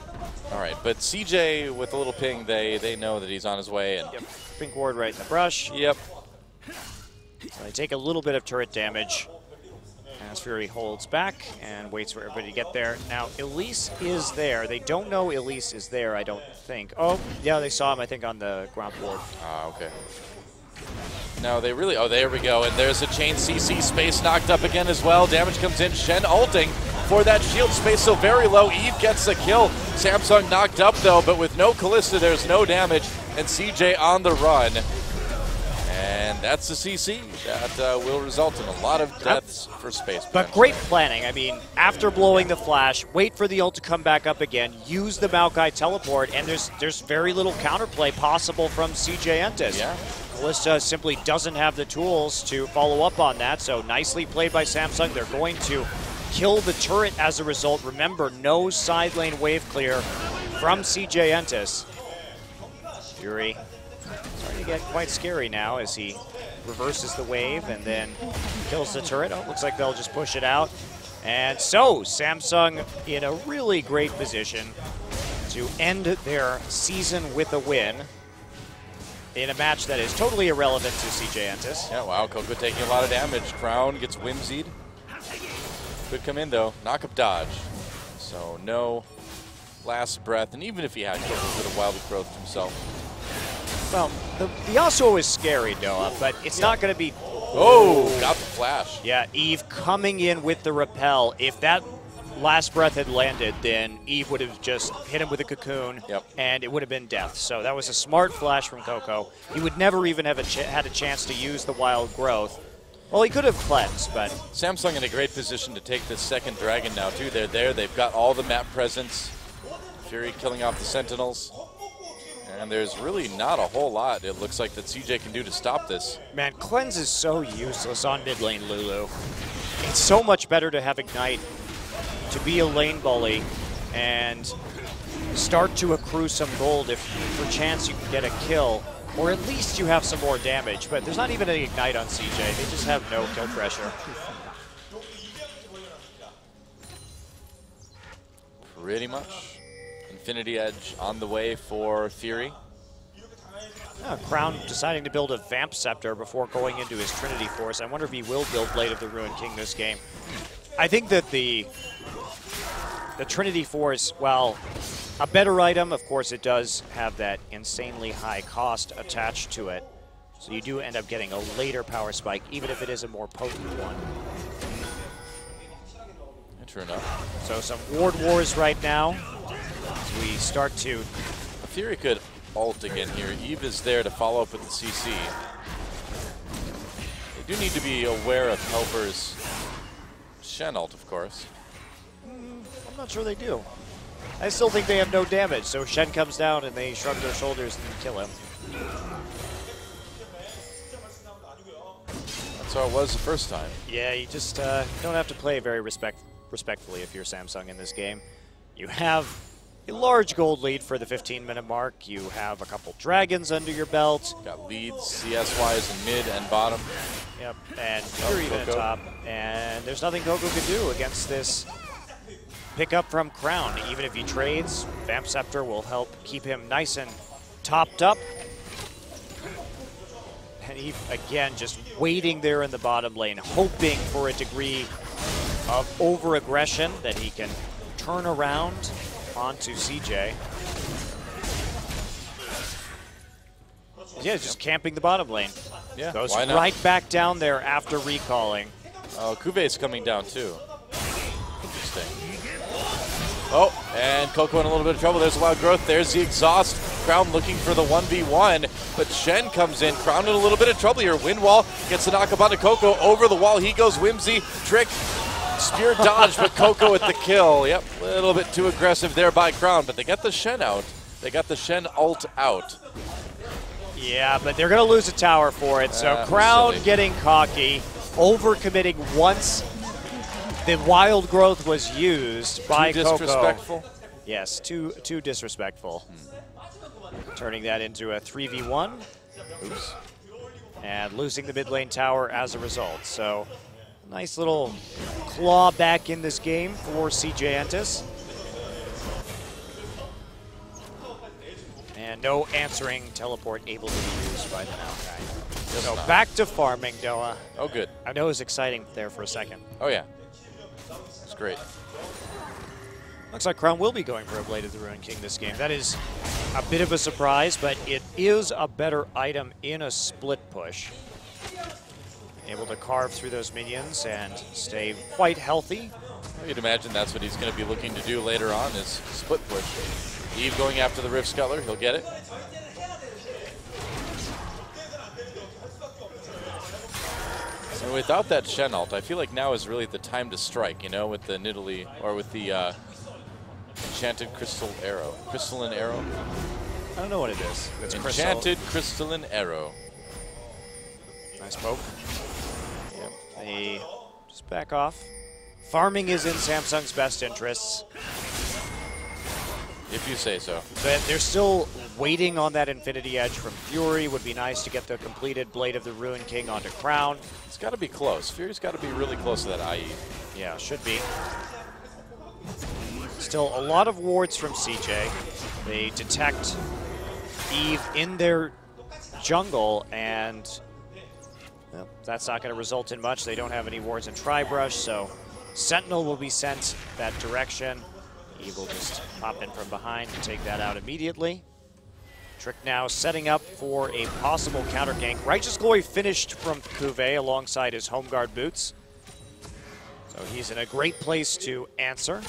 All right, but CJ with a little ping, they they know that he's on his way, and Yep. Pink ward right in the brush. yep, So they take a little bit of turret damage as Fury holds back and waits for everybody to get there. Now, Elise is there. They don't know Elise is there, I don't think. Oh, yeah, they saw him, I think, on the ground board. Ah, okay. No, they really. Oh, there we go. And there's a chain CC space knocked up again as well. Damage comes in. Shen ulting for that shield space, so very low. Eve gets the kill. Samsung knocked up though, but with no Kalista, there's no damage. And CJ on the run. And that's the CC. That uh, will result in a lot of deaths for space. But great planning. I mean, after blowing the flash, wait for the ult to come back up again, use the Maokai teleport, and there's there's very little counterplay possible from CJ Entus. Yeah. Kalista simply doesn't have the tools to follow up on that, so nicely played by Samsung. They're going to kill the turret as a result. Remember, no side lane wave clear from CJ Entus. Fury starting to get quite scary now as he reverses the wave and then kills the turret. Oh, looks like they'll just push it out. And so, Samsung in a really great position to end their season with a win in a match that is totally irrelevant to CJ Entus. Yeah, wow, Coco taking a lot of damage. Crown gets whimsied. Could come in though. Knock up dodge. So no last breath. And even if he had a could have wildly growth himself. Well, the, the Yasuo is scary, Doa, but it's not going to be. Oh, got the flash. Yeah, Eve coming in with the repel. If that last breath had landed, then Eve would have just hit him with a cocoon, Yep. and it would have been death. So that was a smart flash from Coco. He would never even have a ch- had a chance to use the wild growth. Well, he could have cleansed, but Samsung in a great position to take this second dragon now too. They're there. They've got all the map presence. Fury killing off the Sentinels. And there's really not a whole lot it looks like that CJ can do to stop this. man, cleanse is so useless on mid lane Lulu. It's so much better to have Ignite, to be a lane bully, and start to accrue some gold if, for chance you can get a kill, or at least you have some more damage. But there's not even an Ignite on CJ. They just have no kill pressure. Pretty much. Infinity Edge on the way for Fury. Uh, Crown deciding to build a Vamp Scepter before going into his Trinity Force. I wonder if he will build Blade of the Ruined King this game. I think that the the Trinity Force, well, a better item, of course, it does have that insanely high cost attached to it. So you do end up getting a later power spike, even if it is a more potent one. True enough. So some Ward Wars right now. As we start to Fury could ult again here. Eve is there to follow up with the CC. They do need to be aware of Helper's Shen ult, of course. I'm not sure they do. I still think they have no damage, so Shen comes down and they shrug their shoulders and kill him. That's how it was the first time. Yeah, you just uh, don't have to play very respect respectfully if you're Samsung in this game. You have a large gold lead for the 15-minute mark. You have a couple dragons under your belt. Got leads CS-wise in mid and bottom. Yep, and you're even Coco. top. And there's nothing Coco can do against this pickup from Crown. Even if he trades, Vamp Scepter will help keep him nice and topped up. And he, again, just waiting there in the bottom lane, hoping for a degree of over aggression that he can turn around onto CJ. Yeah, just camping the bottom lane. Yeah, Goes right back down there after recalling. Oh, Kuve's coming down too. Oh, and Coco in a little bit of trouble. There's a wild growth. There's the exhaust. Crown looking for the 1v1, but Shen comes in. Crown in a little bit of trouble here. Windwall gets the knock up onto Coco. Over the wall he goes. Whimsy, trick, spear dodge, but Coco with the kill. Yep, a little bit too aggressive there by Crown, but they got the Shen out. They got the Shen ult out. Yeah, but they're going to lose a tower for it. So Ah, Crown silly. getting cocky, overcommitting once the wild growth was used by Too Coco. disrespectful. Yes, too too disrespectful. Turning that into a 3v1 Oops. and losing the mid lane tower as a result. So nice little claw back in this game for CJ Entus. And no answering teleport able to be used by the Maokai. So not. back to farming, Doa. Oh, good. I know it was exciting there for a second. Oh, yeah. It's great. Looks like Crown will be going for a Blade of the Ruin King this game. That is a bit of a surprise, but it is a better item in a split push. Able to carve through those minions and stay quite healthy. You'd imagine that's what he's going to be looking to do later on is split push. Eve going after the Rift Scuttler. He'll get it. So without that Shen ult, I feel like now is really the time to strike, you know, with the Nidalee, or with the uh, Enchanted Crystal Arrow. Crystalline Arrow? I don't know what it is. It's crystal. Enchanted Crystalline Arrow. Nice poke. Yep. They just back off. Farming is in Samsung's best interests. If you say so. But they're still waiting on that Infinity Edge from Fury. Would be nice to get the completed Blade of the Ruin King onto Crown. It's got to be close. Fury's got to be really close to that IE. Yeah, should be. Still a lot of wards from CJ. They detect Eve in their jungle, and well, that's not going to result in much. They don't have any wards in Tribrush, so Sentinel will be sent that direction. Eve will just pop in from behind and take that out immediately. Trick now setting up for a possible counter gank. Righteous Glory finished from Kuve alongside his home guard boots. So he's in a great place to answer.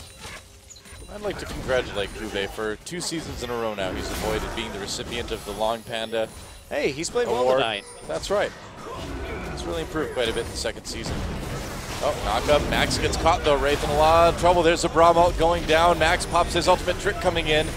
I'd like to congratulate Kuve for two seasons in a row now. He's avoided being the recipient of the Long Panda Hey, he's played well tonight. That's right. He's really improved quite a bit in the second season. Oh, knock up. Max gets caught though. Wraith in a lot of trouble. There's a Braum going down. Max pops his ultimate trick coming in.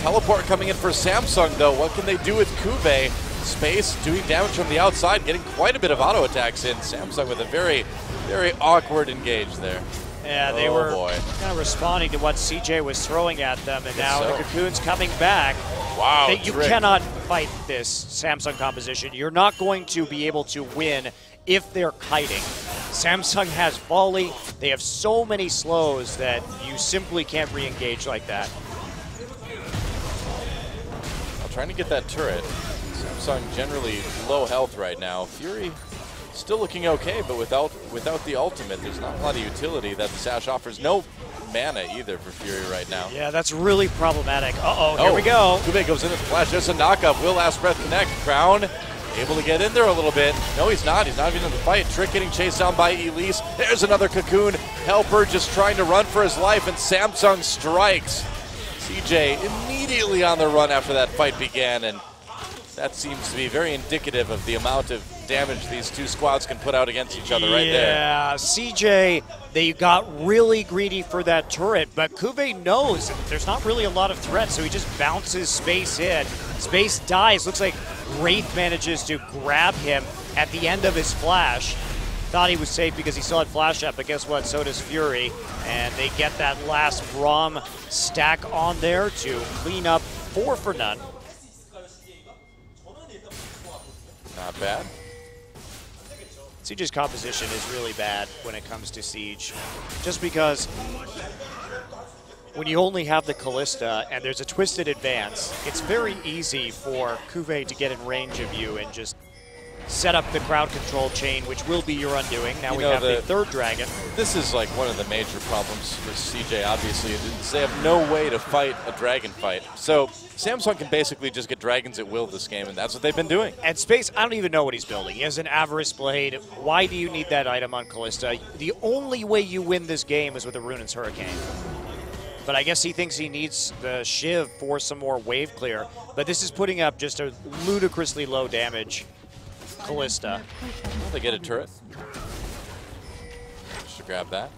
Teleport coming in for Samsung though. What can they do with Kuve? Space doing damage from the outside, getting quite a bit of auto attacks in. Samsung with a very, very awkward engage there. Yeah, they Oh, were boy. kind of responding to what CJ was throwing at them, and now so. the Cocoon's coming back. Wow. They- you trick. cannot fight this Samsung composition. You're not going to be able to win if they're kiting. Samsung has volley. They have so many slows that you simply can't re-engage like that. Trying to get that turret. Samsung generally low health right now. Fury still looking okay, but without without the ultimate, there's not a lot of utility that the Sash offers. No mana either for Fury right now. Yeah, that's really problematic. Uh-oh, here we oh, go. Kuve goes in flash. There's a knockup. Will last breath connect. Crown able to get in there a little bit. No, he's not. He's not even in the fight. Trick getting chased down by Elise. There's another cocoon. Helper just trying to run for his life, and Samsung strikes. CJ immediately on the run after that fight began, and that seems to be very indicative of the amount of damage these two squads can put out against each other right there. Yeah, CJ, they got really greedy for that turret, but Kuve knows there's not really a lot of threat, so he just bounces Space in. Space dies. Looks like Wraith manages to grab him at the end of his flash. Thought he was safe because he still had flash up, but guess what? So does Fury. And they get that last Braum stack on there to clean up four for none. Not bad. Siege's composition is really bad when it comes to Siege. Just because when you only have the Kalista and there's a twisted advance, it's very easy for Kuve to get in range of you and just set up the crowd control chain, which will be your undoing. Now You we know, have the, the- third dragon. This is like one of the major problems with CJ, obviously, is they have no way to fight a dragon fight. So Samsung can basically just get dragons at will this game, and that's what they've been doing. And Space, I don't even know what he's building. He has an Avarice Blade. Why do you need that item on Kalista? The only way you win this game is with a Runaan's Hurricane. But I guess he thinks he needs the Shiv for some more wave clear. But this is putting up just a ludicrously low damage Kalista. Will they get a turret? Should grab that.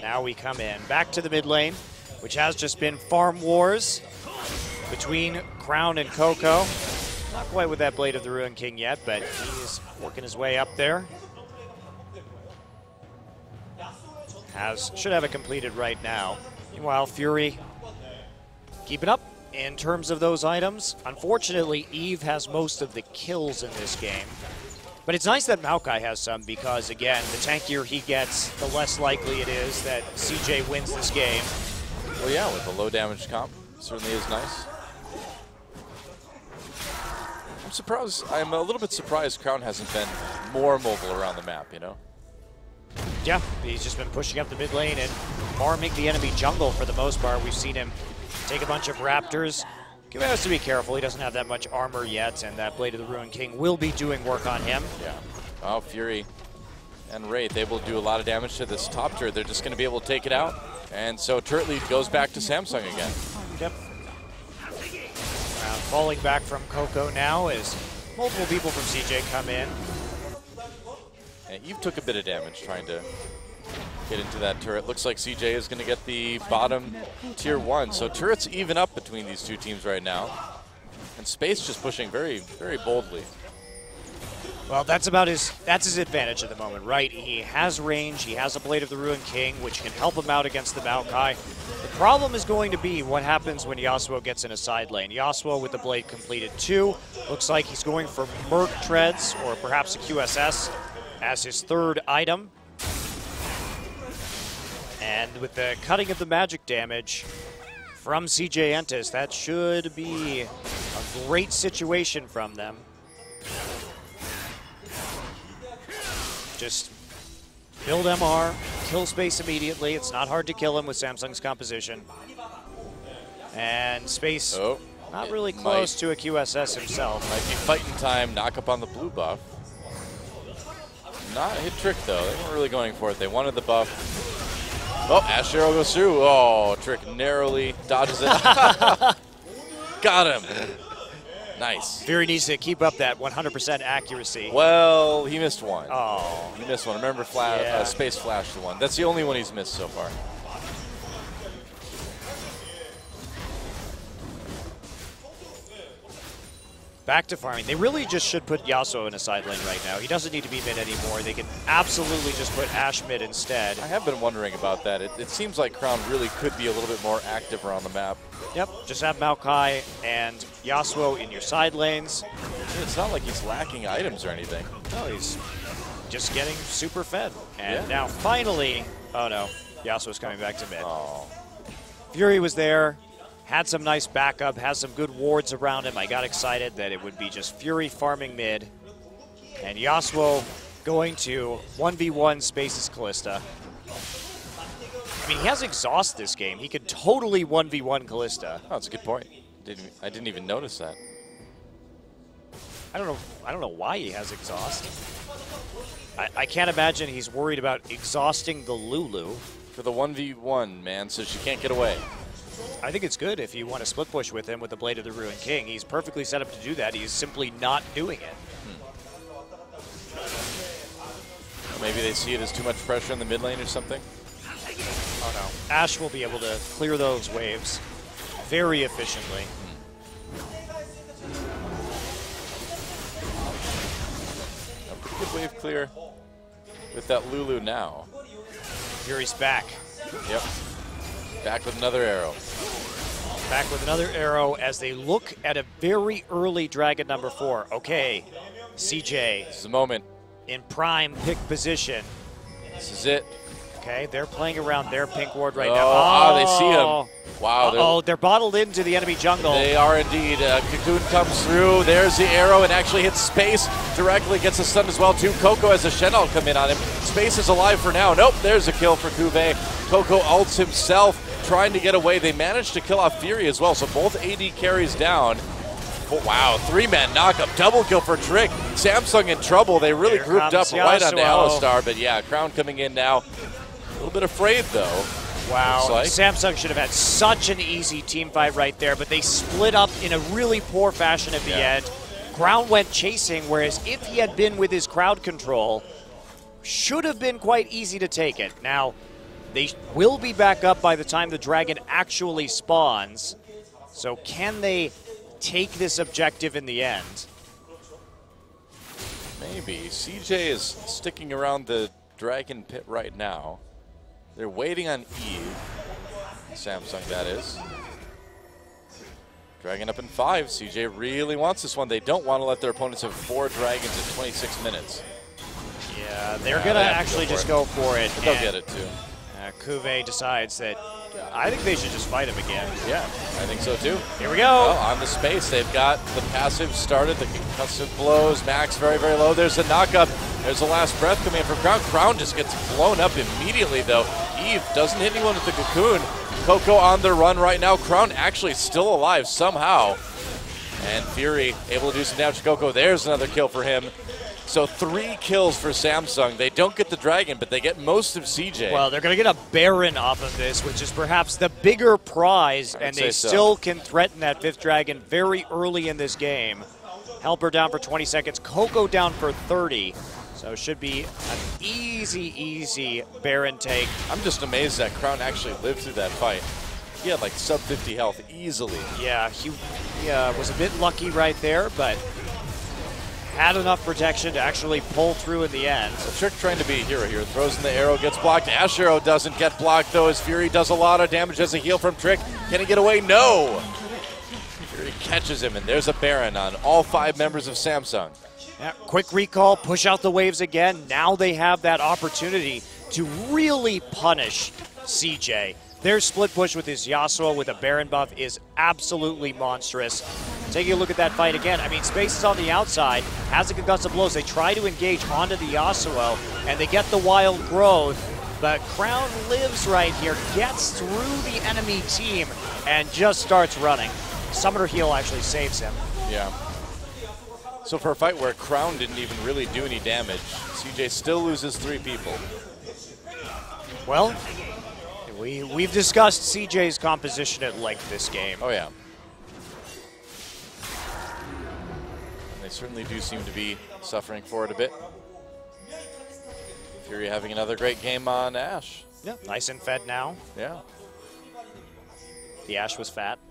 Now we come in back to the mid lane, which has just been farm wars between Crown and Coco. Not quite with that Blade of the Ruin King yet, but he's working his way up there. Has should have it completed right now. Meanwhile, Fury keeping up in terms of those items. Unfortunately, Eve has most of the kills in this game. But it's nice that Maokai has some because, again, the tankier he gets, the less likely it is that CJ wins this game. Well, yeah, with the low damage comp, certainly is nice. I'm surprised. I'm a little bit surprised Crown hasn't been more mobile around the map. You know. Yeah, he's just been pushing up the mid lane and farming the enemy jungle for the most part. We've seen him take a bunch of raptors. He has to be careful. He doesn't have that much armor yet, and that Blade of the Ruined King will be doing work on him. Yeah. Oh, Fury and Wraith, they will do a lot of damage to this top turret. They're just going to be able to take it out. And so turret lead goes back to Samsung again. Yep. Uh, falling back from Coco now as multiple people from CJ come in. Eve took a bit of damage trying to get into that turret. Looks like CJ is going to get the bottom tier one. So turrets even up between these two teams right now. And Space just pushing very, very boldly. Well, that's about his that's his advantage at the moment, right? He has range, he has a Blade of the Ruined King, which can help him out against the Maokai. The problem is going to be what happens when Yasuo gets in a side lane. Yasuo with the Blade completed two. Looks like he's going for Merc Treads or perhaps a QSS as his third item. And with the cutting of the magic damage from CJ Entus, that should be a great situation from them. Just build MR, kill space immediately. It's not hard to kill him with Samsung's composition. And space Oh, not really might- close to a QSS himself. Might be fighting time, knock up on the blue buff. Not hit trick though. They weren't really going for it. They wanted the buff. Oh, Ashe Arrow goes through. Oh, trick narrowly dodges it. Got him. Nice. Fury needs to keep up that 100% accuracy. Well, he missed one. Oh, He missed one. Remember, flash, Yeah. uh, Space Flash the one. That's the only one he's missed so far. Back to farming. They really just should put Yasuo in a side lane right now. He doesn't need to be mid anymore. They can absolutely just put Ashe mid instead. I have been wondering about that. It, it seems like Crown really could be a little bit more active around the map. Yep, just have Maokai and Yasuo in your side lanes. It's not like he's lacking items or anything. No, he's just getting super fed. And Yeah. now finally, oh no, Yasuo's coming back to mid. Oh, Fury was there, had some nice backup, has some good wards around him. I got excited that it would be just Fury farming mid, and Yasuo going to 1v1 Spaces Kalista. I mean, he has exhaust this game. He could totally 1v1 Kalista. oh, that's a good point. Didn't, I didn't even notice that. I don't know. I don't know why he has exhaust. I, I can't imagine he's worried about exhausting the Lulu. For the 1v1, man, so she can't get away. I think it's good if you want to split push with him with the Blade of the Ruined King. He's perfectly set up to do that. He's simply not doing it. Hmm. Maybe they see it as too much pressure in the mid lane or something. Oh no. Ashe will be able to clear those waves very efficiently. Hmm. A pretty good wave clear with that Lulu now. Fury's back. Yep. Back with another arrow. Back with another arrow as they look at a very early dragon number four. Okay, CJ This is the moment. in prime pick position. This is it. Okay, they're playing around their pink ward right oh, now. ah, they see him. Wow. they're- Oh, they're bottled into the enemy jungle. They are indeed. Uh, Cocoon comes through. There's the arrow and actually hits Space directly. Gets a stun as well too. Coco has a Shen ult come in on him. Space is alive for now. Nope. There's a kill for Kuve. Coco ults himself, trying to get away. They managed to kill off Fury as well. So both AD carries down. Oh, wow, three-man knockup, double kill for Trick. Samsung in trouble. They really Here grouped up right onto. Alistar, but yeah, Crown coming in now. A little bit afraid though. Wow, like. Samsung should have had such an easy team fight right there, but they split up in a really poor fashion at the Yeah. end. Crown went chasing, whereas if he had been with his crowd control, should have been quite easy to take it. Now, they will be back up by the time the dragon actually spawns. So can they take this objective in the end? Maybe. CJ is sticking around the dragon pit right now. They're waiting on Eve. Samsung, that is. Dragon up in five. CJ really wants this one. They don't want to let their opponents have four dragons in 26 minutes. Yeah, they're Yeah, going to actually go just it. go for it. But they'll get it too. Kuve decides that I think they should just fight him again. Yeah, I think so too. Here we go. Well, on the space, they've got the passive started, the concussive blows. Max very, very low. There's a knockup. There's the last breath coming in from Crown. Crown just gets blown up immediately, though. Eve doesn't hit anyone with the cocoon. Coco on the run right now. Crown actually still alive somehow. And Fury able to do some damage to Coco. There's another kill for him. So three kills for Samsung. They don't get the dragon, but they get most of CJ. Well, they're going to get a Baron off of this, which is perhaps the bigger prize, and they so. still can threaten that fifth dragon very early in this game. Helper down for 20 seconds, Coco down for 30. So it should be an easy, easy Baron take. I'm just amazed that Crown actually lived through that fight. He had like sub 50 health easily. Yeah, he, he uh, was a bit lucky right there, but had enough protection to actually pull through in the end. Trick trying to be a hero here. Throws in the arrow, gets blocked. Ashe arrow doesn't get blocked though, as Fury does a lot of damage as a heal from Trick. Can he get away? No! Fury catches him, and there's a Baron on all five members of Samsung. Yeah, quick recall, push out the waves again. Now they have that opportunity to really punish CJ. Their split push with his Yasuo with a Baron buff is absolutely monstrous. Taking a look at that fight again, I mean, Space is on the outside, has a concussive blows. They try to engage onto the Yasuo, and they get the wild growth. But Crown lives right here, gets through the enemy team, and just starts running. Summoner Heal actually saves him. Yeah. So for a fight where Crown didn't even really do any damage, CJ still loses three people. Well, we, we've discussed CJ's composition at length this game. Oh yeah. They certainly do seem to be suffering for it a bit. Fury having another great game on Ashe. Yeah. Nice and fed now. Yeah. The Ashe was fat.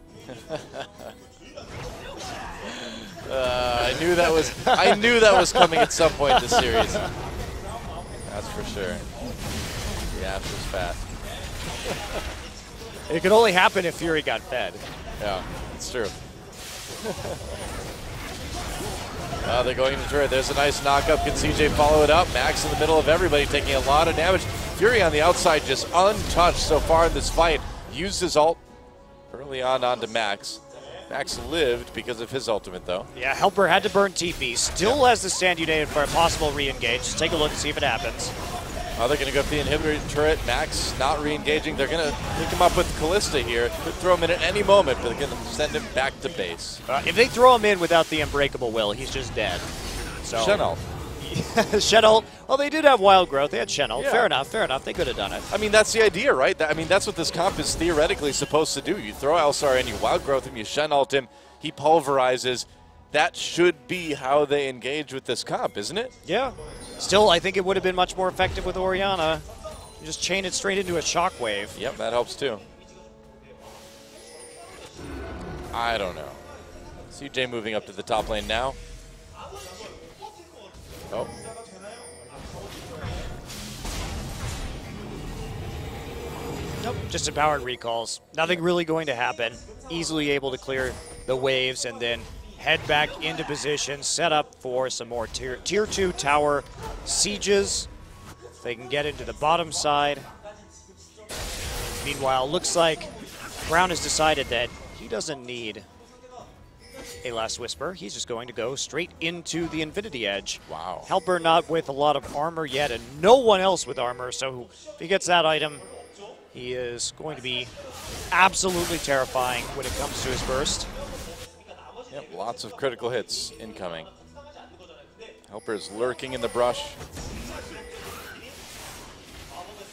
Uh, I knew that was I knew that was coming at some point in the series. That's for sure. The Ashe was fat. It could only happen if Fury got fed. Yeah, it's true. Uh, they're going into turret. There's a nice knockup. Can CJ follow it up? Max in the middle of everybody, taking a lot of damage. Fury on the outside, just untouched so far in this fight. Used his ult early on onto Max. Max lived because of his ultimate, though. Yeah, Helper had to burn TP. Still has the stand unit for a possible re-engage. Just take a look and see if it happens. Oh, they're going to go for the inhibitor turret. Max not re-engaging. They're going to pick him up with Kalista here. Could throw him in at any moment, but they're going to send him back to base. Uh, if they throw him in without the Unbreakable Will, he's just dead. So Shen ult. Shenol. Well, they did have Wild Growth. They had Shen ult. Yeah. Fair enough. Fair enough. They could have done it. I mean, that's the idea, right? That- I mean, that's what this comp is theoretically supposed to do. You throw Alistar in, you wild growth him, you Shen ult him, he pulverizes. That should be how they engage with this comp, isn't it? Yeah. Still, I think it would have been much more effective with Orianna. You just chain it straight into a shockwave. Yep, that helps too. I don't know. CJ moving up to the top lane now. Oh. Nope, just empowered recalls. Nothing really going to happen. Easily able to clear the waves and then head back into position, set up for some more tier, tier 2 tower sieges. They can get into the bottom side. Meanwhile, looks like Crown has decided that he doesn't need a Last Whisper. He's just going to go straight into the Infinity Edge. Wow. Helper not with a lot of armor yet, and no one else with armor, so if he gets that item, he is going to be absolutely terrifying when it comes to his burst. Yep, lots of critical hits incoming. Helper's lurking in the brush.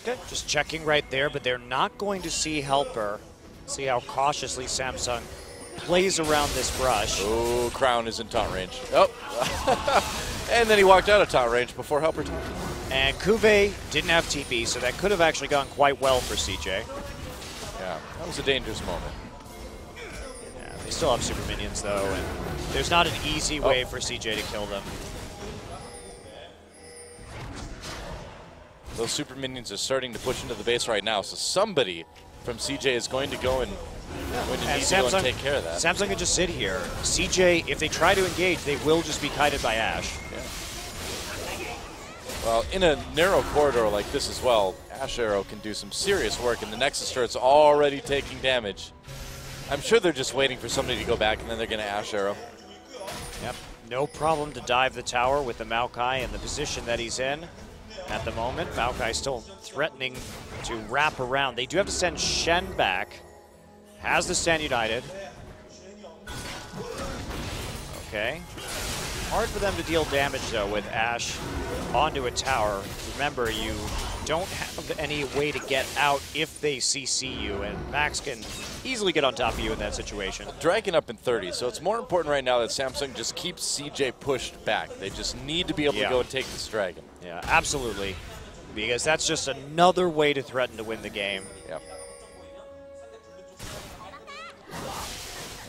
Okay, just checking right there, but they're not going to see Helper. See how cautiously Samsung plays around this brush. Oh, Crown is in taunt range. Oh. and then he walked out of taunt range before Helper taunted. And Kuve didn't have TP, so that could have actually gone quite well for CJ. Yeah, that was a dangerous moment. Yeah, they still have super minions though, and there's not an easy oh. way for CJ to kill them. Those super minions are starting to push into the base right now, so somebody from CJ is going to go and, And need to go Samsung, and take care of that. Samsung can just sit here. CJ, if they try to engage, they will just be kited by Ashe. Well, in a narrow corridor like this as well, Ashe Arrow can do some serious work, and the Nexus turret's already taking damage. I'm sure they're just waiting for somebody to go back, and then they're going to Ashe Arrow. Yep, no problem to dive the tower with the Maokai in the position that he's in at the moment. Maokai still threatening to wrap around. They do have to send Shen back. Has the stand united. Okay. Hard for them to deal damage, though, with Ashe onto a tower. Remember, you don't have any way to get out if they CC you, and Max can easily get on top of you in that situation. Dragon up in 30, so it's more important right now that Samsung just keeps CJ pushed back. They just need to be able Yeah. to go and take this Dragon. Yeah, absolutely. Because that's just another way to threaten to win the game. Yep.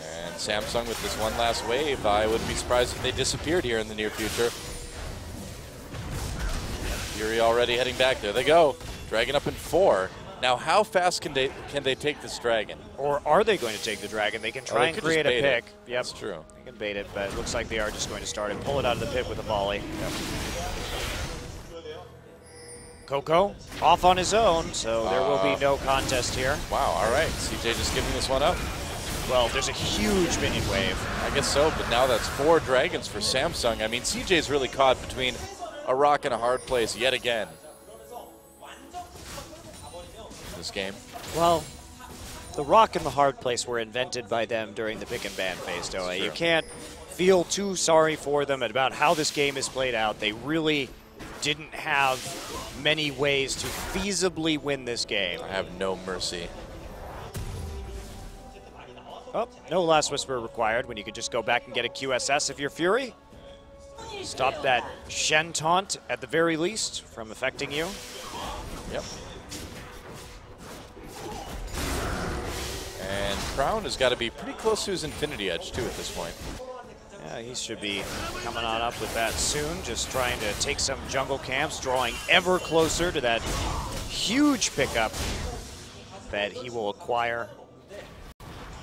And Samsung with this one last wave, I wouldn't be surprised if they disappeared here in the near future. Fury already heading back. There they go. Dragon up in four. Now, how fast can they can they take this dragon? Or are they going to take the dragon? They can Oh, try they and create a bait it. pick. Yep. That's true. They can bait it, but it looks like they are just going to start and pull it out of the pit with a volley. Coco off on his own, so there will Uh. be no contest here. Wow. All right. CJ just giving this one up. Well, there's a huge minion wave. I guess so, but now that's four dragons for Samsung. I mean, CJ's really caught between a rock and a hard place yet again. This game. Well, the rock and the hard place were invented by them during the pick and ban phase, Doa. You can't feel too sorry for them about how this game is played out. They really didn't have many ways to feasibly win this game. I have no mercy. Oh, no last whisper required when you could just go back and get a QSS if you're Fury. Stop that Shen taunt at the very least from affecting you. Yep. And Crown has got to be pretty close to his Infinity Edge, too, at this point. Yeah, he should be coming on up with that soon. Just trying to take some jungle camps, drawing ever closer to that huge pickup that he will acquire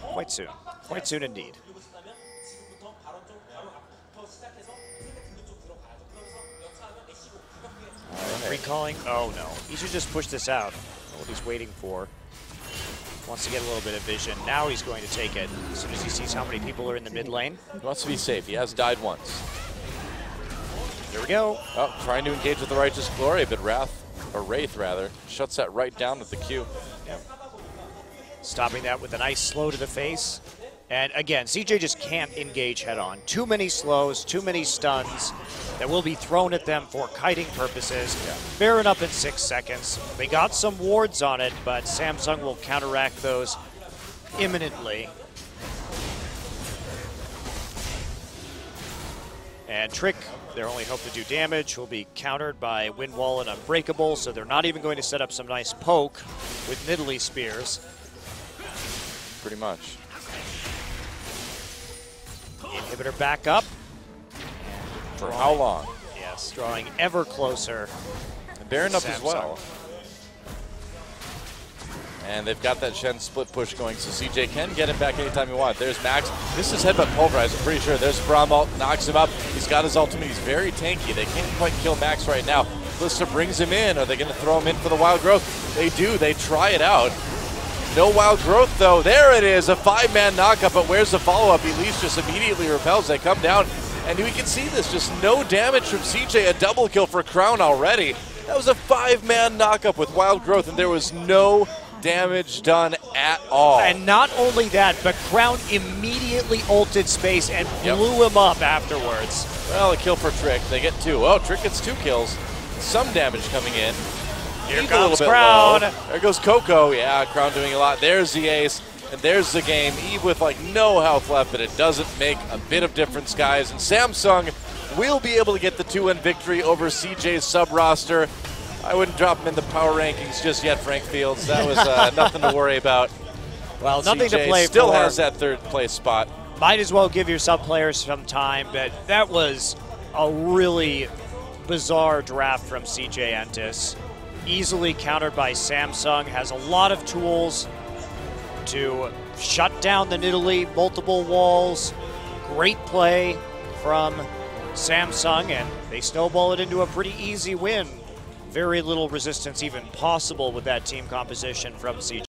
quite soon. Quite soon indeed. Recalling? Oh no. He should just push this out. What he's waiting for. Wants to get a little bit of vision. Now he's going to take it as soon as he sees how many people are in the mid lane. He wants to be safe. He has died once. Here we go. Oh, trying to engage with the Righteous Glory, but Wrath, or Wraith rather, shuts that right down with the Q. Yep. Stopping that with a nice slow to the face. And again, CJ just can't engage head on. Too many slows, too many stuns that will be thrown at them for kiting purposes. Baron up in six seconds. They got some wards on it, but Samsung will counteract those imminently. And Trick, their only hope to do damage, will be countered by Windwall and Unbreakable, so they're not even going to set up some nice poke with Nidalee Spears. Pretty much. Inhibitor back up. For how long? Yes, drawing ever closer. And Baron up as well. And they've got that Shen split push going, so CJ can get him back anytime he wants. There's Max. This is Headbutt Pulverize, I'm pretty sure. There's Braum ult, knocks him up. He's got his ultimate. He's very tanky. They can't quite kill Max right now. Alistar brings him in. Are they going to throw him in for the Wild Growth? They do. They try it out. No wild growth, though. There it is, a five man knockup, but where's the follow up? Elise just immediately repels. They come down, and we can see this just no damage from CJ. A double kill for Crown already. That was a five man knockup with wild growth, and there was no damage done at all. And not only that, but Crown immediately ulted space and Yep. blew him up afterwards. Well, a kill for Trick. They get two. Oh, Trick gets two kills. Some damage coming in. Here comes Crown. low. There goes Coco. Yeah, Crown doing a lot. There's the ace. And there's the game. Eve with like no health left, but it doesn't make a bit of difference, guys. And Samsung will be able to get the 2 win victory over CJ's sub roster. I wouldn't drop him in the power rankings just yet, Frank Fields. That was uh, nothing to worry about. Well, nothing CJ to play still for. has that third place spot. Might as well give your sub players some time, but that was a really bizarre draft from CJ Entus. Easily countered by Samsung, has a lot of tools to shut down the Nidalee, multiple walls. Great play from Samsung, and they snowball it into a pretty easy win. Very little resistance even possible with that team composition from CJ.